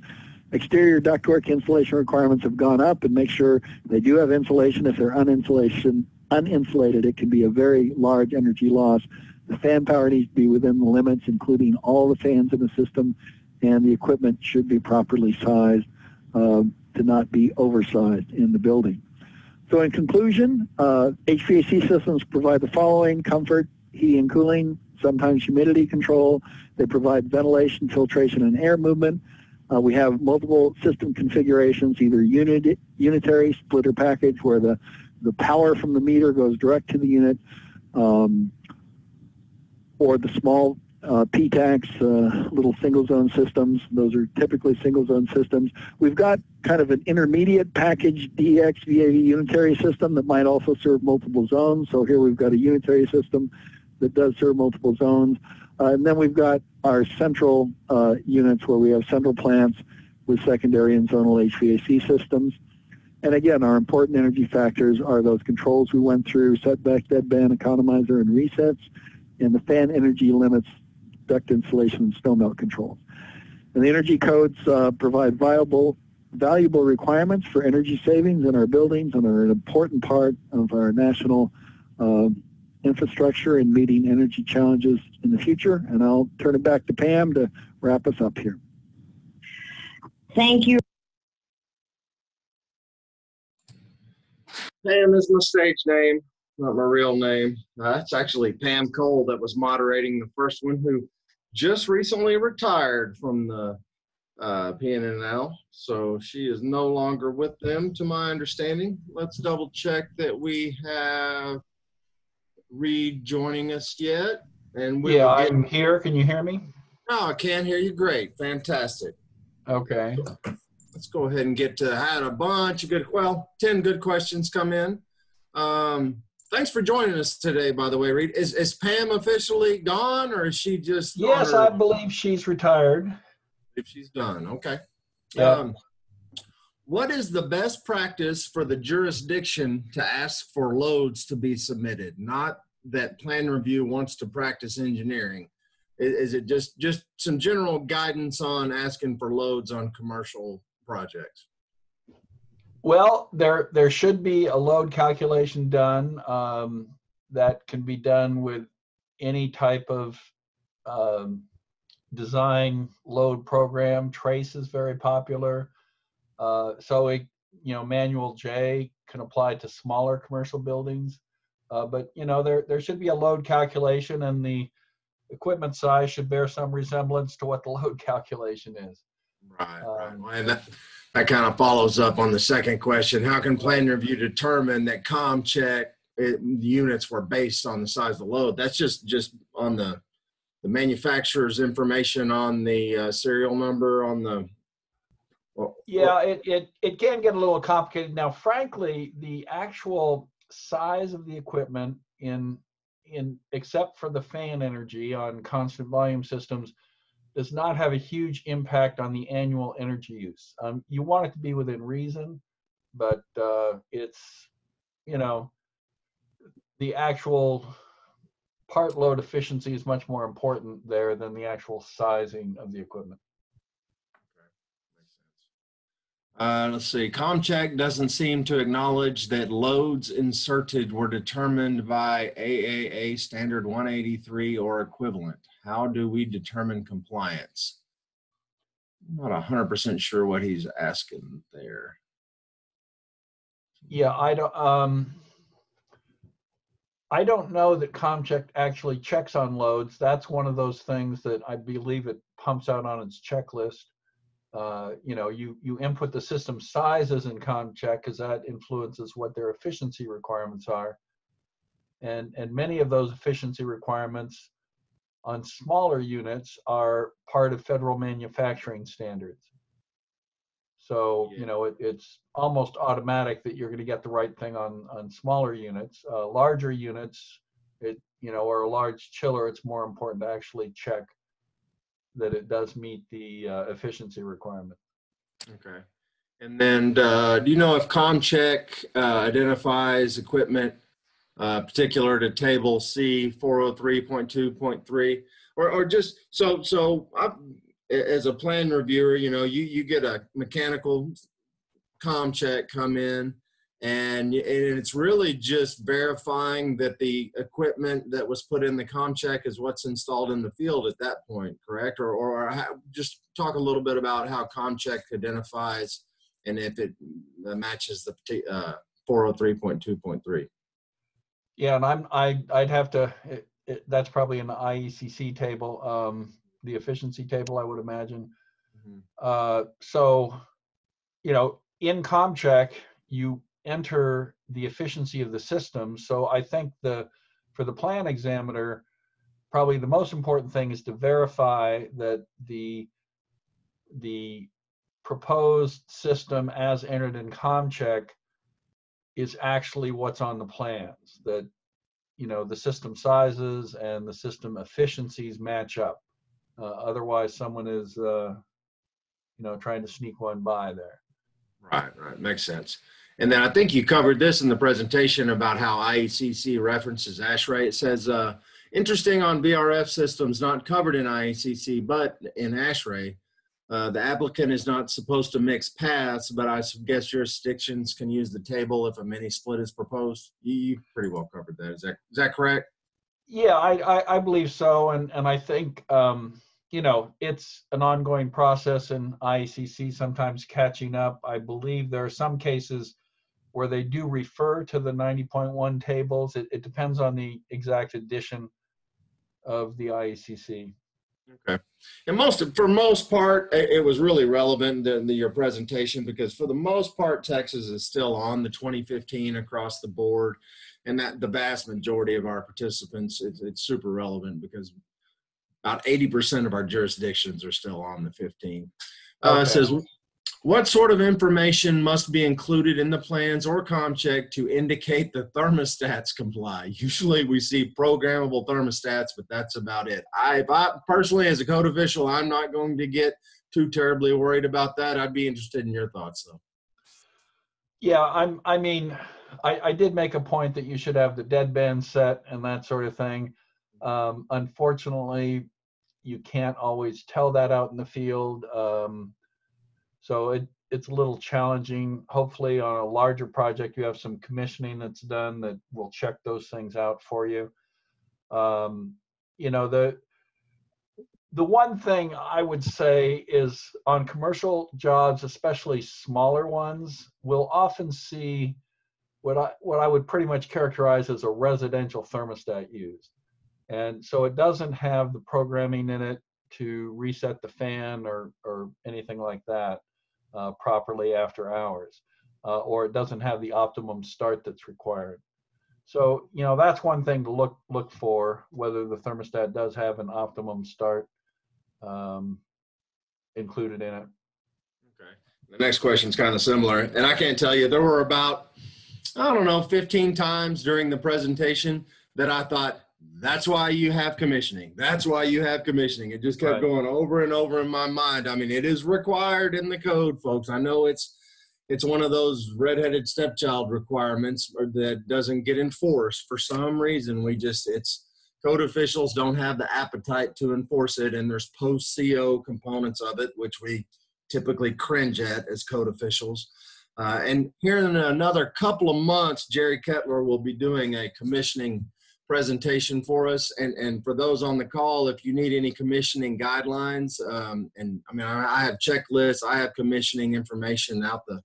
exterior ductwork insulation requirements have gone up and make sure they do have insulation. If they're uninsulation, uninsulated, it can be a very large energy loss. The fan power needs to be within the limits, including all the fans in the system, and the equipment should be properly sized. Um, to not be oversized in the building. So in conclusion, uh, HVAC systems provide the following comfort, heating and cooling, sometimes humidity control. They provide ventilation, filtration, and air movement. Uh, we have multiple system configurations, either unit, unitary, splitter package, where the, the power from the meter goes direct to the unit, um, or the small uh, PTACs, uh, little single zone systems. Those are typically single zone systems. We've got kind of an intermediate package DX VAV unitary system that might also serve multiple zones. So here we've got a unitary system that does serve multiple zones. Uh, and then we've got our central uh, units where we have central plants with secondary and zonal HVAC systems. And again, our important energy factors are those controls we went through, setback, deadband, economizer, and resets, and the fan energy limits duct insulation and snow melt controls. And the energy codes uh, provide viable, valuable requirements for energy savings in our buildings and are an important part of our national uh, infrastructure and meeting energy challenges in the future. And I'll turn it back to Pam to wrap us up here. Thank you. Pam is my stage name, not my real name. Uh, it's actually Pam Cole that was moderating the first one, who just recently retired from the uh, PNNL. So she is no longer with them, to my understanding. Let's double check that we have Reid joining us yet. And we Yeah, get- I'm here. Can you hear me? Oh, I can hear you. Great. Fantastic. Okay. let's go ahead and get to I had a bunch of good well 10 good questions come in um thanks for joining us today by the way Reid is, is pam officially gone or is she just Yes, on I believe she's retired. if she's done okay Yeah. um what is the best practice for the jurisdiction to ask for loads to be submitted not that plan review wants to practice engineering is it just just some general guidance on asking for loads on commercial projects Well, there there should be a load calculation done um, that can be done with any type of um, design load program. Trace is very popular. Uh, so it, you know, Manual J can apply to smaller commercial buildings. Uh, but you know, there there should be a load calculation, and the equipment size should bear some resemblance to what the load calculation is. Right, right. Um, Well, And that, that kind of follows up on the second question. How can plan review determine that COMcheck it, units were based on the size of the load? That's just, just on the, the manufacturer's information on the uh, serial number on the. Well, Yeah, it, it, it can get a little complicated. Now, frankly, the actual size of the equipment in, in, except for the fan energy on constant volume systems, does not have a huge impact on the annual energy use. Um, you want it to be within reason, but uh, it's, you know, the actual part load efficiency is much more important there than the actual sizing of the equipment. Uh, let's see, COMcheck doesn't seem to acknowledge that loads inserted were determined by AAA standard 183 or equivalent. How do we determine compliance? I'm not hundred percent sure what he's asking there. Yeah, I don't, um, I don't know that COMcheck actually checks on loads. That's one of those things that I believe it pumps out on its checklist. Uh, you know, you, you input the system sizes in COMcheck because that influences what their efficiency requirements are. And, and many of those efficiency requirements on smaller units are part of federal manufacturing standards. So, Yeah. you know, it, it's almost automatic that you're going to get the right thing on, on smaller units. Uh, larger units, it, you know, or a large chiller, it's more important to actually check that it does meet the uh, efficiency requirement. Okay. And then, uh, do you know if COMcheck uh, identifies equipment uh, particular to table C 403.2.3? Or, or just so, so I, as a plan reviewer, you know, you, you get a mechanical COMcheck come in and, and it's really just verifying that the equipment that was put in the COMcheck is what's installed in the field at that point, correct? Or, or how, just talk a little bit about how COMcheck identifies and if it matches the uh, 403.2.3. Yeah, and I'm, I, I'd have to, it, it, that's probably in the IECC table, um, the efficiency table, I would imagine. Uh, so, you know, in COMcheck, you enter the efficiency of the system. So I think the, for the plan examiner, probably the most important thing is to verify that the, the proposed system as entered in COMcheck is actually what's on the plans, that, you know, the system sizes and the system efficiencies match up. Uh, otherwise, someone is, uh, you know, trying to sneak one by there. Right, right. Makes sense. And then I think you covered this in the presentation about how IECC references ASHRAE. It says, uh, interesting on VRF systems not covered in IECC, but in ASHRAE. Uh, the applicant is not supposed to mix paths, but I guess jurisdictions can use the table if a mini split is proposed. You, you pretty well covered that. Is that, is that correct? Yeah, I, I, I believe so, and and I think um, you know it's an ongoing process, and IECC sometimes catching up. I believe there are some cases where they do refer to the 90.1 tables. It, it depends on the exact edition of the IECC. Okay. And most, for most part, it, was really relevant to, to your presentation because for the most part, Texas is still on the 2015 across the board. And that the vast majority of our participants, it's, it's super relevant because about 80% of our jurisdictions are still on the 15. Uh, Okay. Says, what sort of information must be included in the plans or COMcheck to indicate the thermostats comply? Usually we see programmable thermostats, but that's about it. I, I personally, as a code official, I'm not going to get too terribly worried about that. I'd be interested in your thoughts though. Yeah, I'm. I mean, I, I did make a point that you should have the deadband set and that sort of thing. Um, unfortunately, you can't always tell that out in the field. Um, so it it's a little challenging. Hopefully, on a larger project, you have some commissioning that's done that will check those things out for you. Um, you know the the one thing I would say is on commercial jobs, especially smaller ones, we'll often see what I what I would pretty much characterize as a residential thermostat used. And so it doesn't have the programming in it to reset the fan or or anything like that uh, properly after hours, uh, or it doesn't have the optimum start that's required. So you know that's one thing to look look for whether the thermostat does have an optimum start um, included in it. Okay. The next question is kind of similar, and I can't tell you, there were about, I don't know, 15 times during the presentation that I thought, that's why you have commissioning. That's why you have commissioning. It just kept Right. going over and over in my mind. I mean, it is required in the code, folks. I know it's it's one of those redheaded stepchild requirements that doesn't get enforced for some reason. We just it's code officials don't have the appetite to enforce it, and there's post CO components of it, which we typically cringe at as code officials. Uh, and here in another couple of months, Jerry Kettler will be doing a commissioning presentation for us. And, and for those on the call, if you need any commissioning guidelines, um, and I mean, I, I have checklists, I have commissioning information out the,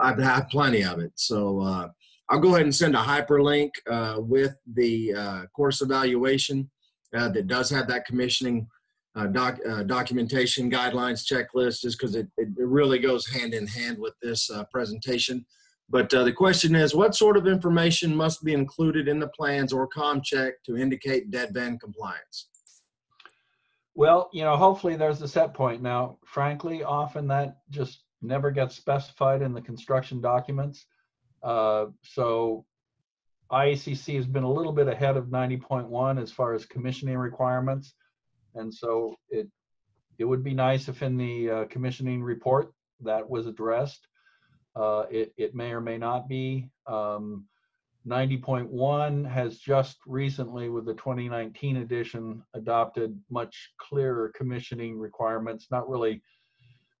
I have plenty of it. So uh, I'll go ahead and send a hyperlink uh, with the uh, course evaluation uh, that does have that commissioning uh, doc, uh, documentation guidelines checklist just because it, it really goes hand in hand with this presentation. But uh, the question is, what sort of information must be included in the plans or COMcheck to indicate deadband compliance? Well, you know, hopefully there's a set point. Now, frankly, often that just never gets specified in the construction documents. Uh, so IECC has been a little bit ahead of 90.1 as far as commissioning requirements. And so it, it would be nice if in the uh, commissioning report that was addressed. Uh, it, it may or may not be. Um, 90.1 has just recently, with the 2019 edition, adopted much clearer commissioning requirements, not really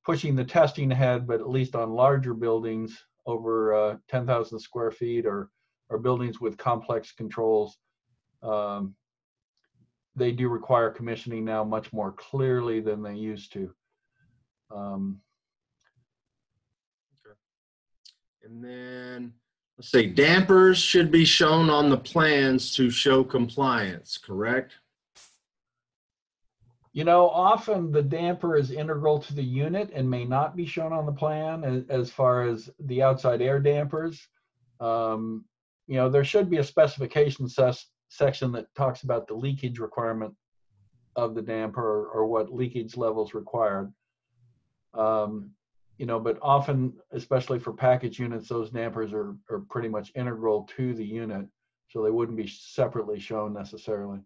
pushing the testing ahead, but at least on larger buildings over uh, 10,000 square feet or, or buildings with complex controls. Um, they do require commissioning now much more clearly than they used to. Um, And then, let's see, dampers should be shown on the plans to show compliance, correct? You know, often the damper is integral to the unit and may not be shown on the plan as, as far as the outside air dampers. Um, you know, there should be a specification ses- section that talks about the leakage requirement of the damper or, or what leakage levels required. Um, you know, but often, especially for package units, those dampers are, are pretty much integral to the unit, so they wouldn't be separately shown necessarily.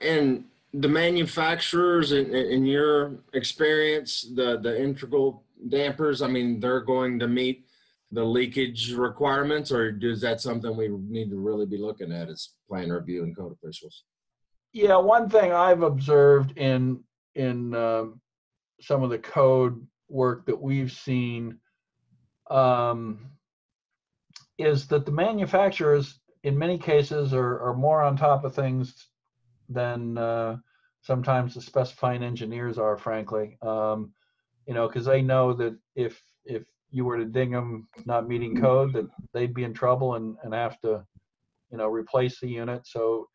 And the manufacturers, in, in your experience, the, the integral dampers, I mean, they're going to meet the leakage requirements, or is that something we need to really be looking at as plan review and code officials? Yeah, one thing I've observed in in um, some of the code work that we've seen um, is that the manufacturers, in many cases, are, are more on top of things than uh, sometimes the specifying engineers are, frankly. Um, you know, because they know that if if you were to ding them not meeting code, that they'd be in trouble and, and have to, you know, replace the unit. So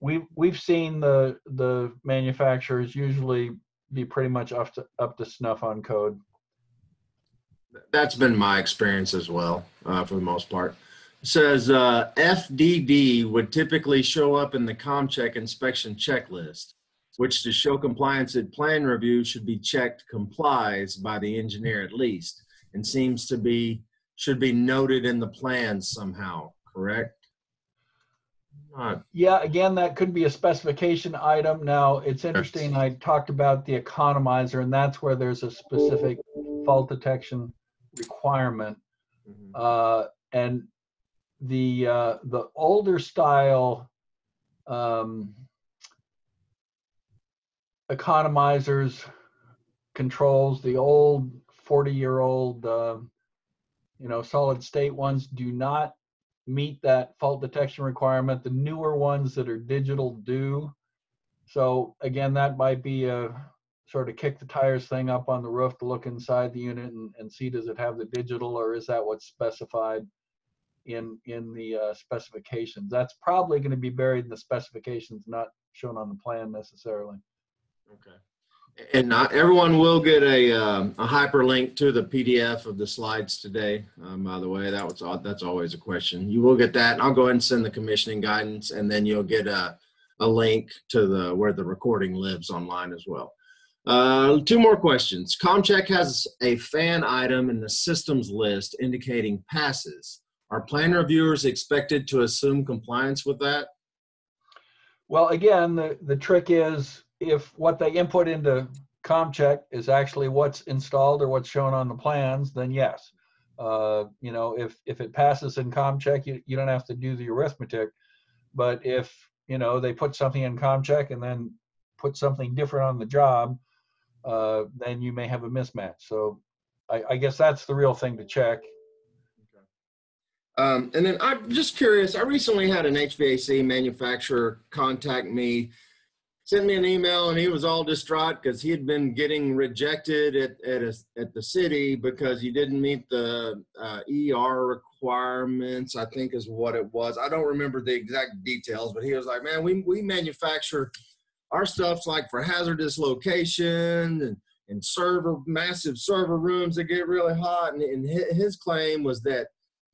we've we've seen the the manufacturers usually be pretty much up to up to snuff on code. That's been my experience as well, uh, for the most part. It says uh, FDD would typically show up in the COMcheck inspection checklist, which to show compliance at plan review should be checked complies by the engineer at least, and seems to be should be noted in the plans somehow. Correct? Not Yeah, again, that could be a specification item. Now, it's interesting, I talked about the economizer, and that's where there's a specific fault detection requirement. Uh, and the, uh, the older style, um, economizers, controls, the old forty-year-old, uh, you know, solid state ones do not meet that fault detection requirement. The newer ones that are digital do. So again, that might be a sort of kick the tires thing up on the roof to look inside the unit and, and see does it have the digital or is that what's specified in in the uh, specifications? That's probably going to be buried in the specifications, not shown on the plan necessarily. Okay. And not everyone will get a, um, a hyperlink to the PDF of the slides today. Um, by the way, that was, that's always a question. You will get that. and I'll go ahead and send the commissioning guidance and then you'll get a, a link to the, where the recording lives online as well. Uh, two more questions. COMcheck has a fan item in the systems list indicating passes. Are plan reviewers expected to assume compliance with that? Well, again, the, the trick is if what they input into COMcheck is actually what's installed or what's shown on the plans, then yes. Uh, you know, if, if it passes in COMcheck, you, you don't have to do the arithmetic. But if, you know, they put something in COMcheck and then put something different on the job, uh, then you may have a mismatch. So I, I guess that's the real thing to check. Um, and then I'm just curious. I recently had an HVAC manufacturer contact me, sent me an email, and he was all distraught because he had been getting rejected at at, a, at the city because he didn't meet the uh, ER requirements. I think is what it was. I don't remember the exact details, but he was like, "Man, we we manufacture our stuff's like for hazardous location and." And server, massive server rooms that get really hot. And, and his claim was that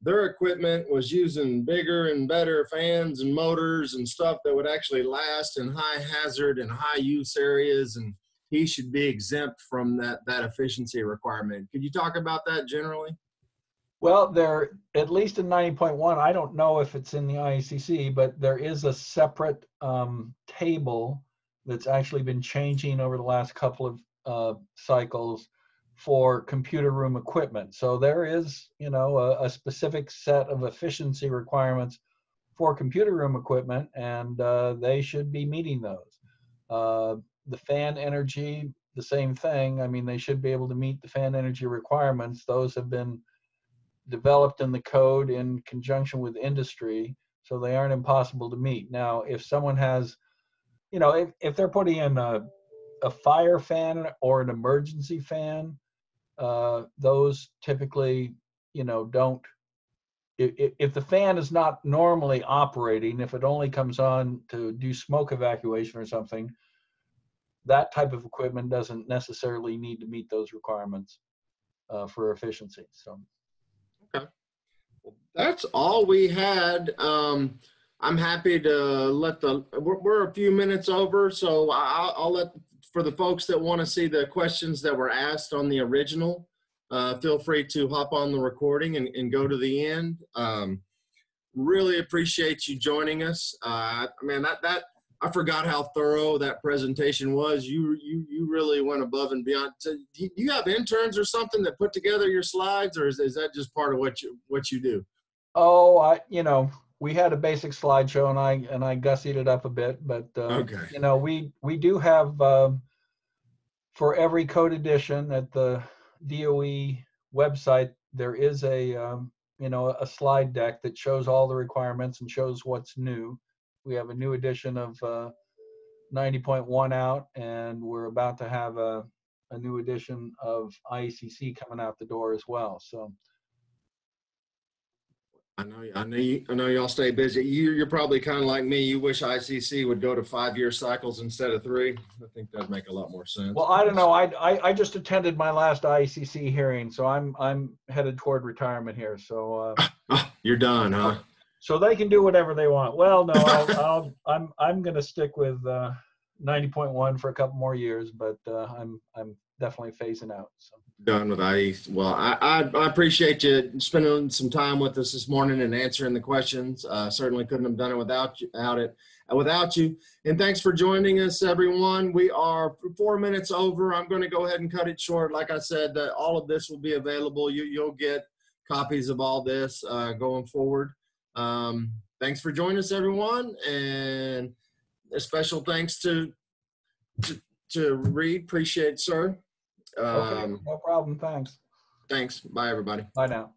their equipment was using bigger and better fans and motors and stuff that would actually last in high hazard and high use areas and he should be exempt from that that efficiency requirement. Could you talk about that generally? Well, there, at least in ninety point one, I don't know if it's in the IECC, but there is a separate um, table that's actually been changing over the last couple of uh, cycles for computer room equipment. So there is, you know, a, a specific set of efficiency requirements for computer room equipment, and uh, they should be meeting those. Uh, the fan energy, the same thing. I mean, they should be able to meet the fan energy requirements. Those have been developed in the code in conjunction with industry, so they aren't impossible to meet. Now, if someone has, you know, if, if they're putting in a, a fire fan or an emergency fan, uh, those typically, you know, don't. If, if the fan is not normally operating, if it only comes on to do smoke evacuation or something, that type of equipment doesn't necessarily need to meet those requirements uh, for efficiency. So. Okay, that's all we had um i'm happy to let the we're, we're a few minutes over so i'll, I'll let for the folks that want to see the questions that were asked on the original uh, feel free to hop on the recording and, and go to the end. Um, really appreciate you joining us. Uh, man that that i forgot how thorough that presentation was. You you you really went above and beyond. Do you have interns or something that put together your slides or is, is that just part of what you what you do? Oh, I, you know, we had a basic slideshow and I, and I gussied it up a bit, but, uh, Okay. you know, we, we do have, um, for every code edition at the DOE website, there is a, um, you know, a slide deck that shows all the requirements and shows what's new. we have a new edition of uh, 90.1 out, and we're about to have a, a new edition of IECC coming out the door as well. So I know, I know, you, I know y'all stay busy. You, you're probably kind of like me. You wish ICC would go to five-year cycles instead of three. I think that'd make a lot more sense. Well, I don't know. I, I, I just attended my last ICC hearing, so I'm, I'm headed toward retirement here. So, uh, Oh, you're done, huh? so they can do whatever they want. Well, no, I'll, I'll, I'm, I'm going to stick with, uh, 90.1 for a couple more years, but, uh, I'm, I'm definitely phasing out. So, Done with IE. Well, I, I, I appreciate you spending some time with us this morning and answering the questions. Uh, certainly couldn't have done it without you, without it, without you. And thanks for joining us, everyone. We are four minutes over. I'm going to go ahead and cut it short. Like I said, that all of this will be available. You, you'll get copies of all this uh, going forward. Um, thanks for joining us, everyone, and a special thanks to to, to Reid. Appreciate, it, sir. Okay, Um, no problem. Thanks. thanks. Bye, everybody. Bye now.